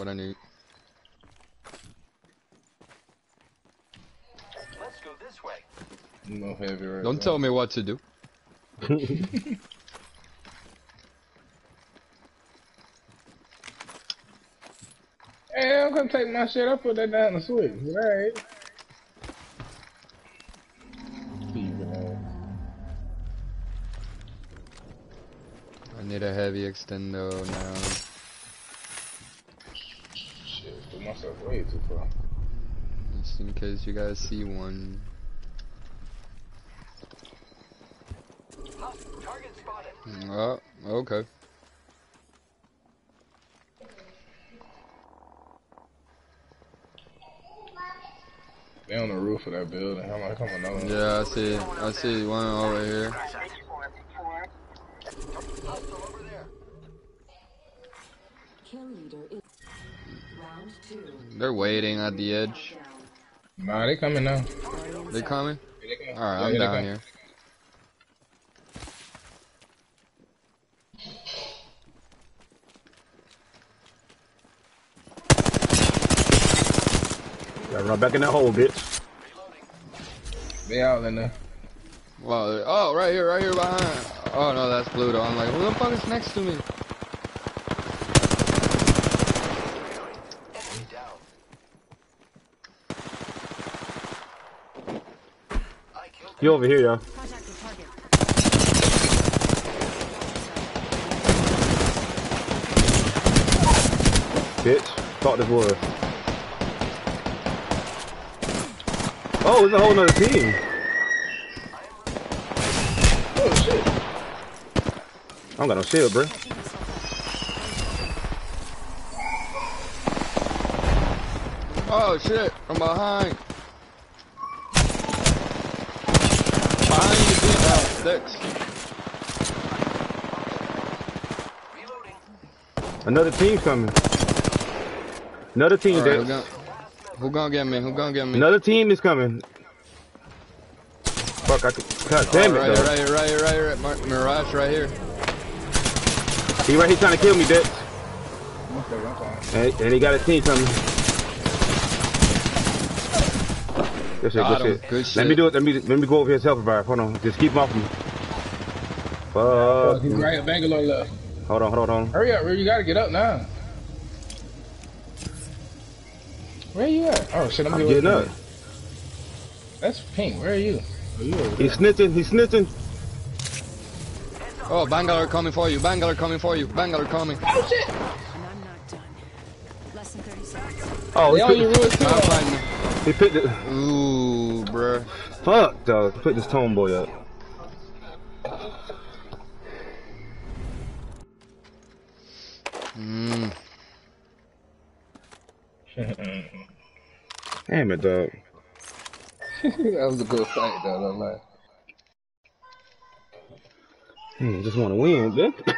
What I need. Let's go this way. No heavy right Don't tell me what to do. Hey, I'm gonna take my shit. I put that down the switch. Alright. I need a heavy extendo now. Shit, threw myself way too far. Just in case you guys see one. Target spotted. Oh, okay. They on the roof of that building. How am I coming on? Yeah, I see. I see one over here. They're waiting at the edge. Nah, they coming now. They coming? Alright, Yeah, I'm they down here. Gotta run back in that hole, bitch. They out in there. Well, oh, right here, right here behind. Oh no, that's Pluto. I'm like, who the fuck is next to me? Enemy down. I killed You over here, the target. Bitch. Thought this was. Oh, it's a whole nother team. Oh shit. I don't got no shield, bro. Oh shit, behind. Behind you, beat out sticks. Another team's coming. Another team, Alright, who gonna, who gonna get me? Who gonna get me? Another team is coming. Fuck, I could. God damn Oh, it, right here, right here, right here, right here. Mar- Mirage right here. He right here trying to kill me, Dex. Okay, I'm fine. And, and he got a team coming. Good shit, Got good him. shit. Good Let me do it. Let me let me go over here and self revive. Hold on. Just keep him off me. Fuck. he's right at Bangalore left. Hold on, hold on, hold on. Hurry up, bro. You gotta get up now. Where you at? Oh shit, I'm, I'm here getting with up. That's pink. Where are you? Oh, you He's snitching. He's snitching. Oh, Bangalore coming for you. Bangalore coming for you. Bangalore coming. Oh shit! And I'm not done. Less than 30 seconds. Oh, They he on your picked, roof too. Not fighting me. he picked it. Ooh, bruh. Fuck, dog. Pick this tone boy up. Mm. Damn it, dog. that was a good fight, though. Don't lie. Hmm, just want to win, bitch.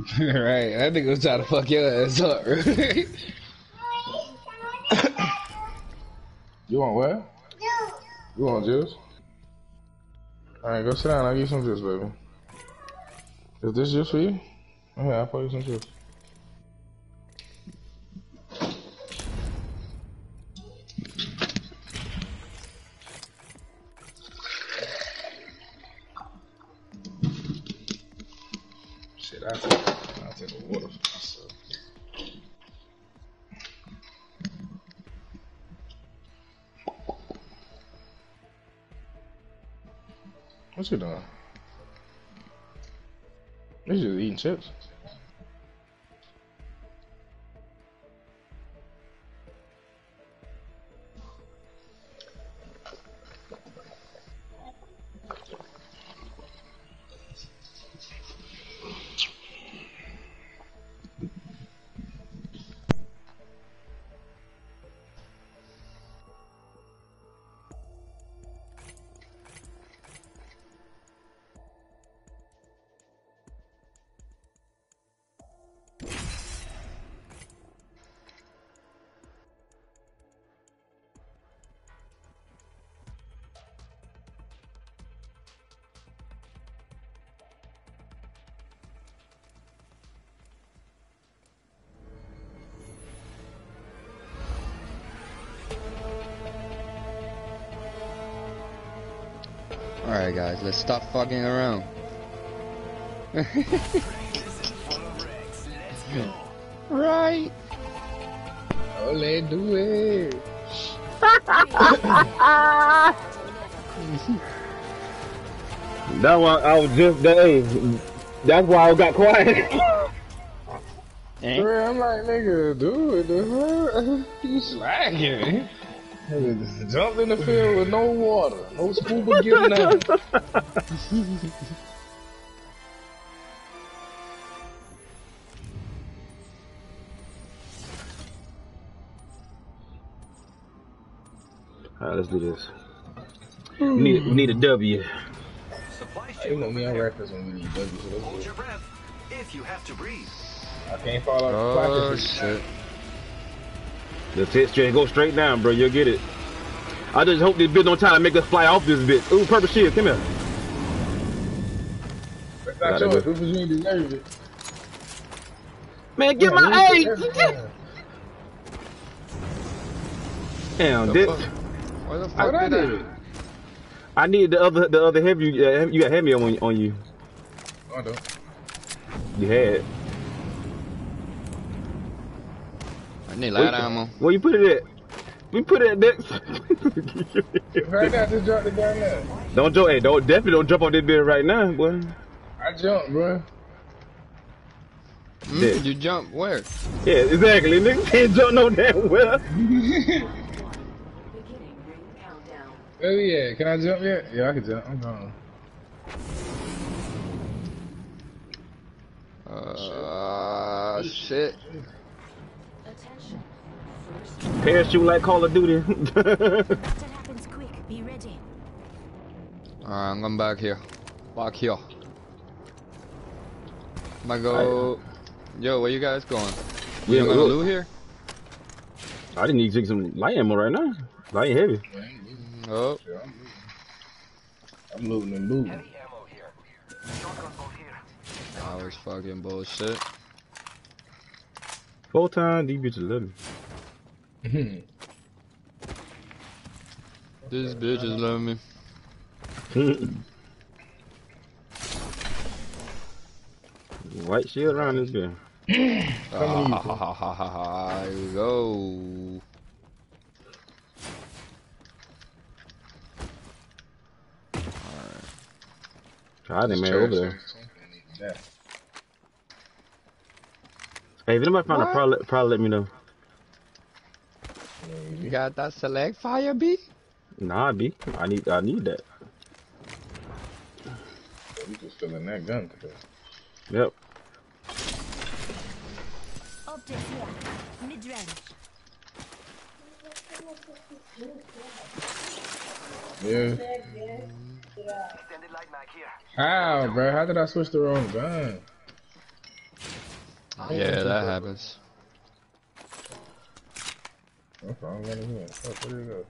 right, that nigga was trying to fuck your ass up. right? you want what? You want juice? Alright, go sit down. I'll give you some juice, baby. Is this juice for you? Okay, I'll pour you some juice. Shit, I'll take, I'll take a water for myself. What he doing? He's just eating chips. Guys, let's stop fucking around. right. Oh, let's do it. That's why I was just that. Hey, that's why I got quiet. Bro, I'm like, nigga, dude, the fuck? You slacking. Nigga, Jump in the field with no water, no scuba gear, nothing. All right, let's do this. We need, we need a W. You know me, I'm reckless when we need W. Hold your breath if you have to breathe. it. I can't fall off the Oh clock. shit. Let's hit go straight down, bro. You'll get it. I just hope this bitch don't try to make us fly off this bitch. Ooh, purple shield, come here. Not yours. go. Was you deserve it. Man, get Yeah, my you A. deserve. Damn, The this. fuck? Why the fuck I did do I? it? I need the other, the other heavy. Uh, you got heavy on on you. Oh, I don't. You had. I need light ammo. Where you put it at? We put it at next. Right now, just drop it down there. don't jump. Hey, don't definitely don't jump on this bit right now, boy. I jumped, bro. Hmm? Yeah. You jump where? Yeah, exactly. Nigga can't jump no damn well. Beginning ring countdown. Oh yeah, can I jump yet? Yeah, I can jump. I'm gone. Uh, shit. Attention. First Parachute like Call of Duty. Happens quick. Be ready. Alright, I'm going back here. Back here. I'm gonna go. Yo, where you guys going? We Yeah, don't gonna loot here? I didn't need to take some light ammo right now. Light and heavy. Oh, Yeah, I'm, I'm moving and moving. Heavy ammo here. Shotgun here. that was fucking bullshit. Full time, these bitches love me. This bitch is loving me. White shield around this bitch. Ah, ha, ha, ha, ha, ha, ha. Here we go. Try them man over there. Yeah. Hey, if anybody find a What? probably probably let me know. You got that select fire B? Nah, B. I need I need that. We just filling that gun today. Yep. Optic here. Mid range. Yeah. Extended light mag here. How, bro? How did I switch the wrong gun? Yeah, that happens. Gun again? Oh, go?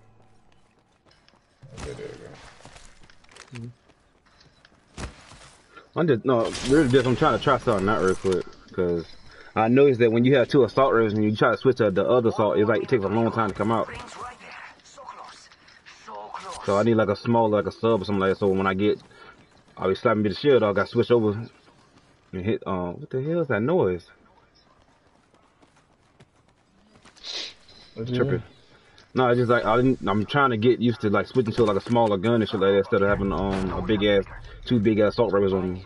Okay, there we go. I'm just no, really just I'm trying to try something out real quick because I noticed that when you have two assault rifles and you try to switch to the other assault, it's like it takes a long time to come out. So I need like a small, like a sub or something like that. So when I get, I'll be slapping me the shield, I got to switch over and hit. Um, what the hell is that noise? What you Tripping. No, it's just like I didn't, I'm trying to get used to like switching to like a smaller gun and shit like that instead of having um a big ass, two big ass assault rifles on me.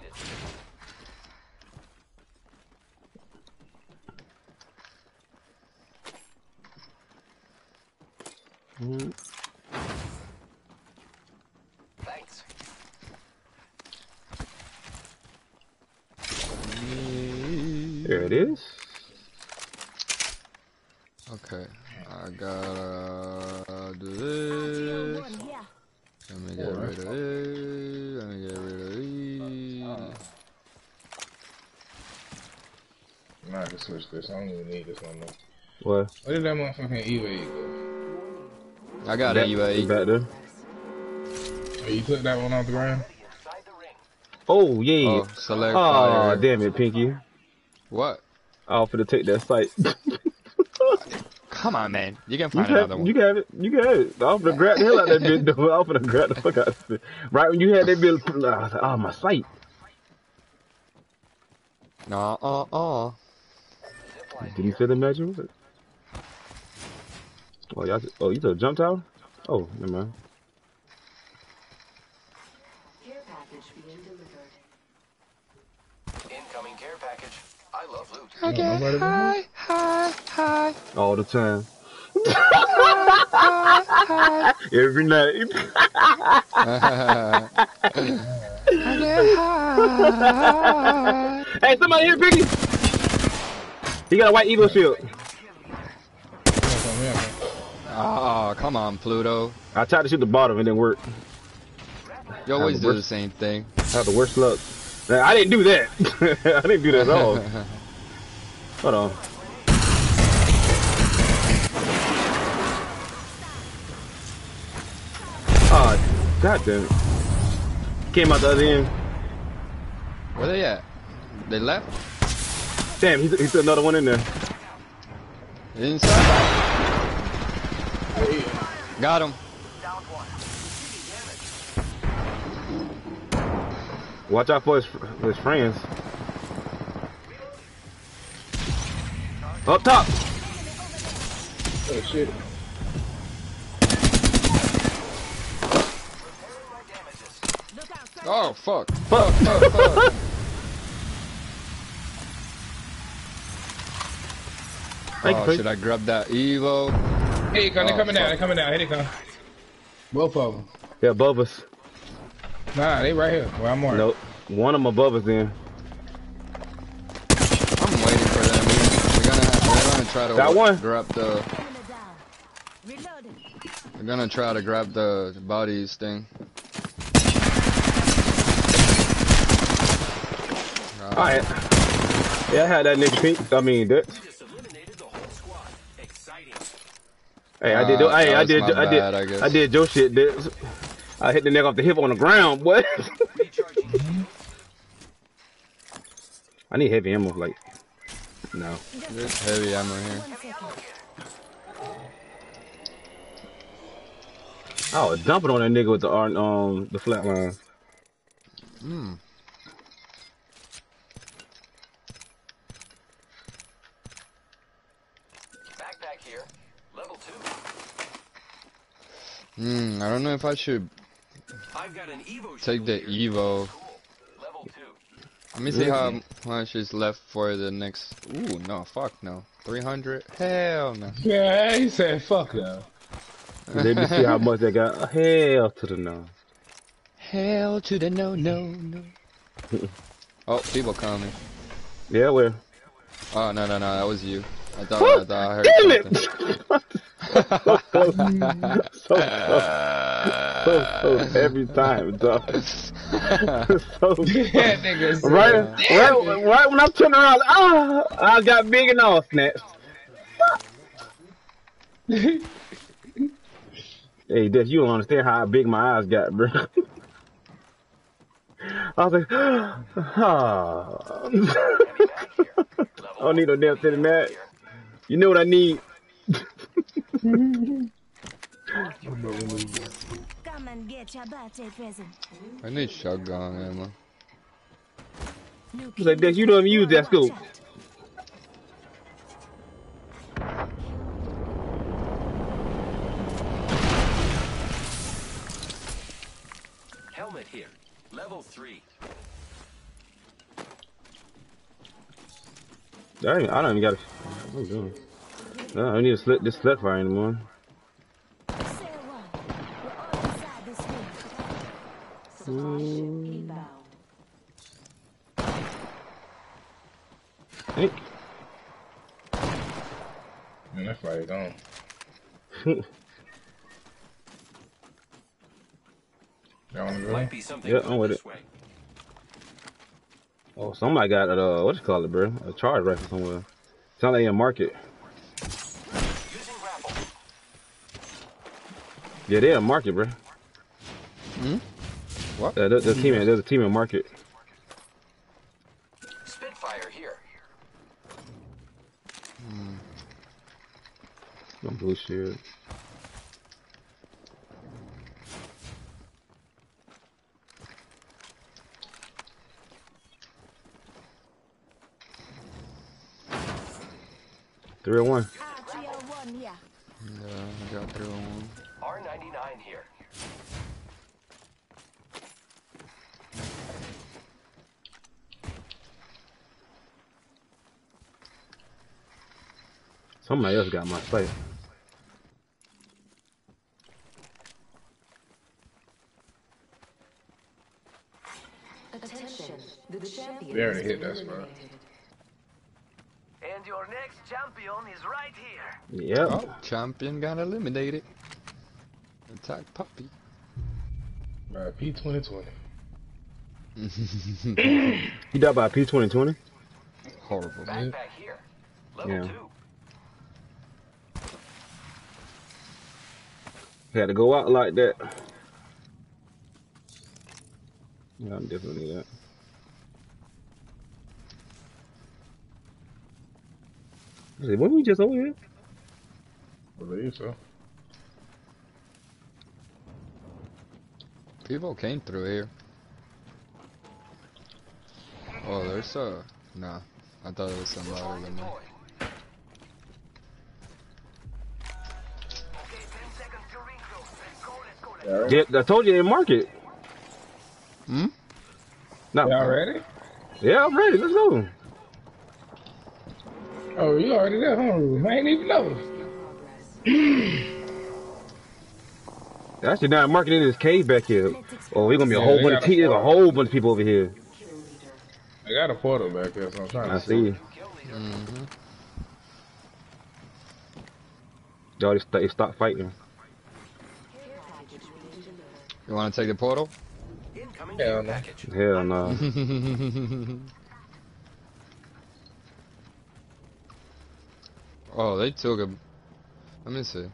Thanks. There it is. Okay, I gotta do this. 1 here. Let me get rid of this. Let me get rid of these. Nah, I can switch this. I don't even need this no more. What? Where did that motherfucking E-Wave go? I got Back- it, UAE. Back there. Oh, you took that one off the ground? Inside the ring. Oh yeah. Oh, select Oh, fire. damn it, Pinky. What? I offered to take that site. Come on, man. You can You find can, another one. you got it. You got it. I'm gonna grab the hell out of that bitch. though. I'm gonna grab the fuck out of it. Right when you had that bitch, I was like, oh, my sight. Nah, uh, uh. Did you see the magic? with it? Oh, y'all, oh, you took a jump tower? Oh, never mind. Care package being delivered. Incoming care package. I love loot. I get high, high, high, All the time. high, high. Every night. I get high. hey, somebody here, Piggy! He got a white Evo shield. Oh, come on, Pluto. I tried to shoot the bottom, it didn't work. You always the do the same thing. I had the worst luck. Man, I didn't do that. I didn't do that at all. Hold on. Oh, god damn it. Came out the other end. Where they at? They left? Damn, he, he threw another one in there. Inside? Got him. Watch out for his, for his friends. Up top! Oh shit. Oh, fuck. Fuck! Fuck, fuck. Thank oh, Pete. should I grab that Evo? Here you come. They're Oh, coming down. They're coming down. Here they come. Both of them. Yeah, above us. Nah, they right here. Where I'm marked. Nope. One of them above us then. I'm waiting for them. We're gonna, we're gonna try to Got one. grab the. Enemy down. Reloading. We're gonna try to grab the bodies thing. Alright. Yeah, I had that nigga pink. I mean, that. Just eliminated the whole squad. Exciting. Hey, I did. Uh, hey, I did. my I did. I guess. I did your shit. Dude. I hit the nigga off the hip on the ground, boy. Recharging. I need heavy ammo. Like, no. There's heavy ammo here. One second. I was dumping on that nigga with the ar- um the flatline. Hmm. Backpack here. Level two. Hmm. I don't know if I should I've got an Evo take the here. Evo. Cool. Level two. Let me see how much is left for the next. Ooh, no, fuck no. 300? Hell no. Yeah, he said fuck no. Let me see how much they got. Hell to the no. Hell to the no, no, no. oh, people coming. Yeah, well. Oh, no, no, no, that was you. I thought, I, thought I heard Damn something. it! so close. So close. So close every time, dog. so close. That nigga Right, right, right when I'm turning around, ah, I got big and all snaps. hey, Def, you don't understand how big my eyes got, bro. I was like, ah. I don't need no damn thing that. You know what I need? Come and get your birthday present. I need shotgun ammo. New like, Def, you don't even use that scope. Helmet here. Level three. I don't, even- I don't even got a. No, I don't need to slit this select fire anymore. Say one. We're all inside this room. Supply ship inbound. Think. Man, that's right on. Y'all wanna go? Might be something Yeah, I'm with it. way. Oh, somebody got a, uh, what you call it, bro? A charge rifle somewhere. Sound like in a market. Using grapple. Yeah, they in a market, bro. Hmm? What? Yeah, there's, there's a team in, there's a team in market. Spitfire here. Hmm. Some bullshit. Three oh one. Ah, RTL1 here. Yeah, I got through one. R99 here. Somebody else got my sight. Attention. The champion They already hit been that spot. And your next champion is right here. Yep. Oh, champion got eliminated. Attack puppy. Right, P twenty twenty. You died by P twenty twenty. Horrible. Backpack here. Level Yeah. two. Had to go out like that. Yeah, I'm definitely that. I said, Wasn't we just over here? Believe so. People came through here. Oh, there's a. Nah, I thought it was somebody than me. Okay, 10 seconds to ring close. Let's go, let's go, let's Yeah, I told you they mark it. Hmm? No. Y'all ready? Yeah, I'm ready. Let's go. Oh, you already there, huh? I ain't even know. Actually, now marketing in this cave back here. Oh, we're gonna be a Yeah, whole bunch of a people. There's a whole bunch of people over here. I got a portal back there, so I'm trying I to see. Mm-hmm. Y'all just st- stop fighting. You want to take the portal? Incoming Hell care no. package. Hell no. oh, they took him. Let me see.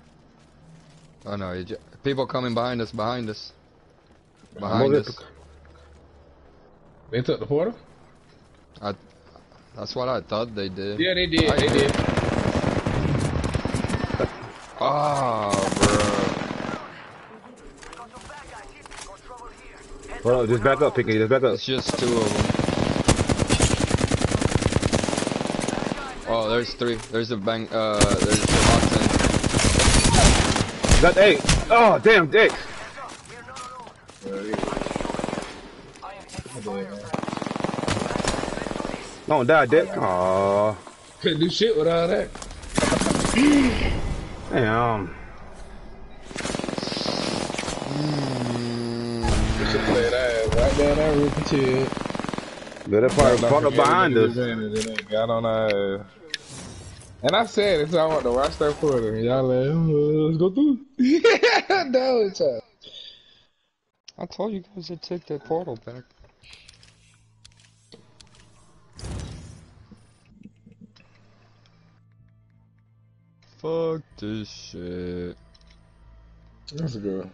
Oh no, you ju- people coming behind us, behind us, behind Mother- us. They took the portal? I, that's what I thought they did. Yeah, they did. I- They did. Ah, bro. Hold on, just back up, Picky. Just back up. It's just two of them. Oh, there's three. There's a bang. Uh, there's a Octane. Got eight. Oh, damn, Dick. Don't die, Dick. Aw. Couldn't do shit without that. Damn. Should play that right down that roof and chill. Better part, part behind us. Got on our. And I said it, so I want to watch that portal. And y'all like, oh, let's go through. no, it's I told you guys to take that portal back. Fuck this shit. That's good.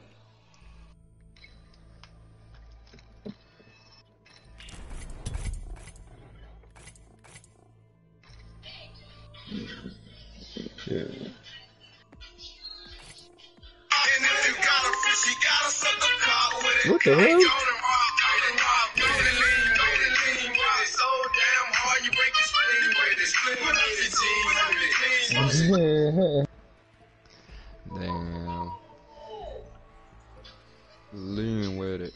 Yeah. What the hell? Damn. Lean with it.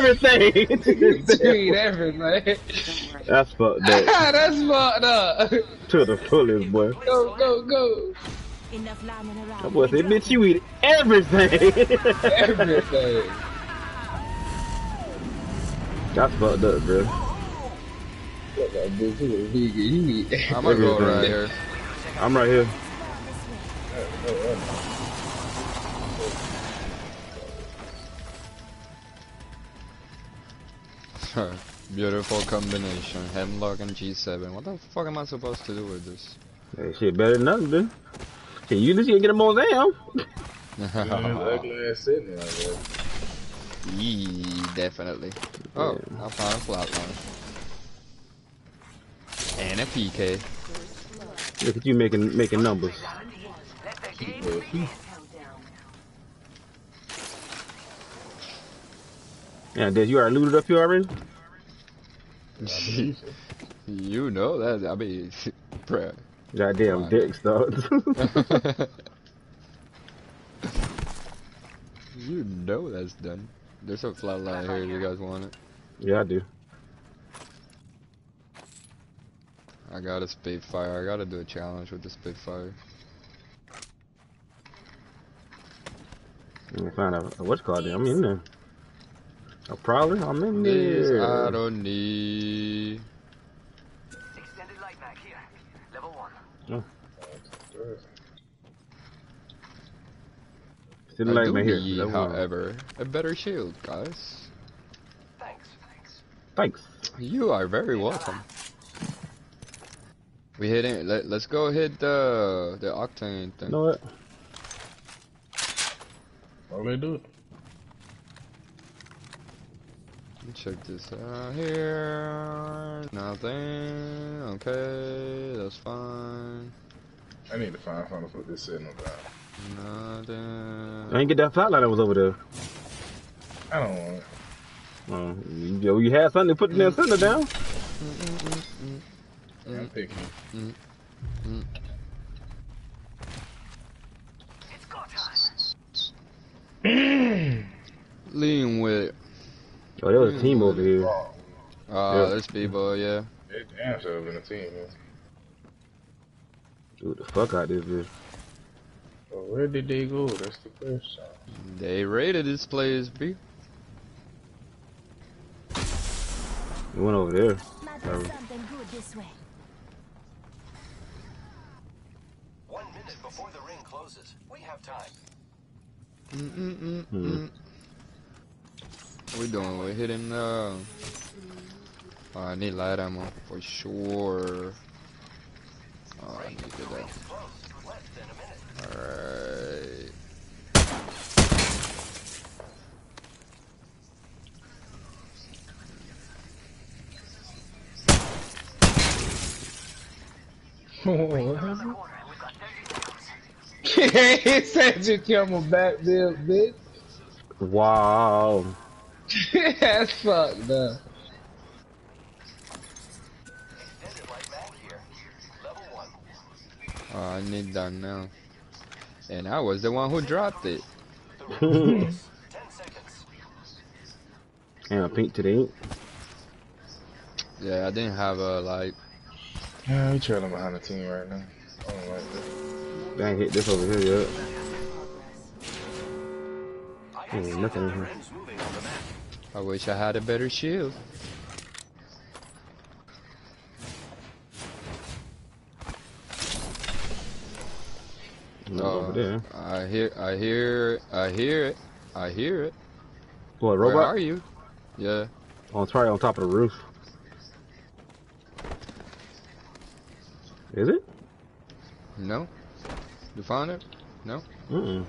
everything. Sweet everything. That's fucked up. That's fucked up. To the fullest, boy. Go, go, go. Enough lambing around. That boy said, bitch, you eat everything. Everything. That's fucked up, bro. Look, that bitch, he was vegan. You eat I'm gonna go right here. I'm right here. Beautiful combination. Hemlok and G7. What the fuck am I supposed to do with this? Hey, shit better than nothing, dude. Shit, you just gonna get a mosaic. ugly ass sitting like that. Yee, definitely. Oh, I found a flatline. And a PK. Look at you making making numbers. Yeah, Des, you already looted up here already? you know that. I mean, bruh. Goddamn dicks, dog. you know that's done. There's a flatline here. You guys want it? yeah, I do. I got a Spitfire. I gotta do a challenge with the Spitfire. Let me find out what's called. I'm in there. A prowler? I'm in This there. I don't need. Extended light mag here. Level one. Oh. Still I like do my here. need, Level one. however, a better shield, guys. Thanks. Thanks. Thanks. You are very welcome. We hit it. Let, let's go hit the the octane thing. You know what? All they do. Check this out here. Nothing. Okay, that's fine. I need to find something to put this signal down. Nothing. I ain't get that flatline that was over there. I don't want it. You, yo, you had something to put in there center down. I'm picky. It's go time. Lean with it. Oh, there was a team over here. Uh, Yeah. there's people, yeah. They damn sure have been a team, man. Dude, the fuck out this bitch. But where did they go? That's the question. They raided this place, B. We went over there. Might Sorry. something good this way. One minute before the ring closes. We have time. Mm-mm-mm-mm. Hmm. We doing? We hitting the. Oh, I need light ammo for sure. Oh, I need that. Close. Less than a minute. Alright. he said you camelback bill, bitch. Wow. That's fucked up. Extended light mag here. Level one. Oh, I need that now. And I was the one who dropped it. The ring is ten. And a pink to the. Yeah, I didn't have a like. Yeah, we trailing behind the team right now. I don't like that. They ain't hit this over here yet. Ain't nothing in here. Friends moving on the map. I wish I had a better shield. Nothing over uh, there. I hear, I hear, I hear it, I hear it. What, Where robot? are you? Yeah. Oh, it's probably on top of the roof. Is it? No. You found it? No. Mm-mm.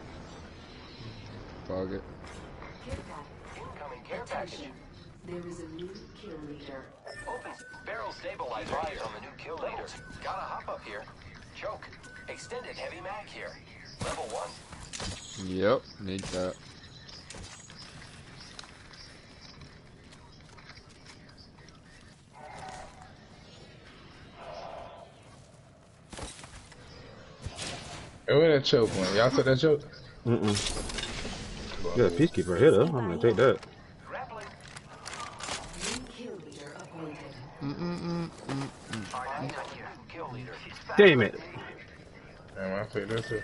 Fuck it. Incoming care package. Attention. There is a new kill leader. Open. Barrel stabilizer eyes on the new kill leader. Gotta hop up here. Choke. Extended heavy mag here. Level one. Yep. Need that. Oh, hey, where that choke went? Y'all took that choke? Mm-mm. peacekeeper. Yeah, peacekeeper here though. I'm gonna take that. Damn it. Damn, I take that too.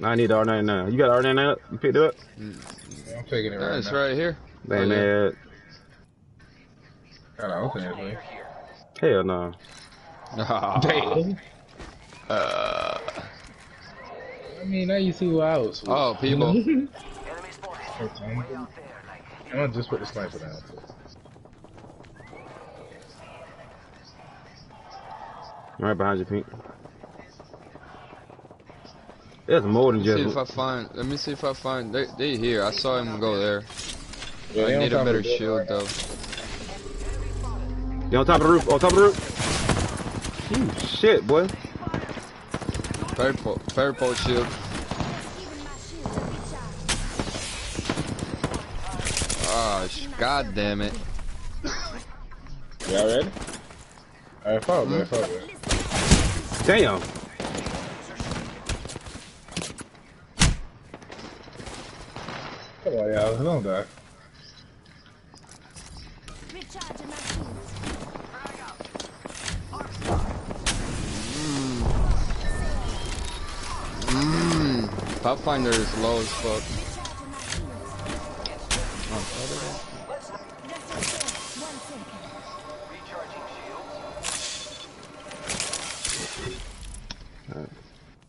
Now I need the R99. You got R99 up? You picked it up? I'm taking it No, right it's now. right here. Damn yeah. man. Gotta open it, man. Hell no. Damn. Uh, I mean, now you see who I was. with. oh, people. I'm gonna just put the sniper down. Too. Right behind you, Pink. There's more than Let me see just. if I find. Let me see if I find. They they here. I saw him go there. Yeah, I need a better shield right though. You on top of the roof? On top of the roof? You shit, boy. Purple, purple shield. Ah, sh god damn it. Y'all ready? Alright, follow me, follow me. Damn. Come on, y'all, don't die. Recharging my shields. Mmm. Pathfinder is low as fuck.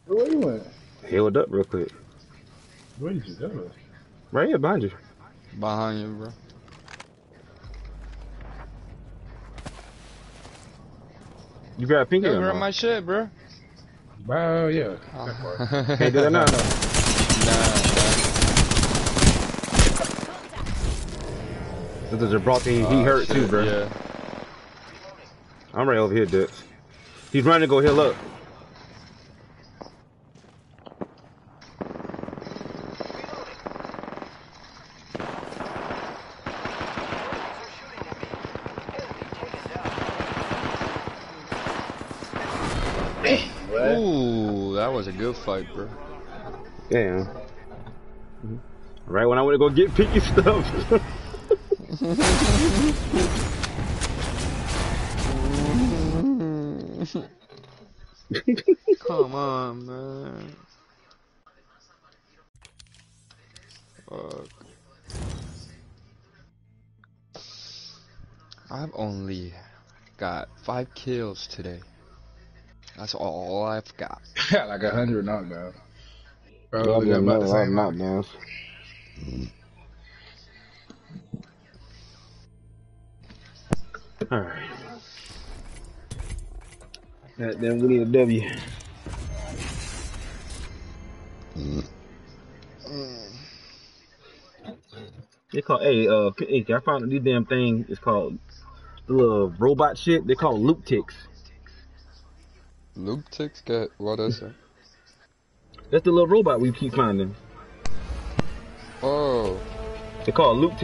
Where you went? Healed up real quick. Where did you go? Right here behind you. Behind you, bro. You got pink Yo, in grab my shit, bro. Oh, yeah. Can't do that now. Nah. This is Gibraltar. He, he Oh, hurt too, shit, bro. Yeah. I'm right over here, Dix. He's running to go heal up. Ooh, that was a good fight, bro. Damn. Right when I went to go get Pinky stuff. Come on, man. Fuck. I've only got five kills today. That's all I've got. Got like a hundred knockdowns. Bro, I'm we got about the same not amount. down. Alright. Then we need a W. They call hey uh hey, I found these damn thing It's called the little robot shit. They call loot ticks. Loot ticks get what is it? That's the little robot we keep finding. Oh. They call loot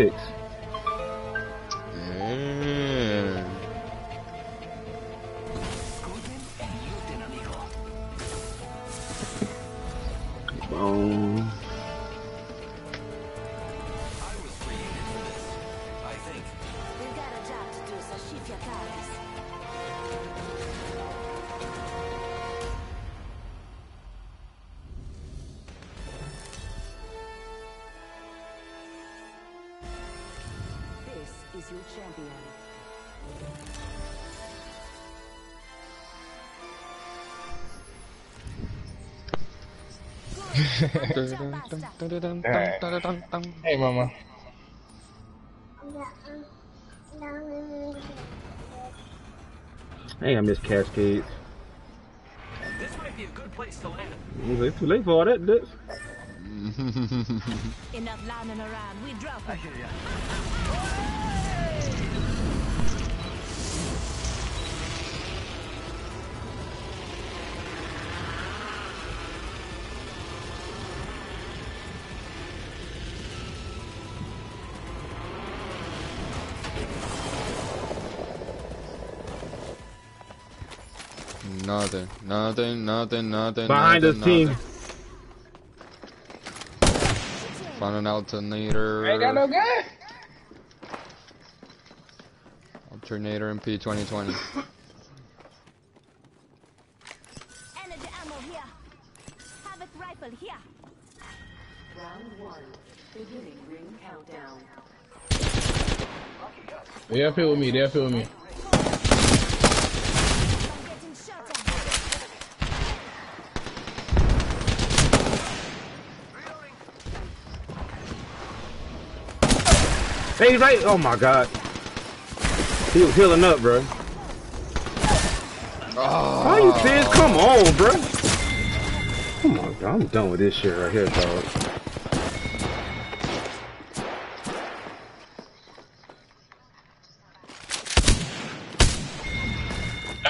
Hey, mama. hey, I miss Cascades. This might be a good place to land. It's too late for all that. Dutch. Enough lounging around. We drop I hear ya. Nothing, nothing, nothing, nothing. Behind nothing, us, team. nothing. Found an alternator. I ain't got no gun. Alternator in P2020. Energy ammo here. Havoc rifle here. Round one. Beginning ring countdown. They up here with me. They up here with me. I'm getting shot at. Hey, right. Oh my god. He was healing up, bro. Are you ah. serious? Come on, bro. Come on, bro. I'm done with this shit right here, dog.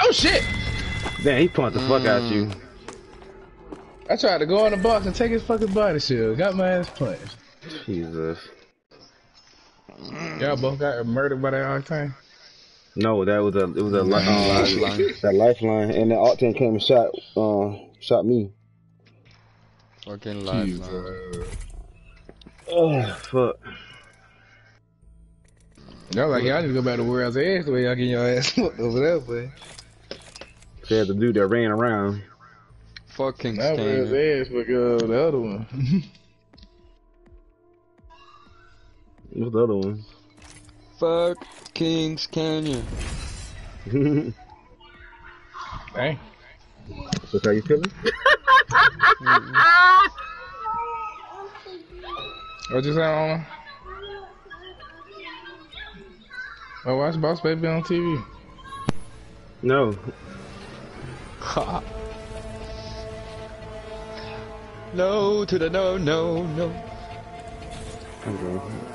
Oh shit! Damn, he punched the fuck out you. Mm. I tried to go on the box and take his fucking body shield. Got my ass punched. Jesus. Y'all both got murdered by that octane. No, that was a it was a li- Lifeline. that lifeline, and the Octane came and shot uh shot me. Fucking lifeline. Oh fuck. Y'all like y'all need to go back to where I was at the way y'all getting your ass whooped over there, boy. Said the dude that ran around. Fucking That was scanner. his ass, but uh, the other one. What's the other one? Fuck Kings Canyon. hey. So how you feeling? Mm-hmm. What you say on? I watch Boss Baby on TV. No. no to the no, no, no. Okay.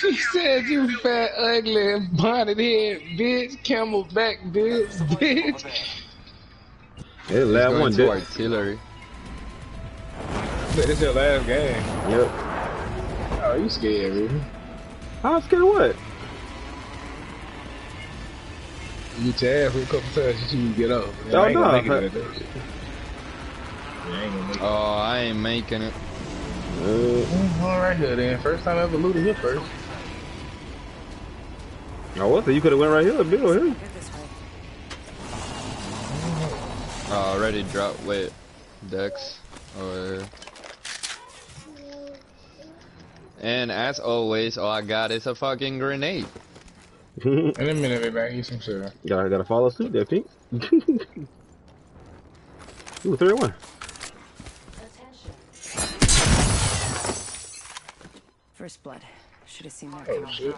He said you fat, ugly, and bonnet head, bitch, camelback, bitch, bitch. Hey, last Going one, to did. artillery. This your last game. Yep. Oh, you scared, really? I'm scared of what? You get your ass with a couple times, you should get up. Oh, I ain't gonna no. make it at that shit. Yeah, I ain't gonna make it. Oh, I ain't making it. Uh, All right here then. First time I ever looted here first. oh, what? So you could have went right here, Bill. Here. I already dropped with Dex. Or and as always, all I got is a fucking grenade. In a minute, baby, I eat some shit. Gotta, gotta follow suit there, Pink. Ooh, 31. First blood. Should have seen that Oh coming.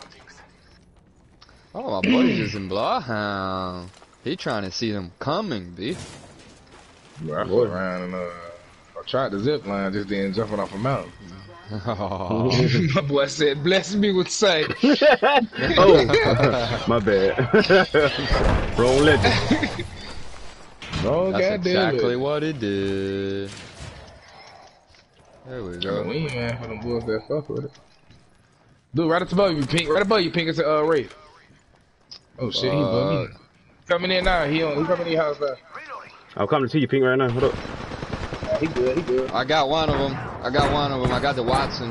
Oh, my buddy's just in Bloodhound. He trying to see them coming, B. Bro, I flew around and uh, I tried the zip line, just then jumping off a mountain. Oh. My boy said, "Bless me with sight." oh, my bad. Wrong legend. Oh, That's goddamn exactly it. what he did. There we go. we ain't man for them boys that fuck with it. Dude, right above you, Pink. Right above you, Pink. It's a uh, rape. Oh shit, he above me. Coming in now. He on. He coming in your house now. I'm coming to you, Pink, right now. Hold up. Yeah, he good. He good. I got one of them. I got one of them. I got the Wattson.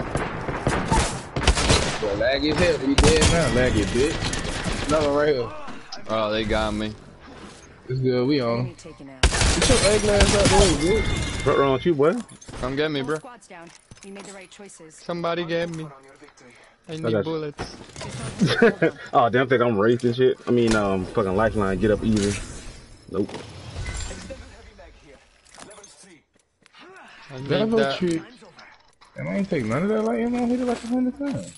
Boy, lag his head. He dead now. Lag it, bitch. Another right here. Oh, they got me. It's good. We on. him. Enemy taken out. Get your ugly ass out the way, bitch. What wrong with you, boy? Come get me, bro. Squads down. We made the right choices. Somebody get me. I need got you. bullets. oh, damn, think I'm racist and shit. I mean, um, fucking lifeline, get up easy. Nope. I need Level that. trick. And I ain't take none of that light ammo. Hit it like a hundred times.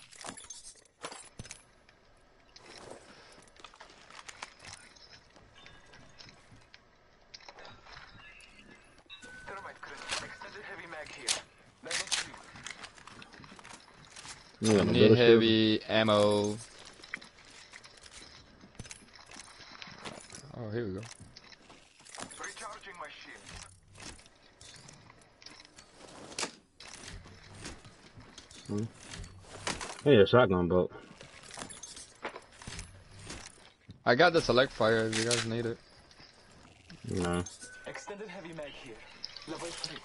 You got no Need better shit? heavy ammo. Oh, here we go. Recharging my shields. Hmm. Hey, a shotgun bolt. I got the select fire if you guys need it. No. Extended heavy mag here. Level 3.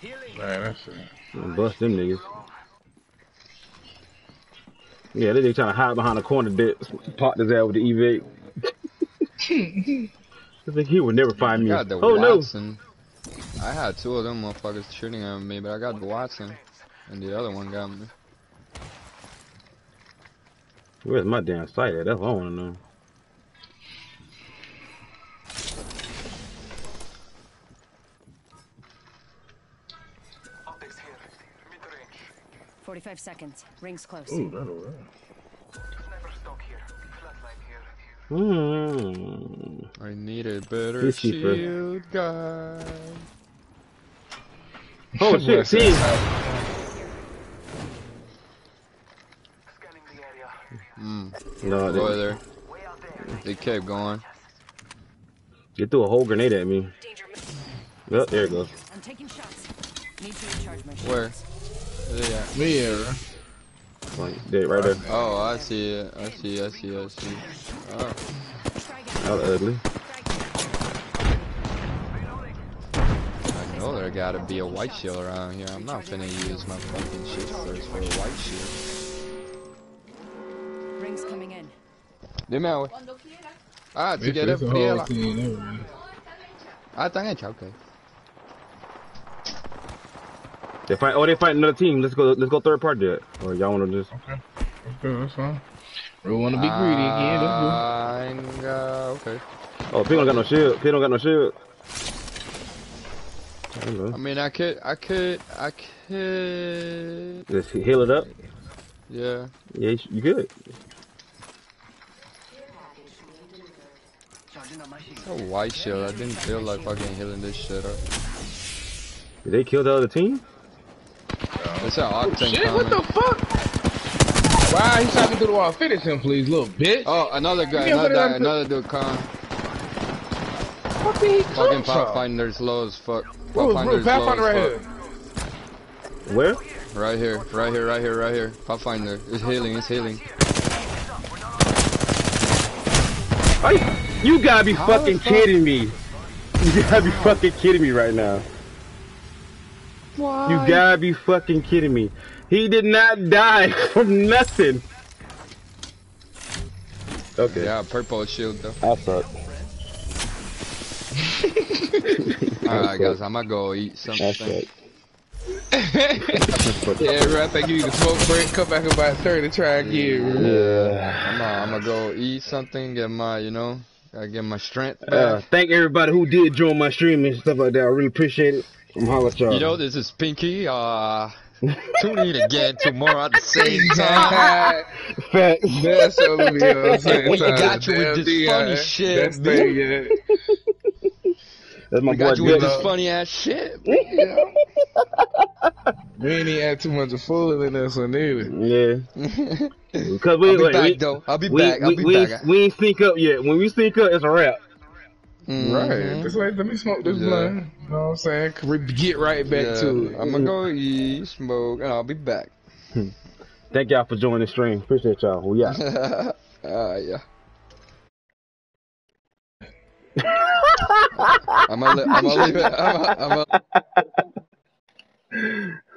Healing. Man, that's it. Bust them niggas. Yeah, they just trying to hide behind a corner that popped his ass with the E E8. I think he would never find me. got the Oh no! I had two of them motherfuckers shooting at me, but I got the Wattson. And the other one got me. Where's my damn sight at? That's what I want to know. 45 seconds. Rings close. Ooh, that'll work. Sniper stock here. Flatline here. Hmm. I need a better He's cheaper. shield guy. Oh shit, team! Scanning the area. Mm. No, Boy they, there. They kept going. they threw a whole grenade at me. Well, there it goes. I'm taking shots. Need to recharge my Where? shields. Yeah. Me, yeah. Like, there, right there. Oh, I see it. I see, I see, I see. Oh. That was ugly. I know there gotta be a white shield around here. I'm not finna use my fucking shit first for a white shield. Rings coming in. Dime, güey. Ah, si This quieres is a fríela. whole scene, everything. Ah, están hechas, ok. They fight. Oh, they fight another team. Let's go. Let's go third party. That. Or y'all want to just? Okay, that's fine. We want to be greedy again. That's good. Venga, uh, okay. Oh, P don't got no shield. P don't got no shield. I I mean, I could, I could, I could. Just heal it up. Yeah. Yeah, you, you good. A white shield. I didn't feel like fucking healing this shit up. Did they kill the other team? It's an octane Shit, what the fuck? Why he shot me through the wall? Finish him, please, little bitch. Oh, another guy, Yeah, but another, I'm- another dude come. What did he Fucking come from? Pathfinder's low as fuck. Where was Pathfinder's Bruce? low Pathfinder right as here. fuck. Where? Right here, right here, right here, right here. Pathfinder. It's healing, it's healing. Are you, you gotta be fucking kidding me. You gotta be fucking kidding me right now. Why? You gotta be fucking kidding me. He did not die from nothing. Okay. Yeah, purple shield though. I suck. Alright guys, I'm gonna go eat something. Yeah, bro, I think you need to smoke break, come back about 30 try again, bro. Yeah. I'm gonna, I'm gonna go eat something, get my, you know, gotta get my strength back. Uh, thank everybody who did join my stream and stuff like that. I really appreciate it. I'm holla at y'all. You know, this is Pinky. Uh, tune in again tomorrow at the same time. Facts. That's only me on the We got you with Damn, this D.I. funny shit, That's man. thing, yeah. That's my We boy got you with this funny ass shit. We ain't even had too much of fool in this one either. Yeah. Because we, I'll be wait, back we, though. I'll be we, back. I'll we, be we, back. ain't- we ain't sync up yet. When we sync up, it's a wrap. Mhm. Right. Just like, let me smoke this Yeah. blunt. You know what I'm saying? We get right back Yeah, to it. I'm gonna go eat, smoke, and I'll be back. Thank y'all for joining the stream. Appreciate y'all. We out. uh, yeah. I'm gonna, I'm gonna leave it. I'm gonna, I'm gonna